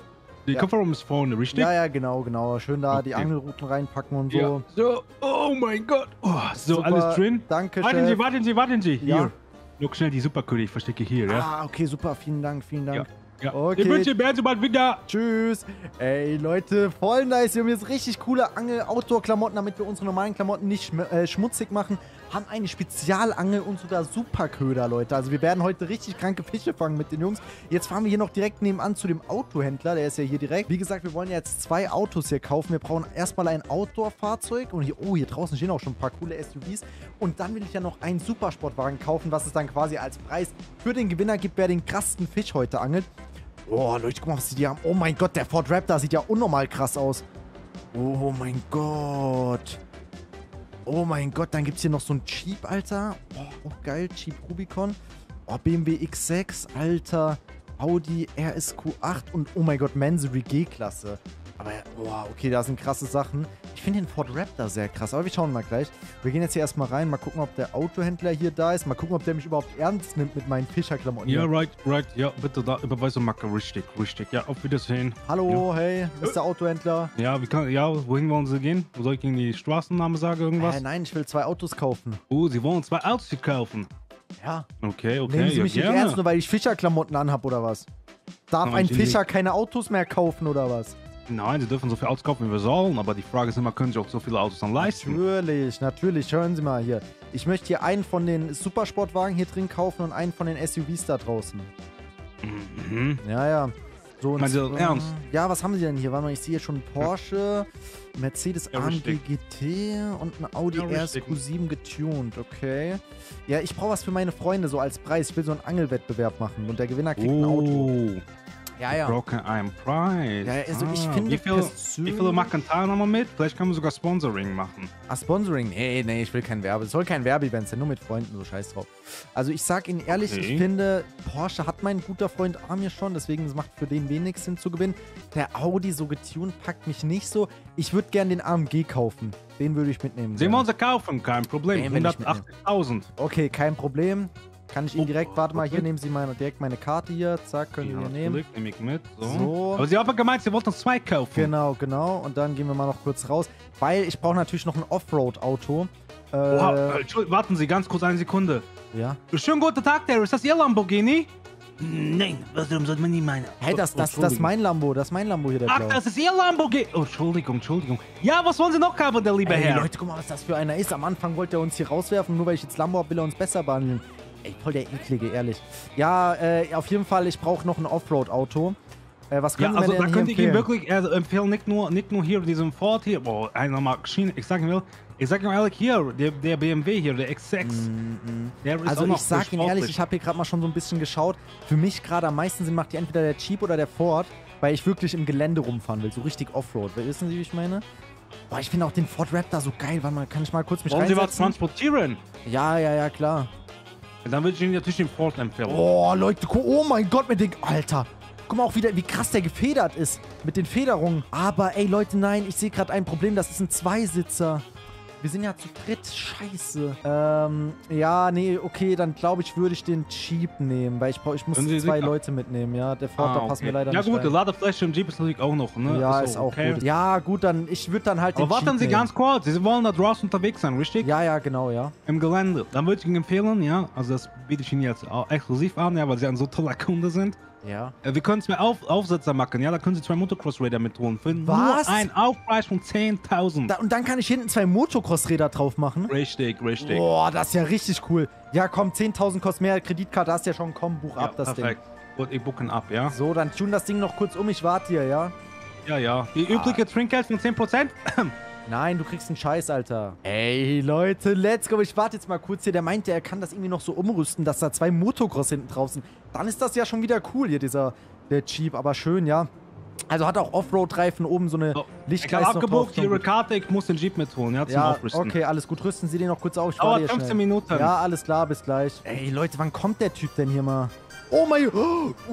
Der Ja. Kofferraum ist vorne, richtig? Ja, ja, genau, genau. Schön da die Okay. Angelrouten reinpacken und so. Ja. So, oh mein Gott. Oh, so, Super. alles drin? Danke, Warten Chef. Sie, warten Sie, warten Sie. Ja. Hier. Noch schnell die Superkönig verstecke hier, ja? Ah, okay, super. Vielen Dank, vielen Dank. ja. okay. Ich wünsche, werden Sie bald wieder. Tschüss. Ey, Leute, voll nice. Wir haben jetzt richtig coole Angel-Outdoor-Klamotten, damit wir unsere normalen Klamotten nicht schm äh, schmutzig machen. Haben eine Spezialangel und sogar Superköder, Leute. Also wir werden heute richtig kranke Fische fangen mit den Jungs. Jetzt fahren wir hier noch direkt nebenan zu dem Autohändler. Der ist ja hier direkt. Wie gesagt, wir wollen jetzt zwei Autos hier kaufen. Wir brauchen erstmal ein Outdoor-Fahrzeug. Und hier, oh, hier draußen stehen auch schon ein paar coole SUVs. Und dann will ich ja noch einen Supersportwagen kaufen, was es dann quasi als Preis für den Gewinner gibt, wer den krassesten Fisch heute angelt. Oh, Leute, guck mal, was die hier haben. Oh mein Gott, der Ford Raptor sieht ja unnormal krass aus. Oh mein Gott. Oh mein Gott, dann gibt es hier noch so ein Jeep, Alter. Oh, oh, geil, Jeep Rubicon. Oh, BMW X6, Alter. Audi RSQ8 und oh mein Gott, Mansory G-Klasse. Aber, boah, okay, da sind krasse Sachen. Ich finde den Ford Raptor sehr krass, aber wir schauen mal gleich. Wir gehen jetzt hier erstmal rein, mal gucken, ob der Autohändler hier da ist. Mal gucken, ob der mich überhaupt ernst nimmt mit meinen Fischerklamotten. Ja, right, right. Ja, bitte da Überweisung machen. Richtig, richtig. Ja, auf Wiedersehen. Hallo, hey, Mr. Autohändler. Ja, wie kann, ja, wohin wollen Sie gehen? Soll ich Ihnen die Straßenname sagen, irgendwas? Äh, nein, ich will zwei Autos kaufen. Oh, Sie wollen zwei Autos kaufen. Ja. Okay, okay. Nehmen Sie ja, mich nicht gerne. ernst, nur weil ich Fischerklamotten anhab oder was? Darf ein Fischer keine Autos mehr kaufen oder was? Nein, Sie dürfen so viele Autos kaufen, wie wir sollen, aber die Frage ist immer, können Sie auch so viele Autos dann leisten? Natürlich, natürlich. Hören Sie mal hier. Ich möchte hier einen von den Supersportwagen hier drin kaufen und einen von den SUVs da draußen. Mhm. Ja, ja. So, Meinen Sie das ernst? Ja, was haben Sie denn hier? Warte mal, ich sehe hier schon Porsche, Mercedes Ja, AMG. GT und ein Audi Ja, richtig. RSQ7 getuned, okay. Ja, ich brauche was für meine Freunde so als Preis. Ich will so einen Angelwettbewerb machen und der Gewinner kriegt ein Auto. Ja, ja. broken I'm Price. Ja, also ich Ah, finde Wie viele, persönlich- wie viele machen Teilnahme mit? Vielleicht können wir sogar Sponsoring machen. Ah, Sponsoring? Nee, nee, ich will kein Werbe. Es soll kein Werbeevent sein, nur mit Freunden, so scheiß drauf. Also ich sag Ihnen ehrlich, Okay. ich finde, Porsche hat mein guter Freund Amir schon, deswegen es macht für den wenig Sinn zu gewinnen. Der Audi so getuned packt mich nicht so. Ich würde gern den AMG kaufen. Den würde ich mitnehmen. Sie gern. wollen sie kaufen, kein Problem. Den will ich mitnehmen. 180.000. Okay, kein Problem. Kann ich Ihnen Oh, direkt, warte mal, hier nehmen Sie meine, direkt meine Karte hier. Zack, können Ja, Sie nehmen. natürlich, nehme ich mit. So. So. Aber Sie haben gemeint, Sie wollten zwei kaufen. Genau, genau. Und dann gehen wir mal noch kurz raus, weil ich brauche natürlich noch ein Offroad-Auto. Äh, Oha, äh, warten Sie ganz kurz eine Sekunde. ja. Schönen guten Tag, der. Ist das Ihr Lamborghini? Nein, warum sollte man nie meinen? Hey, das, das, das ist mein Lambo, das ist mein Lambo hier, der Ach, blaue. das ist Ihr Lamborghini. Oh, Entschuldigung, Entschuldigung. Ja, was wollen Sie noch haben, der liebe Ey, Herr? Leute, guck mal, was das für einer ist. Am Anfang wollte er uns hier rauswerfen, nur weil ich jetzt Lambo hab, will er uns besser behandeln. Ey, voll der eklige, ehrlich. Ja, äh, auf jeden Fall, ich brauche noch ein Offroad-Auto. Äh, was Ja, können also Sie da könnte ich Ihnen empfehlen? wirklich äh, empfehlen, nicht nur, nicht nur hier diesen Ford hier, boah, einer Maschine, ich sag Ihnen, ich sag Ihnen ehrlich, hier, der, der BMW hier, der X6, der ist Also ich sag Ihnen ehrlich, ich habe hier gerade mal schon so ein bisschen geschaut. Für mich gerade am meisten Sinn macht die entweder der Jeep oder der Ford, weil ich wirklich im Gelände rumfahren will, so richtig Offroad. Wissen Sie, wie ich meine? Boah, ich finde auch den Ford Raptor so geil. Warte mal, kann ich mal kurz mich Wollen Sie was transportieren? Ja, ja, ja, klar. Dann würde ich Ihnen natürlich den Ford empfehlen. Oh, Leute, oh mein Gott, mit den... Alter. Guck mal auch wieder, wie krass der gefedert ist. Mit den Federungen. Aber, ey, Leute, nein, ich sehe gerade ein Problem. Das ist ein Zweisitzer. Wir sind ja zu dritt. Scheiße. Ähm, ja, nee, okay, dann glaube ich, würde ich den Jeep nehmen, weil ich, ich muss zwei sicher? Leute mitnehmen, ja. Der Ford, Ah, da passen wir okay. leider Ja nicht gut, rein. der Ladefläche im Jeep ist natürlich auch noch, ne? Ja, so, ist auch okay. gut. Ja, gut, dann, ich würde dann halt den Aber warten Jeep Sie nehmen. ganz kurz, Sie wollen da draußen unterwegs sein, richtig? Ja, ja, genau, ja. Im Gelände. Dann würde ich Ihnen empfehlen, ja, also das biete ich Ihnen jetzt auch exklusiv an, ja, weil Sie ein so toller Kunde sind. Ja. Äh, Wir können zwei Auf Aufsetzer machen, ja, da können Sie zwei Motocross-Räder mit holen. Für Was? nur einen Aufpreis von 10.000. Da, und dann kann ich hinten zwei Motocross-Räder drauf machen. Richtig, richtig. Boah, das ist ja richtig cool. Ja, komm, 10.000 kostet mehr Kreditkarte, hast ja schon, komm, buch ja, ab das perfekt. Gut, ich buchen ab, ja? Ding. So, dann tune das Ding noch kurz um, ich warte hier, ja? Ja, ja. Die übliche Trinkgeld von 10%? Nein, du kriegst einen Scheiß, Alter. Ey, Leute, let's go. Ich warte jetzt mal kurz hier. Der meinte, er kann das irgendwie noch so umrüsten, dass da zwei Motocross hinten drauf sind. Dann ist das ja schon wieder cool hier, dieser der Jeep. Aber schön, ja. Also hat auch Offroad-Reifen oben so eine So, ich Lichtgleis habe abgebucht, drauf. Ihre Karte, ich muss den Jeep mitholen, ja, zum Ja, Aufrüsten. okay, alles gut. Rüsten Sie den noch kurz auf. Ich Dauert warte hier 15 schnell. Minuten. Ja, alles klar, bis gleich. Ey, Leute, wann kommt der Typ denn hier mal? Oh mein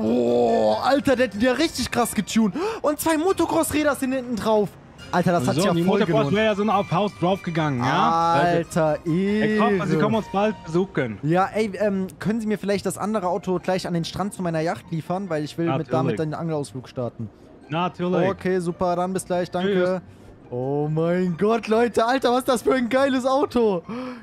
Oh, Alter, der hat ja richtig krass getuned. Und zwei Motocross-Räder sind hinten drauf. Alter, das hat so, sich die ja voll gelohnt. wäre ja so auf Haus draufgegangen, ja? Alter, Ich hoffe, Sie kommen uns bald besuchen. Ja, ey, ähm, können Sie mir vielleicht das andere Auto gleich an den Strand zu meiner Yacht liefern? Weil ich will mit, Natürlich. damit einen Angelausflug starten. Natürlich. Okay, super, dann bis gleich, danke. Tschüss. Oh mein Gott, Leute, Alter, was ist das für ein geiles Auto?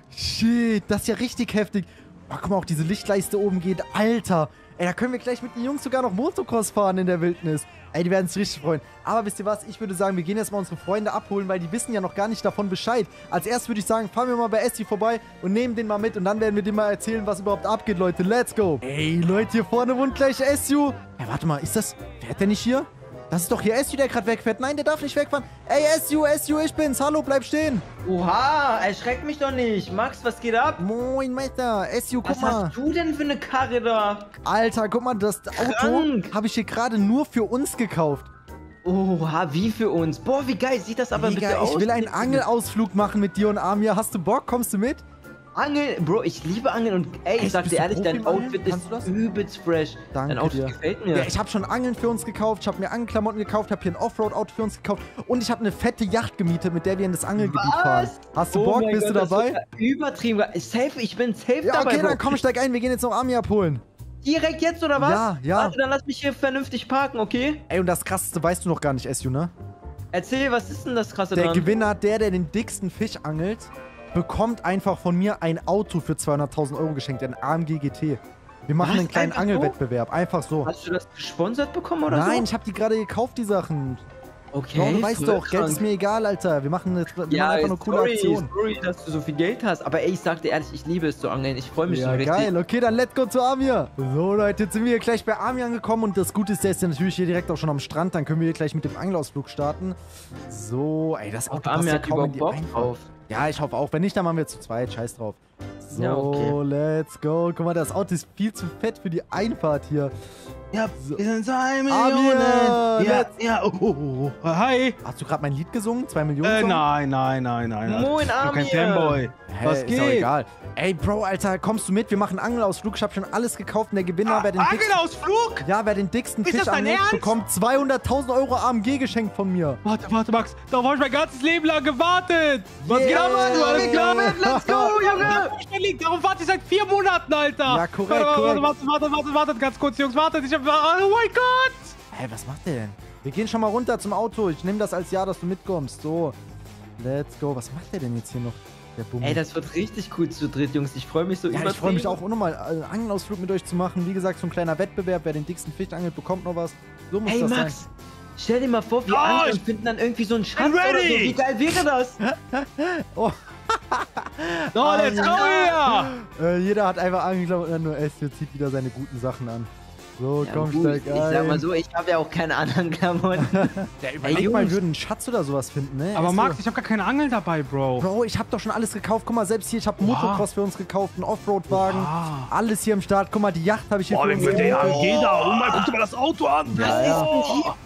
Shit, das ist ja richtig heftig. Oh, guck mal, auch diese Lichtleiste oben geht. Alter, ey, da können wir gleich mit den Jungs sogar noch Motocross fahren in der Wildnis. Ey, die werden sich richtig freuen. Aber wisst ihr was, ich würde sagen, wir gehen jetzt mal unsere Freunde abholen, weil die wissen ja noch gar nicht davon Bescheid. Als erstes würde ich sagen, fahren wir mal bei Esti vorbei und nehmen den mal mit. Und dann werden wir dem mal erzählen, was überhaupt abgeht, Leute. Let's go. Ey, Leute, hier vorne wohnt gleich SU. Ey, warte mal, ist das... Fährt der nicht hier? Das ist doch hier SU, der gerade wegfährt. Nein, der darf nicht wegfahren. Ey, SU, SU, ich bin's. Hallo, bleib stehen. Oha, erschreck mich doch nicht. Max, was geht ab? Moin, Meister. SU, guck Was mal. hast du denn für eine Karre da? Alter, guck mal, das Auto Krank. habe ich hier gerade nur für uns gekauft. Oha, wie für uns. Boah, wie geil sieht das aber Mega, bitte aus. ich will einen Angelausflug machen mit dir und Amir. Hast du Bock? Kommst du mit? Angeln, Bro, ich liebe Angeln und ey, ich sag dir ehrlich, dein? Outfit ist übelst fresh. Danke dein Outfit dir. gefällt mir. Ja, ich habe schon Angeln für uns gekauft, ich habe mir Angelklamotten gekauft, habe hier ein Offroad-Auto für uns gekauft und ich habe eine fette Yacht gemietet, mit der wir in das Angelgebiet fahren. Hast du Oh Bock? Bist Gott, du dabei? Übertrieben. Safe, ich bin safe Ja, dabei. okay, dann komm, steig ein. Wir gehen jetzt noch Amir abholen. Direkt jetzt oder was? Ja, ja. Warte, dann lass mich hier vernünftig parken, okay? Ey, und das Krasseste weißt du noch gar nicht, SU, ne? Erzähl, was ist denn das krasse Der dran? Gewinner, der, der den dicksten Fisch angelt, bekommt einfach von mir ein Auto für 200.000 Euro geschenkt, ein AMG GT. Wir machen Was? einen kleinen Einfach so? Angelwettbewerb, einfach so. Hast du das gesponsert bekommen oder Nein, so? ich habe die gerade gekauft, die Sachen. Okay, Bro, du weißt doch, Geld ist mir egal, Alter. Wir machen, eine, wir Ja, machen einfach eine coole sorry, Aktion. sorry, dass du so viel Geld hast. Aber ey, ich sag dir ehrlich, ich liebe es zu angeln. Ich freue mich Ja, schon richtig. geil. Okay, dann let's go zu Amir. So, Leute, jetzt sind wir hier gleich bei Amir angekommen. Und das Gute ist, der ist ja natürlich hier direkt auch schon am Strand. Dann können wir hier gleich mit dem Angelausflug starten. So, ey, das Auto passt Armin ja hat kaum in überhaupt die Bock drauf. Ja, ich hoffe auch. Wenn nicht, dann machen wir zu zweit. Scheiß drauf. So, Ja, okay. let's go. Guck mal, das Auto ist viel zu fett für die Einfahrt hier. Ja, So. wir sind zwei Amir, Millionen. Ja, let's- ja, oh, oh, oh. Hi. Hast du gerade mein Lied gesungen? Zwei Millionen? Äh, Song? nein, nein, nein, nein. Moin, Ich bin kein Amir. Fanboy. Hä, Was ist geht? doch egal. Ey, Bro, Alter, kommst du mit? Wir machen Angelausflug. Ich habe schon alles gekauft. Und der Gewinner, wer den dicksten, Angelausflug? ja, wer den dicksten Ist Fisch das dein angelt, Ernst? bekommt 200.000 Euro AMG geschenkt von mir. Warte, warte, Max. Darauf habe ich mein ganzes Leben lang gewartet. Was Yeah. geht ab, Mann? Alles klar? Let's go, Junge. Darauf warte ich seit vier Monaten, Alter. Ja, korrekt, Warte, warte, korrekt. warte, warte, warte, warte, ganz kurz, Jungs. Wartet, ich hab... Oh mein Gott. Hä, was macht der denn? Wir gehen schon mal runter zum Auto. Ich nehme das als Ja, dass du mitkommst. So, let's go. Was macht der denn jetzt hier noch? Der Bummel. Ey, das wird richtig cool zu dritt, Jungs. Ich freue mich so ja, ich freue mich auch nochmal einen Angelausflug mit euch zu machen. Wie gesagt, so ein kleiner Wettbewerb. Wer den dicksten Fisch angelt, bekommt noch was. So muss Ey, das Max, stell dir mal vor, wir Oh, angeln finden dann irgendwie so einen Schatz oder so. ready. Wie geil wäre das? So, let's go hier. sein. Äh, jeder hat einfach angeglaubt und nur Estio zieht wieder seine guten Sachen an. So, Ja, komm, gut, steig ich ein. sag mal so, ich habe ja auch keine anderen Klamotten. Ja, überleg Ey, mal, wir würden einen Schatz oder sowas finden, ne? Aber? Max, ich habe gar keine Angel dabei, Bro. Bro, ich hab doch schon alles gekauft. Guck mal, selbst hier, ich hab einen Wow. Motocross für uns gekauft, einen Offroad-Wagen. Wow. Alles hier am Start. Guck mal, die Yacht habe ich hier Boah, für uns wird der. AMG da. Oh mein, guck dir mal das Auto an. Was Ja, ja.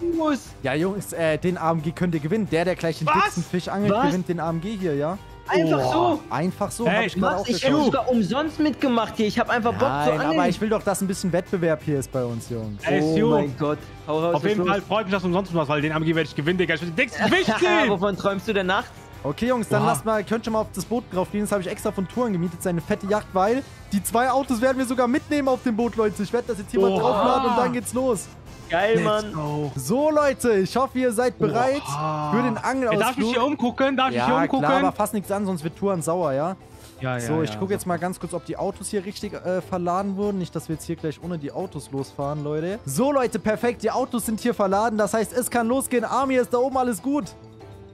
ist los? Ja, Jungs, äh, den AMG könnt ihr gewinnen. Der, der gleich den dicksten Fisch angelt, Was? gewinnt den AMG hier, ja? Einfach so. Einfach so, Hey, hab ich ich hätte gekauft. sogar umsonst mitgemacht hier. Ich habe einfach Bock zu Nein, angeln. aber ich will doch, dass ein bisschen Wettbewerb hier ist bei uns, Jungs. Ey, oh Stu, mein Gott. Hau raus, Auf jeden? Fall freut mich, dass du umsonst machst, weil den AMG werde ich gewinnen, Digga. Ich will den dicksten Fisch Haha, ziehen. Wovon träumst du denn nachts? Okay, Jungs, dann Wow. lasst mal, könnt ihr mal auf das Boot drauf gehen. Das habe ich extra von Touren gemietet, seine fette Yacht, weil die zwei Autos werden wir sogar mitnehmen auf dem Boot, Leute. Ich werde das jetzt hier mal Oha. draufladen und dann geht's los. Geil, Let's Mann. go. So, Leute, ich hoffe, ihr seid bereit Oha. für den Angelausflug. darf ich mich hier umgucken? Darf ich hier ja, umgucken? klar, aber fass nichts an, sonst wird Touren sauer, ja? ja, ja, So, ich ja. gucke jetzt mal ganz kurz, ob die Autos hier richtig äh, verladen wurden. Nicht, dass wir jetzt hier gleich ohne die Autos losfahren, Leute. So, Leute, perfekt. Die Autos sind hier verladen. Das heißt, es kann losgehen. Army ist da oben, alles gut.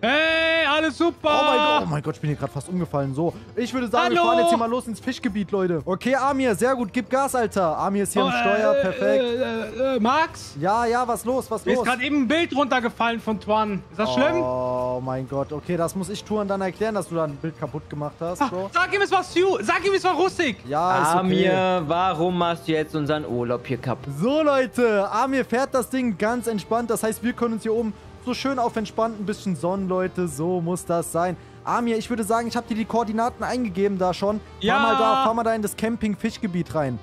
Hey, alles super. Oh mein Gott, oh mein Gott, ich bin hier gerade fast umgefallen. So, ich würde sagen, wir Hallo. fahren jetzt hier mal los ins Fischgebiet, Leute. Okay, Amir, sehr gut. Gib Gas, Alter. Amir ist hier am Steuer, perfekt. Äh, äh, äh, Max, Ja, ja, was los, was mir ist los? gerade eben ein Bild runtergefallen von Twan. Ist das schlimm? Oh mein Gott, okay, das muss ich Touren dann erklären, dass du da ein Bild kaputt gemacht hast, Ah, Bro. Sag ihm, es war Stu. Sag ihm, es war Rustik. Ja, ist okay. Amir, warum machst du jetzt unseren Urlaub hier kaputt? So, Leute, Amir fährt das Ding ganz entspannt. Das heißt, wir können uns hier oben so schön auf entspannt ein bisschen sonnen, Leute. So muss das sein. Amir, ich würde sagen, ich habe dir die Koordinaten eingegeben da schon. Ja. Fahr mal da, fahr mal da in das Camping-Fischgebiet rein.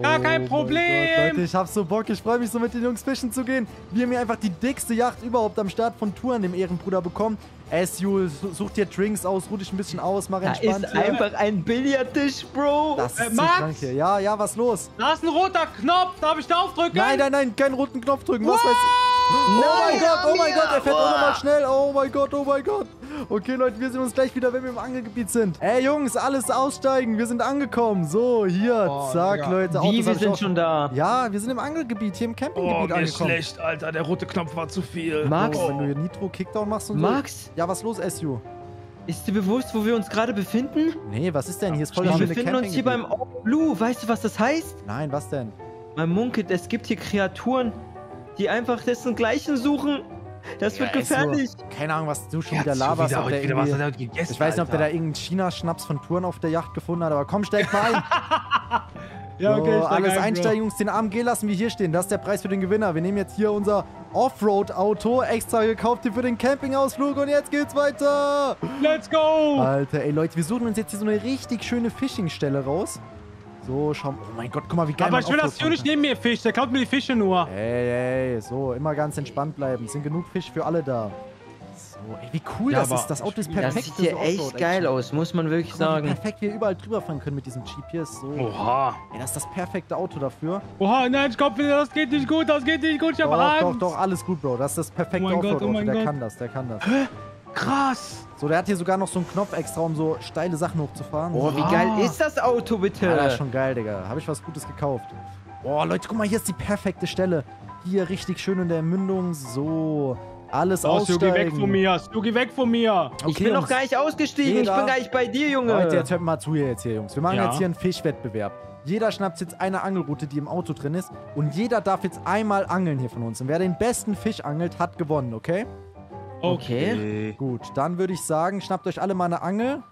Ja, kein mein Problem. Gott, Leute, ich hab so Bock. Ich freue mich so mit den Jungs fischen zu gehen. Wir haben hier einfach die dickste Yacht überhaupt am Start von Touren, dem Ehrenbruder, bekommen. SU, such dir Drinks aus, ruh dich ein bisschen aus, mach Da entspannt ist hier. einfach ein Billardtisch, Bro. Das ist Äh, Max? krank hier. Ja, ja, was los? Da ist ein roter Knopf. Darf ich da aufdrücken? Nein, nein, nein, keinen roten Knopf drücken. Was weiß ich? Oh mein Gott, oh mein Gott, er fährt boah. auch nochmal schnell. Oh mein Gott, oh mein Gott. Okay, Leute, wir sehen uns gleich wieder, wenn wir im Angelgebiet sind. Ey, Jungs, alles aussteigen. Wir sind angekommen. So, hier, Oh, zack, Digga. Leute. Wie, Autos wir hab ich sind auch- schon da. Ja, wir sind im Angelgebiet, hier im Oh, Campinggebiet mir ist angekommen. schlecht, Alter. Der rote Knopf war zu viel. Max? Oh, wenn du hier Nitro-Kickdown machst und Max? so. Ja, was los, SU? Ist dir bewusst, wo wir uns gerade befinden? Nee, was ist denn? Hier ist voll Wir das befinden uns hier beim. Old Blue. Weißt du, was das heißt? Nein, was denn? Man munkelt, es gibt hier Kreaturen, die einfach dessen Gleichen suchen. Das wird Ja, gefährlich. Keine Ahnung, was du schon Der wieder hat schon laberst. wieder was hat er gegessen, ich weiß nicht, ob der da irgendeinen China-Schnaps von Touren auf der Yacht gefunden hat, aber komm, steig mal ein. Ja, okay, so, alles ein, einsteigen, Jungs. Den AMG lassen wir hier stehen. Das ist der Preis für den Gewinner. Wir nehmen jetzt hier unser Offroad-Auto, extra gekauft hier für den Campingausflug und jetzt geht's weiter. Let's go! Alter, ey Leute, wir suchen uns jetzt hier so eine richtig schöne Fishing-Stelle raus. So, schau mal. Oh mein Gott, guck mal, wie geil Aber ich will, dass nicht neben mir fischt. Der klaut mir die Fische nur. Ey, ey, so, immer ganz entspannt bleiben. Es sind genug Fisch für alle da. So, ey, wie cool Ja, das ist. Das Auto ist das Das perfekt sieht für hier so echt geil aus, muss man wirklich Guck mal, wie sagen. perfekt wir überall drüber fahren können mit diesem Jeep hier. Ist so. Oha. Ey, das ist das perfekte Auto dafür. Oha, nein, ich glaube, das geht nicht gut. Das geht nicht gut. Ich hab Doch, Angst. doch, doch, alles gut, Bro. Das ist das perfekte Oh mein Gott, Offroad-Auto. oh mein der Gott. kann das, der kann das. Krass. So, der hat hier sogar noch so einen Knopf extra, um so steile Sachen hochzufahren. Oh, wie so. geil ist das Auto bitte? Ja, das ist schon geil, Digga. Habe ich was Gutes gekauft. Oh, Leute, guck mal, hier ist die perfekte Stelle. Hier richtig schön in der Mündung. So, alles Oh, geh aussteigen. weg von mir. Stu, geh weg von mir. ich bin noch gar nicht ausgestiegen. Ich Jeder- bin gar nicht bei dir, Junge. Leute, jetzt hört mal zu hier jetzt hier, Jungs. Wir machen Ja. jetzt hier einen Fischwettbewerb. Jeder schnappt jetzt eine Angelroute, die im Auto drin ist. Und jeder darf jetzt einmal angeln hier von uns. Und wer den besten Fisch angelt, hat gewonnen, okay? Okay. Gut, dann würde ich sagen, schnappt euch alle mal eine Angel.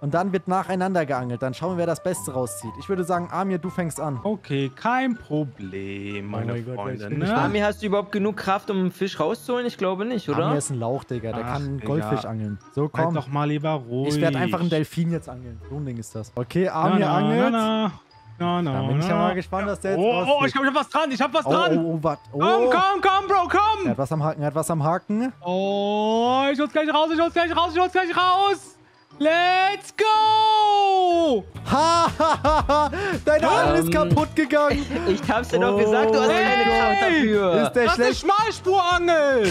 Und dann wird nacheinander geangelt. Dann schauen wir, wer das Beste rauszieht. Ich würde sagen, Amir, du fängst an. Okay, kein Problem, meine Oh mein Gott, Freunde. ne? gespannt. Ami, hast du überhaupt genug Kraft, um einen Fisch rauszuholen? Ich glaube nicht, oder? Amir ist ein Lauch, Digga. Der Ach, kann einen Digga. Goldfisch angeln. So, Bleib komm. doch mal lieber ruhig. Ich werde einfach einen Delfin jetzt angeln. So ein Ding ist das. Okay, Na, Amir na, angelt. Na, na, na, Da bin ich ja mal gespannt, was der jetzt Oh, oh, rauszieht. ich glaube, ich hab was dran. Ich hab was Oh, dran. oh, oh, wat? Oh. Komm, komm, komm, Bro, Er komm. hat was am Haken, er hat was am Haken. Oh, ich hol's gleich raus, ich hol's gleich raus, ich hol's gleich raus. Let's go. Ha, ha, ha, ha. Deine Angel ist Ähm. kaputt gegangen. Ich hab's dir doch Oh gesagt, du hast keine. Kraft dafür. Ist der Das ist schlecht? Schmalspurangel.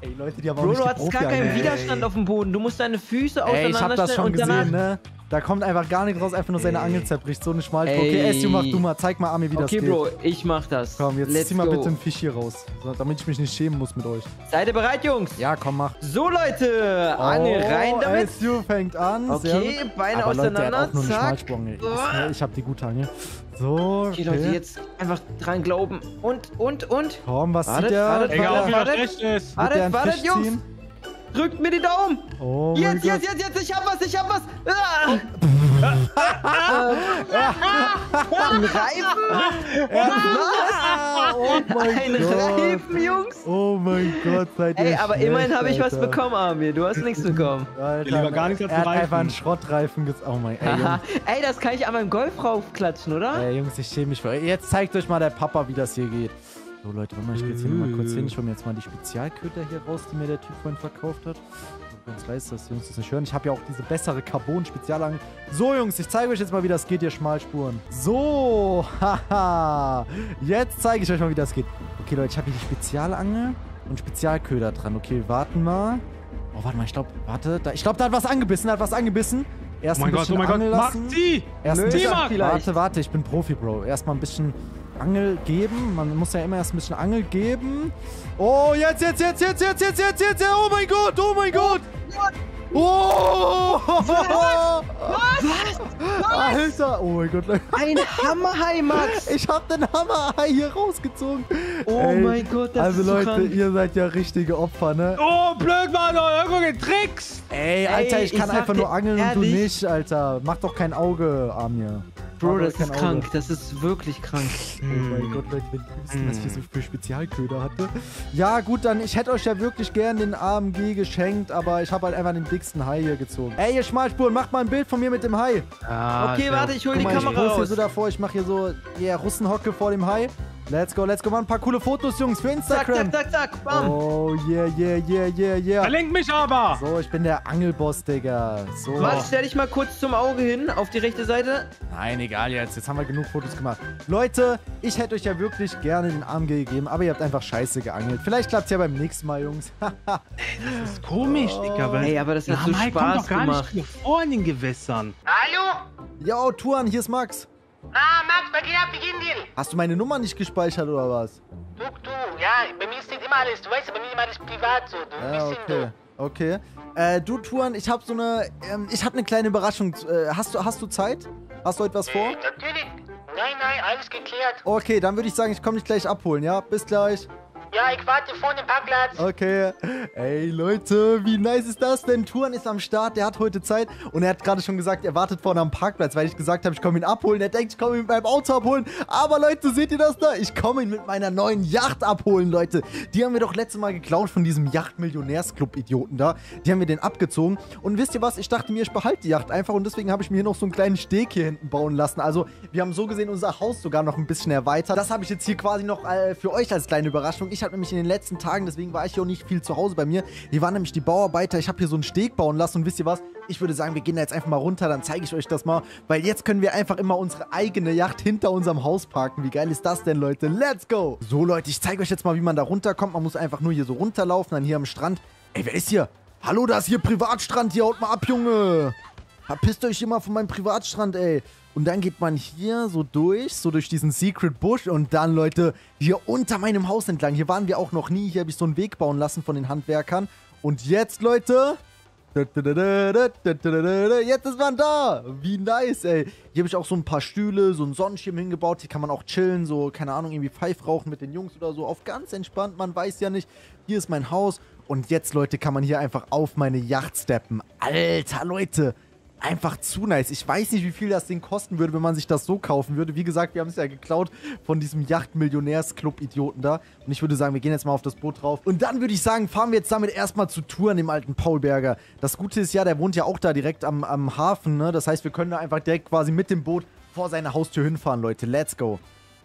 Ey, Leute, die haben auch Bro, nicht du hattest gar keinen. Widerstand auf dem Boden. Du musst deine Füße Ey, ich hab das auseinanderstellen schon und danach... gesehen, ne? Da kommt einfach gar nichts raus, einfach nur seine Angel zerbricht. So eine Schmalspur. Okay. Esju, mach du mal. Zeig mal Ami, wie Okay, das geht. Bro, ich mach das. Komm, jetzt Let's zieh mal go. bitte einen Fisch hier raus. So, damit ich mich nicht schämen muss mit euch. Seid ihr bereit, Jungs? Ja, komm, mach. So, Leute. Angel Oh, rein damit. Esju fängt an. Sehr Okay, gut. Beine Aber Leute, der auseinander. hat auch nur eine Zack. Ich hab die gute Angel. So, Okay, okay. Leute, jetzt einfach dran glauben. Und, und, und. Komm, was Wartet, sieht der? wartet, Egal, wartet, das wartet. schlecht ist. Wird der Wartet, einen wartet, Fisch Jungs. ziehen? Drückt mir die Daumen. Oh mein Jetzt, Gott. jetzt, jetzt, jetzt. Ich hab was, ich hab was. Ah. Ein Reifen? Ah, oh mein Ein Gott. Reifen, Jungs. Oh mein Gott, seid ihr Ey, aber schlecht, immerhin habe ich was Alter. bekommen, Amir. Du hast nichts bekommen. Alter, Lieber gar nichts als er hat einen einfach einen Reifen. Schrottreifen ges... Oh mein... Jungs, Ey, das kann ich an meinem Golf raufklatschen, oder? ey, Jungs, ich schäme mich euch. Jetzt zeigt euch mal der Papa, wie das hier geht. So, Leute, warte mal, ich geh jetzt hier mal kurz hin. Ich hol mir jetzt mal die Spezialköder hier raus, die mir der Typ vorhin verkauft hat. So, ganz leise, dass die Jungs das nicht hören. Ich habe ja auch diese bessere Carbon-Spezialangel. So, Jungs, ich zeige euch jetzt mal, wie das geht, ihr Schmalspuren. So, haha. Jetzt zeige ich euch mal, wie das geht. Okay, Leute, ich habe hier die Spezialangel und Spezialköder dran. Okay, warten mal. Oh, warte mal, ich glaube, warte. Da, ich glaube, da hat was angebissen, da hat was angebissen. Erst Oh mein ein Gott, bisschen oh mein Gott. lassen. Maxi. Erst Nö, vielleicht. warte, warte, ich bin Profi, Bro. Erstmal ein bisschen Angel geben. Man muss ja immer erst ein bisschen Angel geben. Oh, jetzt, jetzt, jetzt, jetzt, jetzt, jetzt, jetzt, jetzt, jetzt. Oh mein Gott, oh mein Gott. Oh! Was? Alter, oh mein Gott. Leute. Ein Hammerhai, Max. Ich hab den Hammerhai hier rausgezogen. Oh Ey, mein Gott, das Also ist so Leute, ihr seid ja richtige Opfer, ne? Oh, blöd, Mann. Irgendwelche Tricks. Ey, Alter, Ey, ich kann ich sag einfach nur angeln und du ehrlich- nicht, Alter. Mach doch kein Auge, Amir. Bro, das ist Auge. krank. Das ist wirklich krank. Oh mein Gott, Leute, wenn ihr wüssten, was ich hier so für Spezialköder hatte. Ja, gut, dann, ich hätte euch ja wirklich gern den AMG geschenkt, aber ich habe halt einfach den dicksten Hai hier gezogen. Ey, ihr Schmalspuren, macht mal ein Bild von mir mit dem Hai. Ah, Okay, warte, ich hol Guck die mal, ich Kamera pose hier raus. so davor, ich mache hier so, yeah, Russenhocke vor dem Hai. Let's go, let's go. Mal ein paar coole Fotos, Jungs, für Zack, Instagram. zack, zack, zack. Bam. Oh, yeah, yeah, yeah, yeah, yeah. Verlenk mich aber! So, ich bin der Angelboss, Digga. So. Max, stell dich mal kurz zum Auge hin, auf die rechte Seite. Nein, egal jetzt. Jetzt haben wir genug Fotos gemacht. Leute, ich hätte euch ja wirklich gerne den Arm gegeben, aber ihr habt einfach scheiße geangelt. Vielleicht klappt es ja beim nächsten Mal, Jungs. Das ist komisch, Digga. Weil Ey, aber das hat so Mai Spaß kommt doch gar gemacht. nicht hier vor in den Gewässern. Hallo? Yo, Tuan, hier ist Max. Ah, Max, was geht ab? Geht's dir? Hast du meine Nummer nicht gespeichert oder was? Du, du, ja, bei mir steht immer alles. Du weißt, bei mir immer alles privat so. Du, Ja, okay. Okay. Äh, du, Tuan, ich habe so eine, ähm, ich habe eine kleine Überraschung. Äh, hast du, hast du Zeit? Hast du heute was vor? Äh, natürlich. Nein, nein, alles geklärt. Okay, dann würde ich sagen, ich komme dich gleich abholen, ja? Bis gleich. Ja, ich warte vorne im Parkplatz. Okay. Ey, Leute, wie nice ist das denn? Tuan ist am Start, der hat heute Zeit und er hat gerade schon gesagt, er wartet vorne am Parkplatz, weil ich gesagt habe, ich komme ihn abholen. Er denkt, ich komme ihn mit meinem Auto abholen. Aber Leute, seht ihr das da? Ich komme ihn mit meiner neuen Yacht abholen, Leute. Die haben wir doch letztes Mal geklaut von diesem Yacht-Millionärsclub-Idioten da. Die haben wir den abgezogen. Und wisst ihr was? Ich dachte mir, ich behalte die Yacht einfach und deswegen habe ich mir hier noch so einen kleinen Steg hier hinten bauen lassen. Also, wir haben so gesehen unser Haus sogar noch ein bisschen erweitert. Das habe ich jetzt hier quasi noch äh, für euch als kleine Überraschung. Ich habe nämlich in den letzten Tagen, deswegen war ich hier auch nicht viel zu Hause bei mir. Hier waren nämlich die Bauarbeiter. Ich habe hier so einen Steg bauen lassen und wisst ihr was? Ich würde sagen, wir gehen da jetzt einfach mal runter, dann zeige ich euch das mal. Weil jetzt können wir einfach immer unsere eigene Yacht hinter unserem Haus parken. Wie geil ist das denn, Leute? Let's go! So, Leute, ich zeige euch jetzt mal, wie man da runterkommt. Man muss einfach nur hier so runterlaufen, dann hier am Strand. Ey, wer ist hier? Hallo, da ist hier Privatstrand. Hier, haut mal ab, Junge. Verpisst euch immer von meinem Privatstrand, ey. Und dann geht man hier so durch, so durch diesen Secret Bush und dann, Leute, hier unter meinem Haus entlang. Hier waren wir auch noch nie. Hier habe ich so einen Weg bauen lassen von den Handwerkern. Und jetzt, Leute... Jetzt ist man da. Wie nice, ey. Hier habe ich auch so ein paar Stühle, so ein Sonnenschirm hingebaut. Hier kann man auch chillen, so, keine Ahnung, irgendwie Pfeif rauchen mit den Jungs oder so. Auf ganz entspannt, man weiß ja nicht. Hier ist mein Haus. Und jetzt, Leute, kann man hier einfach auf meine Yacht steppen. Alter, Leute. Einfach zu nice. Ich weiß nicht, wie viel das Ding kosten würde, wenn man sich das so kaufen würde. Wie gesagt, wir haben es ja geklaut von diesem Yacht-Millionärs-Club-Idioten da. Und ich würde sagen, wir gehen jetzt mal auf das Boot drauf. Und dann würde ich sagen, fahren wir jetzt damit erstmal zu Touren dem alten Paulberger. Das Gute ist ja, der wohnt ja auch da direkt am, am Hafen, ne? Das heißt, wir können da einfach direkt quasi mit dem Boot vor seine Haustür hinfahren, Leute. Let's go.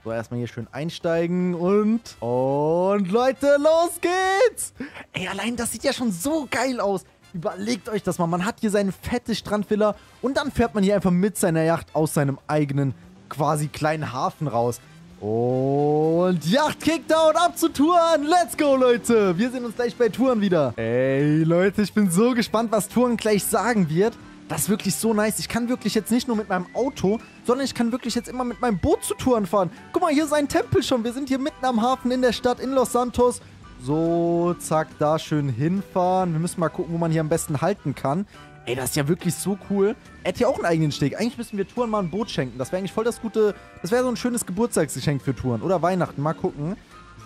So, erstmal hier schön einsteigen und... Und Leute, los geht's! Ey, allein das sieht ja schon so geil aus. Überlegt euch das mal. Man hat hier seine fette Strandvilla und dann fährt man hier einfach mit seiner Yacht aus seinem eigenen quasi kleinen Hafen raus. Und Yacht Kickdown ab zu Touren. Let's go, Leute. Wir sehen uns gleich bei Touren wieder. Ey, Leute, ich bin so gespannt, was Touren gleich sagen wird. Das ist wirklich so nice. Ich kann wirklich jetzt nicht nur mit meinem Auto, sondern ich kann wirklich jetzt immer mit meinem Boot zu Touren fahren. Guck mal, hier ist ein Tempel schon. Wir sind hier mitten am Hafen in der Stadt in Los Santos. So, zack, da schön hinfahren. Wir müssen mal gucken, wo man hier am besten halten kann. Ey, das ist ja wirklich so cool. Er hat hier auch einen eigenen Steg. Eigentlich müssen wir Touren mal ein Boot schenken. Das wäre eigentlich voll das gute... Das wäre so ein schönes Geburtstagsgeschenk für Touren. Oder Weihnachten. Mal gucken.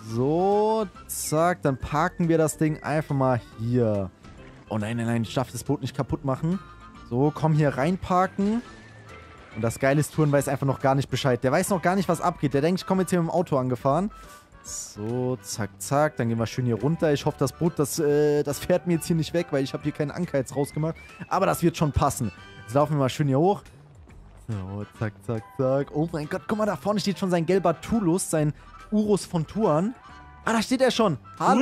So, zack. Dann parken wir das Ding einfach mal hier. Oh nein, nein, nein. Ich darf das Boot nicht kaputt machen. So, komm hier reinparken. Und das Geile ist, Touren weiß einfach noch gar nicht Bescheid. Der weiß noch gar nicht, was abgeht. Der denkt, ich komme jetzt hier mit dem Auto angefahren. So, zack, zack. Dann gehen wir schön hier runter. Ich hoffe, das Boot, das, äh, das fährt mir jetzt hier nicht weg, weil ich habe hier keinen Anker jetzt rausgemacht. Aber das wird schon passen. Jetzt laufen wir mal schön hier hoch. So, zack, zack, zack. Oh mein Gott, guck mal, da vorne steht schon sein gelber Tulus, sein Urus von Tuan. Ah, da steht er schon. Hallo.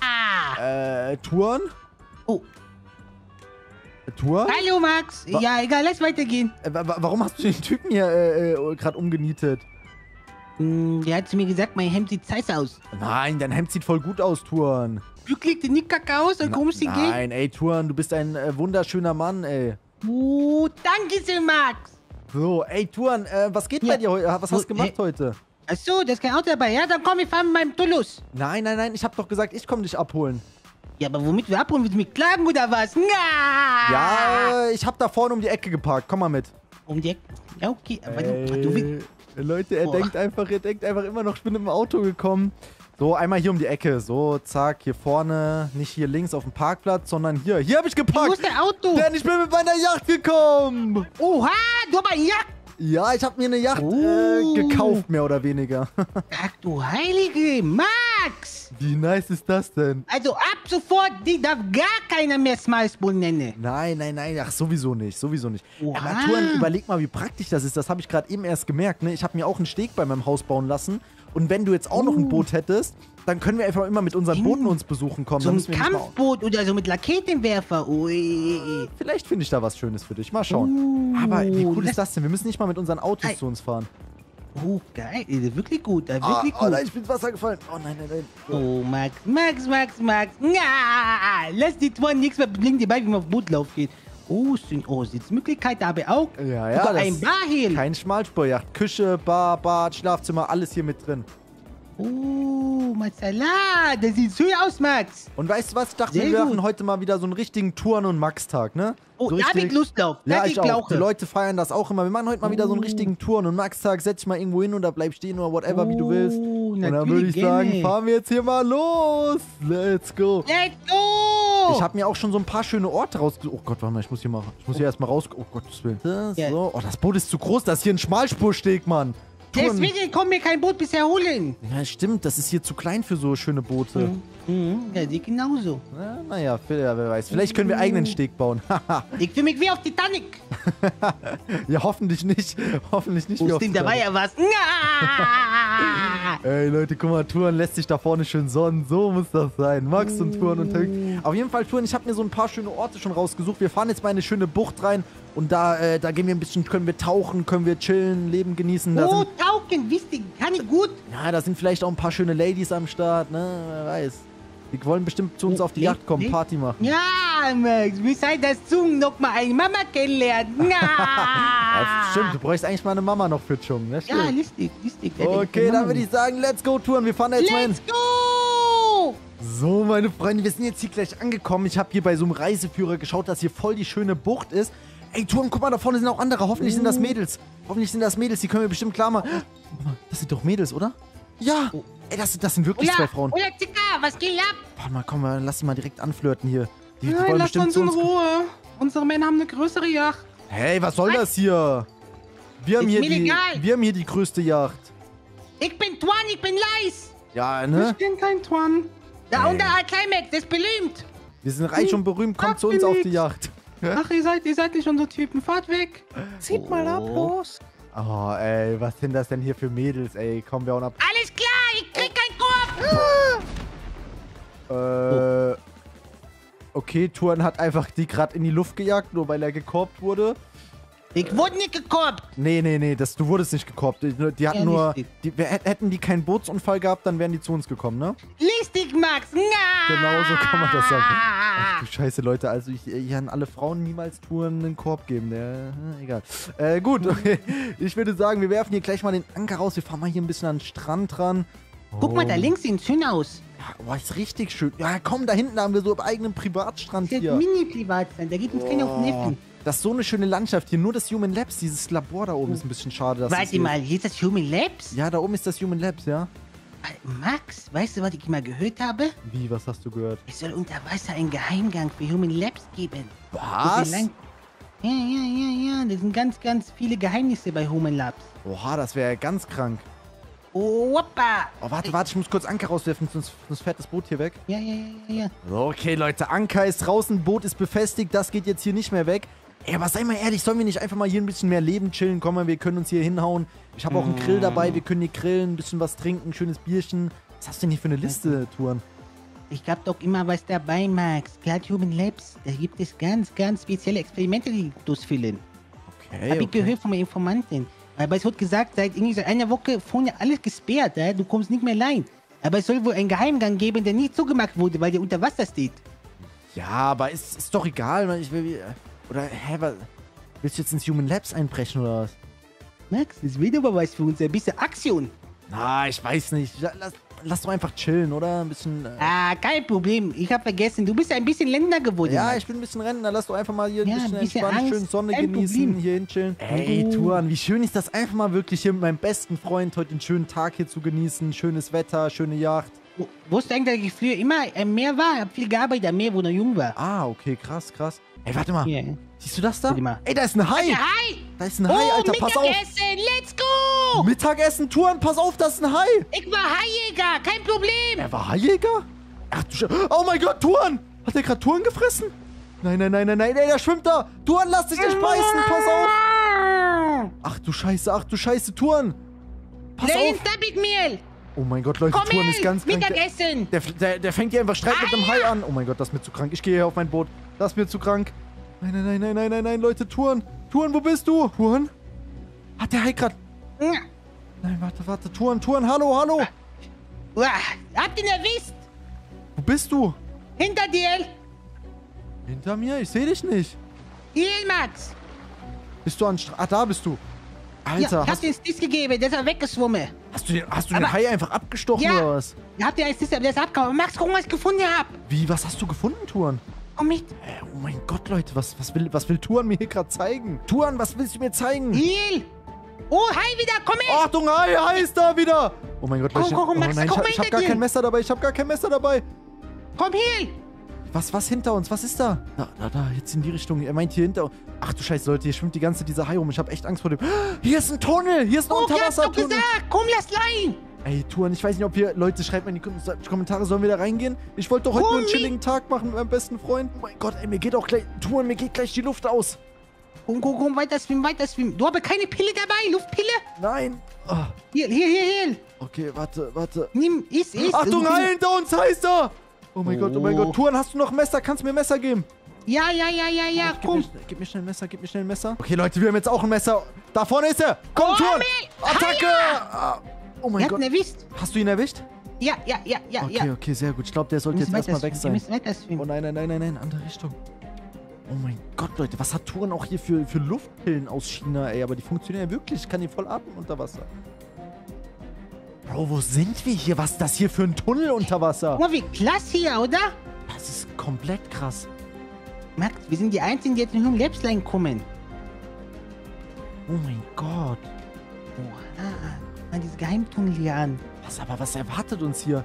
Naja! Äh, Tuan? Oh. Äh, Tuan? Hallo, Max. Wa- Ja, egal, lass weitergehen. Äh, wa- wa- warum hast du den Typen hier äh, äh, gerade umgenietet? Hm, der hat zu mir gesagt, mein Hemd sieht heiß aus. Nein, dein Hemd sieht voll gut aus, Tuan. Glück liegt in die Kacke aus, dann kommst du gehen. Nein, ey, Tuan, du bist ein äh, wunderschöner Mann, ey. Oh, danke sehr, Max. So, ey, Tuan, äh, was geht Ja. bei dir heute? Was hast du gemacht hey. heute? Achso, da ist kein Auto dabei. Ja, dann komm, wir fahren mit meinem Toulouse. Nein, nein, nein, ich hab doch gesagt, ich komm dich abholen. Ja, aber womit wir abholen? Willst du mich klagen oder was? Na! Ja, äh, ich hab da vorne um die Ecke geparkt. Komm mal mit. Um die Ecke. Ja, okay. Aber du, du willst... Leute, er Boah. denkt einfach, er denkt einfach immer noch, ich bin im Auto gekommen. So, einmal hier um die Ecke. So, zack, hier vorne. Nicht hier links auf dem Parkplatz, sondern hier. Hier habe ich Wo geparkt. ist der Auto? Denn ich bin mit meiner Yacht gekommen. Oha, du aber ja. Ja, ich habe mir eine Yacht Oh. äh, gekauft, mehr oder weniger. Ach du heilige Max. Wie nice ist das denn? Also ab sofort, die darf gar keiner mehr Smilespool nennen. Nein, nein, nein, ach sowieso nicht, sowieso nicht. Oha. Aber Touren, überleg mal, wie praktisch das ist. Das habe ich gerade eben erst gemerkt. Ne? Ich habe mir auch einen Steg bei meinem Haus bauen lassen. Und wenn du jetzt auch noch ein Uh. Boot hättest, dann können wir einfach immer mit unseren Hm. Booten uns besuchen kommen. So ein Kampfboot oder so mit Raketenwerfer. Ui. Vielleicht finde ich da was Schönes für dich. Mal schauen. Aber wie cool das- ist das denn? Wir müssen nicht mal mit unseren Autos Ei. zu uns fahren. Oh, geil. Wirklich gut. Ah, wirklich oh gut. nein, ich bin ins Wasser gefallen. Oh nein, nein, nein. Oh, Max, Max, Max, Max. Ja, lass die Toren nichts mehr bringen dir bei, wie man auf Bootlauf geht. Oh, sind, oh, Sitzmöglichkeit aber auch. Ja, ja, Sogar ein Bar hier. Kein Schmalspurjacht. Küche, Bar, Bad, Schlafzimmer, alles hier mit drin. Oh, Masala, das sieht schön aus, Max. Und weißt du was? Ich dachte, Sehr wir machen heute mal wieder so einen richtigen Touren- und Max-Tag, ne? Oh, so da hab ich Lust drauf. Da Ja, ich ich auch. Die Leute feiern das auch immer. Wir machen heute mal wieder so einen richtigen Touren- und Max-Tag. Setz dich mal irgendwo hin oder bleib stehen oder whatever, wie du willst. Oh, Und dann würde ich sagen, gerne. fahren wir jetzt hier mal los. Let's go. Let's go! Ich habe mir auch schon so ein paar schöne Orte rausgesucht. Oh Gott, warte mal, ich muss hier mal, ich muss hier erstmal raus. Oh Gottes Willen. So. Oh, das Boot ist zu groß. Das ist hier ein Schmalspursteg, Mann. Touren- Deswegen kommt mir kein Boot bisher holen. Ja, stimmt. Das ist hier zu klein für so schöne Boote. Mhm, ja, sieht genauso. Ja, naja, wer wer weiß. Vielleicht können wir eigenen Steg bauen. Ich fühle mich wie auf Titanic. ja, hoffentlich nicht. Hoffentlich nicht. Wo auf ist denn dabei ja was? Ey, Leute, guck mal, Touren lässt sich da vorne schön sonnen. So muss das sein. Max und Touren unterwegs. Auf jeden Fall, Touren, ich habe mir so ein paar schöne Orte schon rausgesucht. Wir fahren jetzt mal in eine schöne Bucht rein. Und da, äh, da gehen wir ein bisschen, können wir tauchen, können wir chillen, Leben genießen. Da Oh, sind, tauchen, wichtig, kann ich gut. ja, da sind vielleicht auch ein paar schöne Ladies am Start, ne? Wer weiß. Die wollen bestimmt zu uns auf die Yacht kommen, Party machen. Ja, Max, wir seid das Zungen noch mal eine Mama kennenlernen. Ja, Ja, stimmt, du bräuchst eigentlich mal eine Mama noch für Chung, ne? Ja, lustig, lustig. Okay, dann würde ich sagen, let's go Touren. Wir fahren jetzt mal hin. Let's go! So, meine Freunde, wir sind jetzt hier gleich angekommen. Ich habe hier bei so einem Reiseführer geschaut, dass hier voll die schöne Bucht ist. Ey, Turm, guck mal, da vorne sind auch andere. Hoffentlich sind das Mädels. Hoffentlich sind das Mädels, die können wir bestimmt klar machen. Das sind doch Mädels, oder? Ja. Ey, das, das sind wirklich zwei Ola, Frauen. Ola, Zika, was geht ab? Warte mal, komm mal, lass sie mal direkt anflirten hier. Die, die Nein, wollen lasst bestimmt uns in uns. Ruhe. Unsere Männer haben eine größere Yacht. Hey, was soll das hier? Wir haben hier, die, wir haben hier die größte Yacht. Ich bin Twan, ich bin Leis. Ja, Ich ne? bin kein Twan. Da Ey. unter Climax, das ist berühmt. Wir sind reich und berühmt, kommt Ach, zu uns auf die. Yacht. Ach, ihr seid, ihr seid nicht unsere Typen. Fahrt weg. Zieht mal ab, Oh. los. Oh, ey, was sind das denn hier für Mädels, ey? Komm, wir hauen ab. Alles klar, ich krieg keinen Korb. Äh. Okay, Tuan hat einfach die gerade in die Luft gejagt, nur weil er gekorbt wurde. Ich wurde nicht gekorbt. Nee, nee, nee, das, du wurdest nicht gekorbt. Die, die hatten Ja, nur. Die, hätten die keinen Bootsunfall gehabt, dann wären die zu uns gekommen, ne? Listig, Max. Na. Genau so kann man das sagen. Ach du Scheiße, Leute, also ich, ich kann alle Frauen niemals Touren einen Korb geben. Der, äh, egal. Äh, gut, okay. Ich würde sagen, wir werfen hier gleich mal den Anker raus. Wir fahren mal hier ein bisschen an den Strand dran. Guck mal, da Oh. links sieht schön aus. Ja, boah, ist richtig schön. Ja, komm, da hinten haben wir so einen eigenen Privatstrand Das ist hier. mini-privat sein, da geht uns keiner auf den Oh, Nerven. Das ist so eine schöne Landschaft hier. Nur das Human Labs, dieses Labor da oben ist ein bisschen schade. dass Warte mal, hier ist das Human Labs? Ja, da oben ist das Human Labs, ja. Äh, Max, weißt du, was ich mal gehört habe? Wie, was hast du gehört? Es soll unter Wasser einen Geheimgang für Human Labs geben. Was? Ja, ja, ja, ja. Das sind ganz, ganz viele Geheimnisse bei Human Labs. Oha, das wäre ja ganz krank. Woppa. Oh, warte, warte, ich muss kurz Anker rauswerfen, sonst, sonst fährt das Boot hier weg. Ja, ja, ja, ja, okay, Leute, Anker ist draußen, Boot ist befestigt, das geht jetzt hier nicht mehr weg. Ey, aber sei mal ehrlich, sollen wir nicht einfach mal hier ein bisschen mehr Leben chillen? Komm mal, wir können uns hier hinhauen. Ich habe auch einen Grill dabei, wir können hier grillen, ein bisschen was trinken, ein schönes Bierchen. Was hast du denn hier für eine Liste, Touren? Ich hab doch immer was dabei, Max. Gerade Human Labs, da gibt es ganz, ganz spezielle Experimente, die durchführen. Okay, Hab ich gehört von meiner Informantin. Aber es wird gesagt, seit, irgendwie seit einer Woche vorne alles gesperrt, du kommst nicht mehr rein. Aber es soll wohl einen Geheimgang geben, der nicht zugemacht wurde, weil der unter Wasser steht. Ja, aber ist, ist doch egal. Ich will, oder, hä, was, willst du jetzt ins Human Labs einbrechen oder was? Max, das was für uns, ein bisschen Aktion. Na, ich weiß nicht. Lass, lass doch einfach chillen, oder? Ein bisschen. Äh, Ah, kein Problem. Ich hab vergessen, du bist ein bisschen Länder geworden. ja, Max. ich bin ein bisschen Rentner. Lass doch einfach mal hier ein Ja, bisschen ein bisschen entspannen, Angst, schön Sonne kein genießen, Problem. hier hinchillen. Ey, Oh. Tuan, wie schön ist das einfach mal wirklich hier mit meinem besten Freund heute einen schönen Tag hier zu genießen. Schönes Wetter, schöne Yacht. Wo- Wusste eigentlich, dass ich früher immer am Meer war? Hab viel gearbeitet am Meer, wo ich noch jung war. Ah, okay, krass, krass. Ey, warte mal. Ja. Siehst du das da? Ey, da ist ein Hai. Ja, hi! Da ist ein Hai, oh, Alter, pass auf. Mittagessen, let's go! Mittagessen, Touren, pass auf, das ist ein Hai. Ich war Haijäger, kein Problem. Er war Haijäger? Ach du Oh mein Gott, Touren! Hat er gerade Touren gefressen? Nein, nein, nein, nein, nein, nein, der schwimmt da. Touren, lass dich nicht beißen, pass auf. Ach du Scheiße, ach du Scheiße, Touren. Pass Lein auf. Stabitmehl. Oh mein Gott, Leute, Komm Touren ist ganz krank. Mittagessen. der, der, der fängt hier einfach Streit mit dem Hai an. Oh mein Gott, das ist mir zu krank. Ich gehe hier auf mein Boot. Das ist mir zu krank. Nein, nein, nein, nein, nein, nein, nein, Leute, Touren. Touren, wo bist du? Touren? Hat der Hai gerade... Nein, warte, warte, Touren, Touren, hallo, hallo. Habt ihn erwischt? Wo bist du? Hinter dir. Hinter mir? Ich sehe dich nicht. Hier, Max. Bist du an Stra Ah, da bist du. Ja, Alter, ich hab einen Stiss gegeben, der ist aber weggeschwommen. hast du den, hast du den Hai einfach abgestochen Ja. oder was? Ihr habt ja einen Stiss, der ist abgehauen. Max, guck mal, was ich gefunden hab. Wie, was hast du gefunden, Touren? Komm mit. Äh, oh mein Gott, Leute, was, was, will, was will Touren mir hier gerade zeigen? Touren, was willst du mir zeigen? Hier. Oh, hi wieder, komm mit. Achtung, Hai, Hai ist da wieder! Oh mein Gott, Leute. komm, komm, oh Max, nein, komm ich, ich hab gar dir. kein Messer dabei, ich hab gar kein Messer dabei. Komm hier. Was, was hinter uns? Was ist da? Da, da, da, jetzt in die Richtung. Er meint hier hinter. Ach du Scheiße, Leute, hier schwimmt die ganze dieser Hai rum. Ich hab echt Angst vor dem. Hier ist ein Tunnel! Hier ist ein Oh, ich hab's doch Unterwassertunnel! gesagt. Komm, lass rein. Ey, Touren, ich weiß nicht, ob wir. Leute, schreibt mal in die Kom- Kommentare, sollen wir da reingehen? Ich wollte doch heute nur einen chilligen Tag machen mit meinem besten Freund. Oh mein Gott, ey, mir geht auch gleich. Touren, mir geht gleich die Luft aus. Komm, komm, komm, weiter schwimmen, weiter schwimmen. Du hast keine Pille dabei, Luftpille? Nein. Ah, Hier, hier, hier, hier. okay, warte, warte. Nimm, iss, iss. Achtung, Hai hinter uns heißt er! Oh mein Gott, oh mein Oh. Gott. Touren, hast du noch ein Messer? Kannst du mir ein Messer geben? Ja, ja, ja, ja, ja, Gib komm. Mir, gib mir schnell ein Messer, gib mir schnell ein Messer. Okay, Leute, wir haben jetzt auch ein Messer. Da vorne ist er. Komm, Oh. Mel. Attacke. Ah, Oh Wir mein hatten Gott. erwischt. Hast du ihn erwischt? Ja, ja, ja, ja, Okay, ja. okay, sehr gut. Ich glaube, der sollte Wir jetzt erstmal weg Wir sein. Oh nein, nein, nein, nein, nein, andere Richtung. Oh mein Gott, Leute, was hat Touren auch hier für, für Luftpillen aus China, ey? Aber die funktionieren ja wirklich. Ich kann die voll atmen unter Wasser. Bro, wo sind wir hier? Was ist das hier für ein Tunnel unter Wasser? Mal, wie klasse hier, oder? Das ist komplett krass. Max, wir sind die Einzigen, die jetzt in Home Labsline kommen. Oh mein Gott. Oha. Mal diese Geheimtunnel hier an. Was aber, was erwartet uns hier?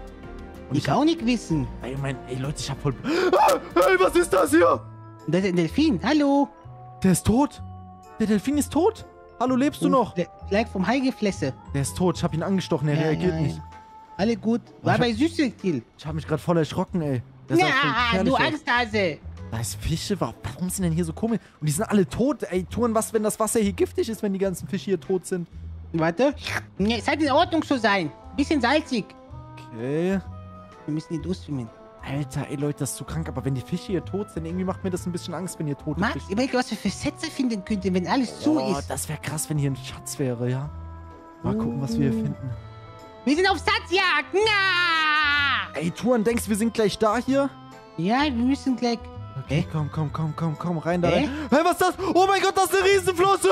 Und Ich auch nicht wissen. Ey, mein, ey Leute, ich hab voll. Ah, ey, was ist das hier? Und das ist ein Delfin. Hallo. Der ist tot. Der Delfin ist tot. Hallo, lebst du noch? Der- Vielleicht vom Hai gefressen. Der ist tot. Ich hab ihn angestochen. Er Ja, reagiert ja, nicht. ja. Alle gut. War Ich bei Süßigtil. Ich hab mich gerade voll erschrocken, ey. Voll Ja, du. Angsthase. Da ist Fische. Warum, warum sind denn hier so komisch? Und die sind alle tot. Ey, Touren, was, wenn das Wasser hier giftig ist, wenn die ganzen Fische hier tot sind? Warte. Es hat in Ordnung zu sein. Bisschen salzig. Okay. Wir müssen hier durchschwimmen. Alter, ey, Leute, das ist zu krank. Aber wenn die Fische hier tot sind, irgendwie macht mir das ein bisschen Angst, wenn hier tote Max, Fische überleg, was wir für Sätze finden könnten, wenn alles zu Oh, ist. das wäre krass, wenn hier ein Schatz wäre, ja? Mal gucken, was wir hier Oh. finden. Wir sind auf Satzjagd. Na! Ey, Touren, denkst du, wir sind gleich da hier? Ja, wir müssen gleich. Okay, Hä? komm, komm, komm, komm, komm, rein da Hä? rein. Hey, was ist das? Oh mein Gott, das ist eine Riesenflosse!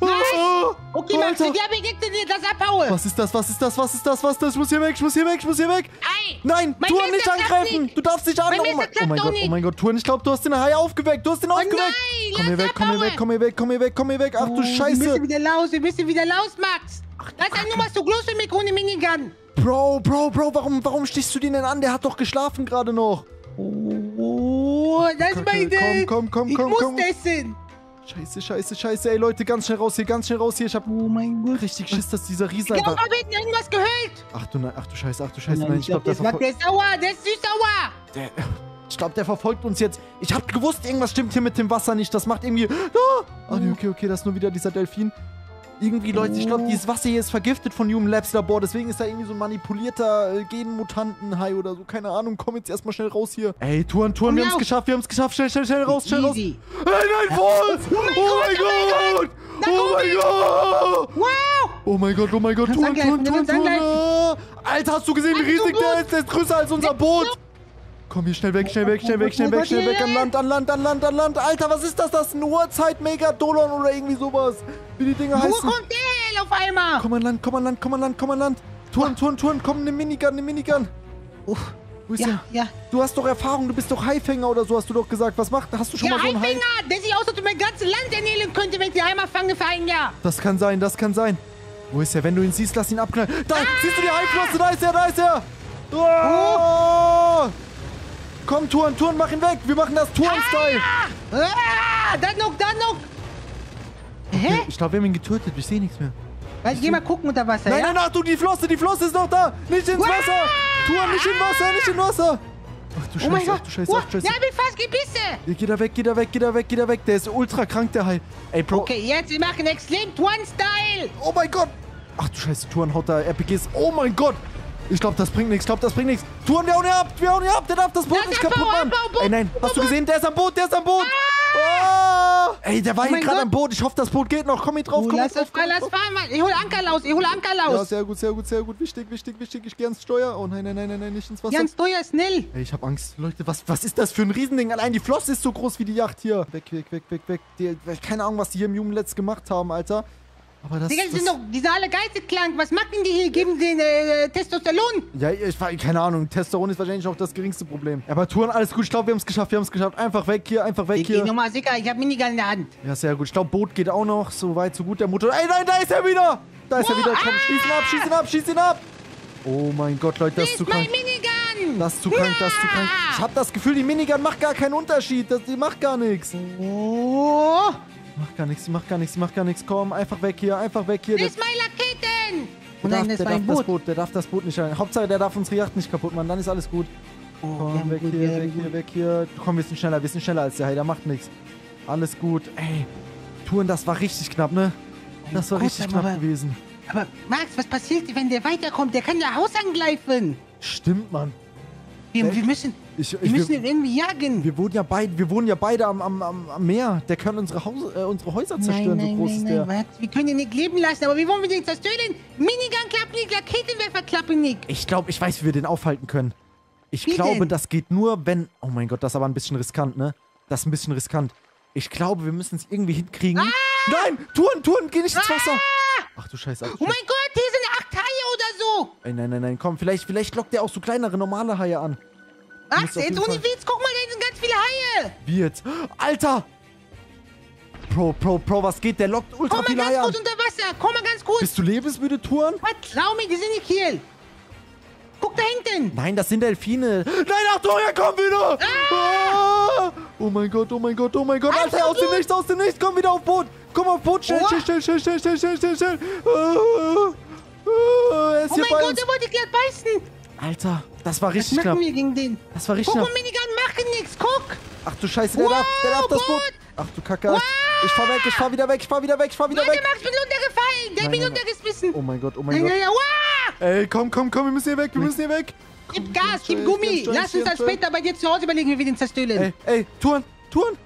Oh, Okay, Max, Alter. ich habe dir dir das abhaue. Was ist das? Was ist das? Was ist das? Was ist das? Ich muss hier weg, ich muss hier weg, ich muss hier weg! Ei! Nein, Mein Touren nicht angreifen! nicht. Du darfst nicht an! Mein Oh mein, oh mein Gott, oh mein Gott, Touren, ich glaube, du hast den Hai aufgeweckt! Du hast den Oh aufgeweckt! nein, komm hier weg, komm hier weg, komm hier weg, komm hier weg, komm hier weg! Ach du Oh, Wir Scheiße! müssen wieder raus, wir müssen wieder raus, Max. Das ist nur mal so groß für mich ohne Minigun. Bro, Bro, Bro, warum, warum stichst du den denn an? Der hat doch geschlafen gerade noch! Oh, das ist Okay, mein Ding. komm, komm, komm, ich komm, muss komm. essen. Scheiße, scheiße, scheiße, ey Leute, ganz schnell raus hier, ganz schnell raus hier. Ich hab Oh mein Gott. richtig Schiss, dass dieser Riese Ich glaube, wir hätten irgendwas gehört. Ach du, nein, ach du Scheiße, ach du Scheiße, Nein, nein, ich glaube, der, der sauer, der ist süß sauer. der, ich glaub, der verfolgt uns jetzt. Ich hab gewusst, irgendwas stimmt hier mit dem Wasser nicht. Das macht irgendwie... Ah, ah nee, okay, okay, das ist nur wieder dieser Delfin. Irgendwie, Leute, ich glaube, dieses Wasser hier ist vergiftet von Human Labs Labor. Deswegen ist da irgendwie so ein manipulierter äh, Genmutantenhai oder so. Keine Ahnung, komm jetzt erstmal schnell raus hier. Ey, Touren, Touren, wir haben's raus. geschafft, wir haben's geschafft. Schnell, schnell, schnell raus, schnell raus. Hey, nein, vor uns! Oh mein Gott! Oh mein Gott! Wow. Oh mein Gott, oh mein Gott, Touren, Touren, Touren, Touren. Alter, hast du gesehen, wie riesig der ist? Der ist größer als unser Boot. Komm hier, schnell weg, schnell weg, schnell weg, schnell weg, schnell weg, an Land, an Land, an Land, an Land. Alter, was ist das? Das ist ein Urzeit-Megadolon oder irgendwie sowas. Wie die Dinger Wo heißen. kommt der Hell auf einmal? Komm an Land, komm an Land, komm an Land, komm an Land. Touren, Touren, Touren, komm, eine Minigun, eine Minigun. Uff. Wo ist Ja, der? ja. Du hast doch Erfahrung, du bist doch Haifänger oder so, hast du doch gesagt. Was macht, hast du schon Der mal so einen Hai? Haifinger, der sieht aus, er mein ganzes Land ernähren könnte, wenn ich den einmal fange für ein Jahr. Das kann sein, das kann sein. Wo ist er? Wenn du ihn siehst, lass ihn abknallen. Da, Ah! siehst du die Haiflosse? Da ist er, da ist er. Oh! Komm, Touren, Touren, mach ihn weg. Wir machen das Touren-Style. Ah, dann noch, dann noch. Hä? Ich glaube, wir haben ihn getötet. Ich sehe nichts mehr. Warte, geh mal gucken unter Wasser, Nein, ja? nein, Achtung, die Flosse, die Flosse ist noch da. Nicht ins Wasser. Tuan, nicht in Wasser, nicht in Wasser. Ach du Oh mein Scheiße, ach Gott. du Scheiße, Oh, ach du Scheiße. ja, ich bin fast gebissen. Geh da weg, geh da weg, geh da weg, geh da weg. Der ist ultra krank, der Hai. Ey, Bro. Okay, jetzt, wir machen Extreme One-Style. Oh mein Gott. Ach du Scheiße, Tuan haut da RPGs. Oh mein Gott. Ich glaube, das bringt nichts. Ich glaube, das bringt nichts. Tuan, wir hauen ihn ab. Wir hauen ihn ab. Der darf das Boot Ja, nicht kaputt machen. Ey, nein. Hast du gesehen? Der ist am Boot. Der ist am Boot. Ah. Ey, der war Oh hier gerade am Boot. Ich hoffe, das Boot geht noch. Komm hier drauf. Oh, komm hier lass drauf. komm lass drauf. fahren, Mann. Ich hole Ankerlaus, ich hole Ja, Ankerlaus. sehr gut, sehr gut, sehr gut. Wichtig, wichtig, wichtig. Ich gehe ans Steuer. Oh nein, nein, nein, nein, nein, nicht ins Wasser. Ganz teuer, schnell. Ey, ich hab Angst. Leute, was, was ist das für ein Riesending? Allein die Flosse ist so groß wie die Yacht hier. Weg, weg, weg, weg, weg. Die, keine Ahnung, was die hier im Jugendletz gemacht haben, Alter. Aber das, Digga, die das sind doch, die sind alle geisteskrank. Was machen die hier? Geben den äh, Testosteron? Ja, ich keine Ahnung. Testosteron ist wahrscheinlich auch das geringste Problem. Aber Touren, alles gut. Ich glaube, wir haben es geschafft. Wir haben es geschafft. Einfach weg hier, einfach weg Ich geh hier. nochmal sicher, ich hab Minigun in der Hand. Ja, sehr gut. Ich glaube, Boot geht auch noch. So weit, so gut. Der Motor. Ey, nein, da ist er wieder. Da ist er Oh, wieder. Komm, ah! schieß ihn ab, schieß ihn ab, schieß ihn ab. Oh mein Gott, Leute, das ist zu krank. Minigun. Das ist zu krank, das ist zu krank. Ich habe das Gefühl, die Minigun macht gar keinen Unterschied. Das, die macht gar nichts. Oh, Macht gar nichts, sie macht gar nichts, sie macht gar nichts. Komm, einfach weg hier, einfach weg hier. das Der, ist mein Raketen. der Oh darf, nein, das der darf ein das Boot. Boot, der darf das Boot nicht rein. Hauptsache, der darf unsere Yacht nicht kaputt machen, dann ist alles gut. Oh, Komm, weg gut, hier, wir weg haben hier, gut. weg hier. Komm, wir sind schneller, wir sind schneller als der Hai, der macht nichts. Alles gut. Ey, Touren, das war richtig knapp, ne? Das war Gott, richtig aber- knapp gewesen. Aber Max, was passiert, wenn der weiterkommt? Der kann ja Haus angreifen. Stimmt, Mann. Wir, wir müssen, Ich, wir ich, müssen wir, ihn irgendwie jagen. wir, wohnen ja beid, wir wohnen ja beide am, am, am, Meer. Der kann unsere, Haus, äh, unsere Häuser zerstören, so groß ist der. Max, wir können ihn nicht leben lassen, aber wie wollen wir den zerstören? Minigun klappt nicht, Raketenwerfer klappen nicht. Ich glaube, ich weiß, wie wir den aufhalten können. Ich Wie glaube, denn? das geht nur, wenn... Oh mein Gott, das ist aber ein bisschen riskant, ne? Das ist ein bisschen riskant. Ich glaube, wir müssen es irgendwie hinkriegen. Nein! Touren, Touren, geh nicht ins Wasser! Ach du Scheiße. Ach, du Oh mein Gott, hier sind acht Haie oder so. Ey, nein, nein, nein, komm, vielleicht, vielleicht lockt der auch so kleinere, normale Haie an. Auf jetzt ohne Witz, guck mal, da sind ganz viele Haie. Wie jetzt? Alter! Pro, Pro, Pro, was geht? Der lockt ultra Komm mal viele ganz Haie kurz an. unter Wasser, komm mal ganz kurz. Bist du lebensmüde, Touren? Vertrau mir, die sind nicht hier. Guck da hinten. Nein, das sind Delfine. Nein, Achtung, er kommt wieder! Ah! Oh mein Gott, oh mein Gott, oh mein Gott. Alles Alter, aus dem. Nichts, aus dem Nichts. Komm wieder auf Boot. Komm auf Boot. Schnell, Oh. schnell, schnell, schnell, schnell, schnell, schnell, schnell. Ah, ah, er Oh mein Gott, uns. der wollte gleich beißen. Alter, das war Was richtig machen knapp. wir gegen den? Das war richtig Guck knapp. Minigun machen nichts, guck. Ach du Scheiße, der Wow, darf, der darf das Boot. Ach du Kacke. Ich fahr weg, ich fahr wieder weg, ich fahr wieder weg, ich fahr wieder Warte, weg. Max, bin runtergefallen. Der Nein, bin nein, runtergeschmissen. Oh mein Gott, oh mein Ja, Gott. ja, ja, wow. Ey, komm, komm, komm, wir müssen hier weg, wir müssen hier weg. Gib Gas, gib Gummi. ganz Lass uns ganz dann später bei dir zu Hause überlegen, wie wir den zerstören. Ey, ey, Touren, Touren.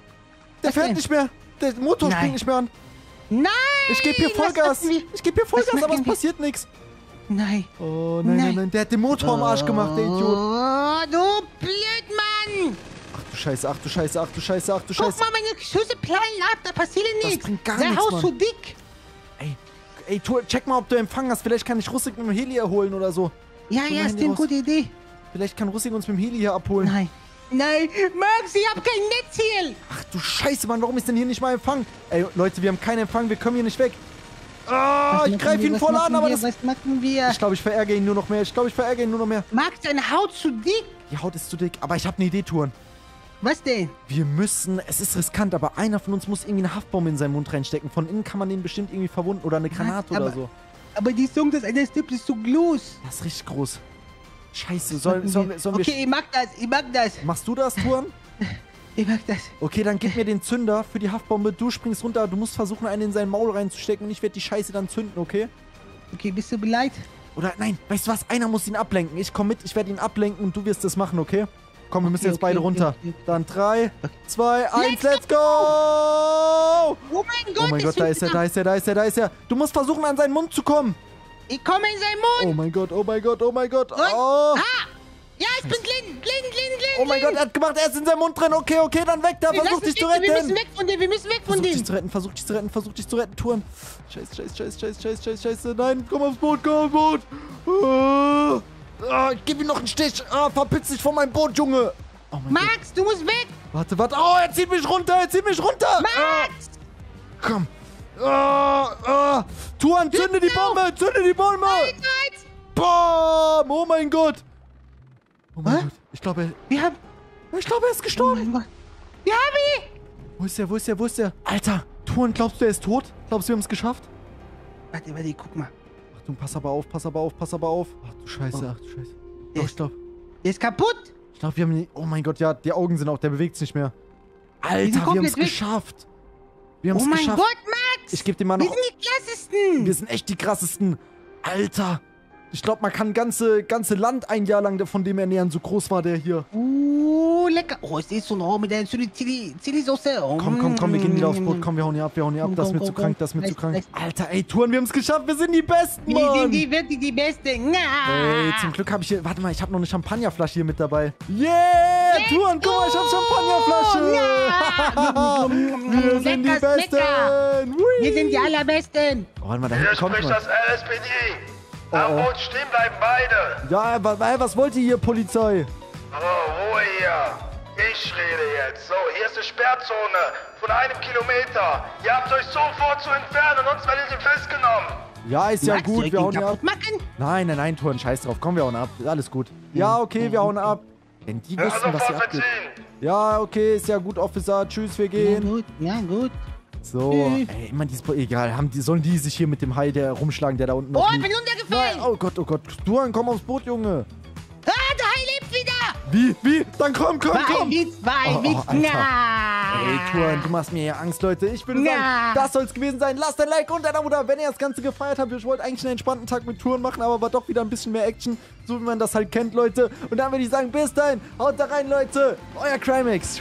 Der Was fährt denn? nicht mehr. Der Motor springt nicht mehr an. Nein. Ich gebe hier was Vollgas. Ich gebe hier Vollgas, aber es passiert nichts. Nein. Oh, nein, nein, Nein. nein. Der hat den Motor am Arsch gemacht, der Idiot. Oh, du Blödmann. Ach du Scheiße, ach du Scheiße, ach du Scheiße, ach du Guck Scheiße. mal, meine Schüsse prallen ab, da passiert Das nichts. bringt gar Der nichts, Haus Mann. zu dick. Ey, ey, check mal, ob du Empfang hast. Vielleicht kann ich Russik mit dem Heli erholen oder so. Ja, ja, ist eine gute Idee. Vielleicht kann Russik uns mit dem Heli hier abholen. Nein. Nein, Max, ich hab kein Netz hier. Ach du Scheiße, Mann, warum ist denn hier nicht mal Empfang? Ey, Leute, wir haben keinen Empfang, wir kommen hier nicht weg. Ah, ich greife ihn voll an, aber das... Was machen wir? Ich glaube, ich verärgere ihn nur noch mehr. Ich glaube, ich verärgere ihn nur noch mehr. Max, deine Haut zu dick. Die Haut ist zu dick. Aber ich habe eine Idee, Touren. Was denn? Wir müssen, es ist riskant, aber einer von uns muss irgendwie eine Haftbombe in seinen Mund reinstecken. Von innen kann man den bestimmt irgendwie verwunden oder eine Granate aber- oder so. Aber die Song des eines Typs ist so groß. Das ist richtig groß. Scheiße, sollen, sollen, wir, sollen okay, wir... ich mag das, ich mag das. Machst du das, Touren? Ich mag das. Okay, dann gib mir den Zünder für die Haftbombe. Du springst runter, du musst versuchen, einen in sein Maul reinzustecken und ich werde die Scheiße dann zünden, okay? Okay, bist du bereit? Oder nein, weißt du was? Einer muss ihn ablenken. Ich komm mit, ich werde ihn ablenken und du wirst das machen, okay? Komm, wir müssen Okay, jetzt beide okay, runter. okay, okay. Dann drei, zwei, eins, Let's let's go! Oh mein Gott, Oh mein Gott, da ist er, da ist er, da ist er, da ist er. Du musst versuchen, an seinen Mund zu kommen. Ich komme in seinen Oh Mund. mein Gott, oh mein Gott, oh mein Gott. Und? Oh, Ah! Ja, ich bin blind, blind, blind, blind. oh mein Gott, er hat gemacht, er ist in seinem Mund drin. Okay, okay, dann weg da. Wir Versuch dich zu weg, Wir müssen retten. weg von dem, wir müssen weg von Versuch dich dem. zu retten, versuch dich zu retten, versuch dich zu retten, Touren. Scheiße, scheiße, scheiße, scheiße, scheiße, scheiße, scheiße. Nein, komm aufs Boot, komm aufs Boot. Ah, ah, gib ihm noch einen Stich. Ah, verpiss dich von meinem Boot, Junge. Oh mein Gott. Max, du musst weg. Warte, warte. Oh, er zieht mich runter, er zieht mich runter. Max! Komm. Ah, ah. Touren, zünde die Bombe, zünde die Bombe. Max! Bam! Oh mein Gott. Oh mein Hä? Gott. Ich glaube, Wir haben... er, ich glaube, er ist Oh gestorben. mein Gott. Wir haben ihn! Wo ist er, wo ist er, wo ist er? Alter, Touren, glaubst du, er ist tot? Glaubst du, wir haben es geschafft? Warte, warte, guck mal. Achtung, pass aber auf, pass aber auf, pass aber auf. Ach du Scheiße, Oh. ach du Scheiße. Der ist- ich glaub, Der ist kaputt. ich glaub, wir haben ihn. Oh mein Gott, ja, die Augen sind auch, der bewegt sich nicht mehr. Alter, wir haben es geschafft. Wir haben Oh es mein geschafft. Gott, Max. Ich gebe mal Wir noch. sind die krassesten. Wir sind echt die krassesten. Alter. Ich glaube, man kann ganze, ganze Land ein Jahr lang von dem ernähren. So groß war der hier. Uh, lecker. Oh, ich sehe so ein Rohr mit der Chili, Chili, Chili. Oh, Komm, komm, komm, wir gehen wieder aufs Boot. mm. Komm, wir hauen hier ab, wir hauen hier ab. Das ist mir zu krank, das ist mir zu krank. Alter, ey, Touren, wir haben es geschafft. Wir sind die Besten, Wir sind Mann. die wirklich die Besten. Ey, zum Glück habe ich hier. Warte mal, ich habe noch eine Champagnerflasche hier mit dabei. Yeah! Touren, guck mal, ich habe Champagnerflasche. wir sind die Besten. Wir sind die allerbesten. Oh, warte mal, da Hier kommt spricht das LSPD. Oh, oh. Stehen bleiben beide. Ja, wa- wa- was wollt ihr hier, Polizei? Oh, Ruhe hier. Ich rede jetzt. So, hier ist eine Sperrzone von einem Kilometer. Ihr habt euch sofort zu entfernen, sonst werdet ihr festgenommen. Ja, ist ja Max, gut, wir hauen hier ab. machen? Nein, nein, nein, Touren, scheiß drauf. Komm, wir hauen ab. Alles gut. Ja, okay, wir hauen ab. Wenn die Ja, wüssten, was hier abgeht. Ja, okay, ist ja gut, Officer. Tschüss, wir Ja, gehen. gut, ja, gut. So, ey, immer dieses... Egal, haben die, sollen die sich hier mit dem Hai, der rumschlagen, der da unten Oh, ich bin Nein, runtergefallen. oh Gott, oh Gott. Duan, komm aufs Boot, Junge. Ah, der Hai lebt wieder. Wie? Wie? Dann komm, komm, Zwei komm. Witz, zwei Oh, oh, Witz. Na. Ey, Tuan, du machst mir hier Angst, Leute. Ich würde sagen, Ja. das soll es gewesen sein. Lasst ein Like und ein Abo da, wenn ihr das Ganze gefeiert habt. Ich wollte eigentlich einen entspannten Tag mit Touren machen, aber war doch wieder ein bisschen mehr Action, so wie man das halt kennt, Leute. Und dann würde ich sagen, bis dahin, haut da rein, Leute. Euer Crimex.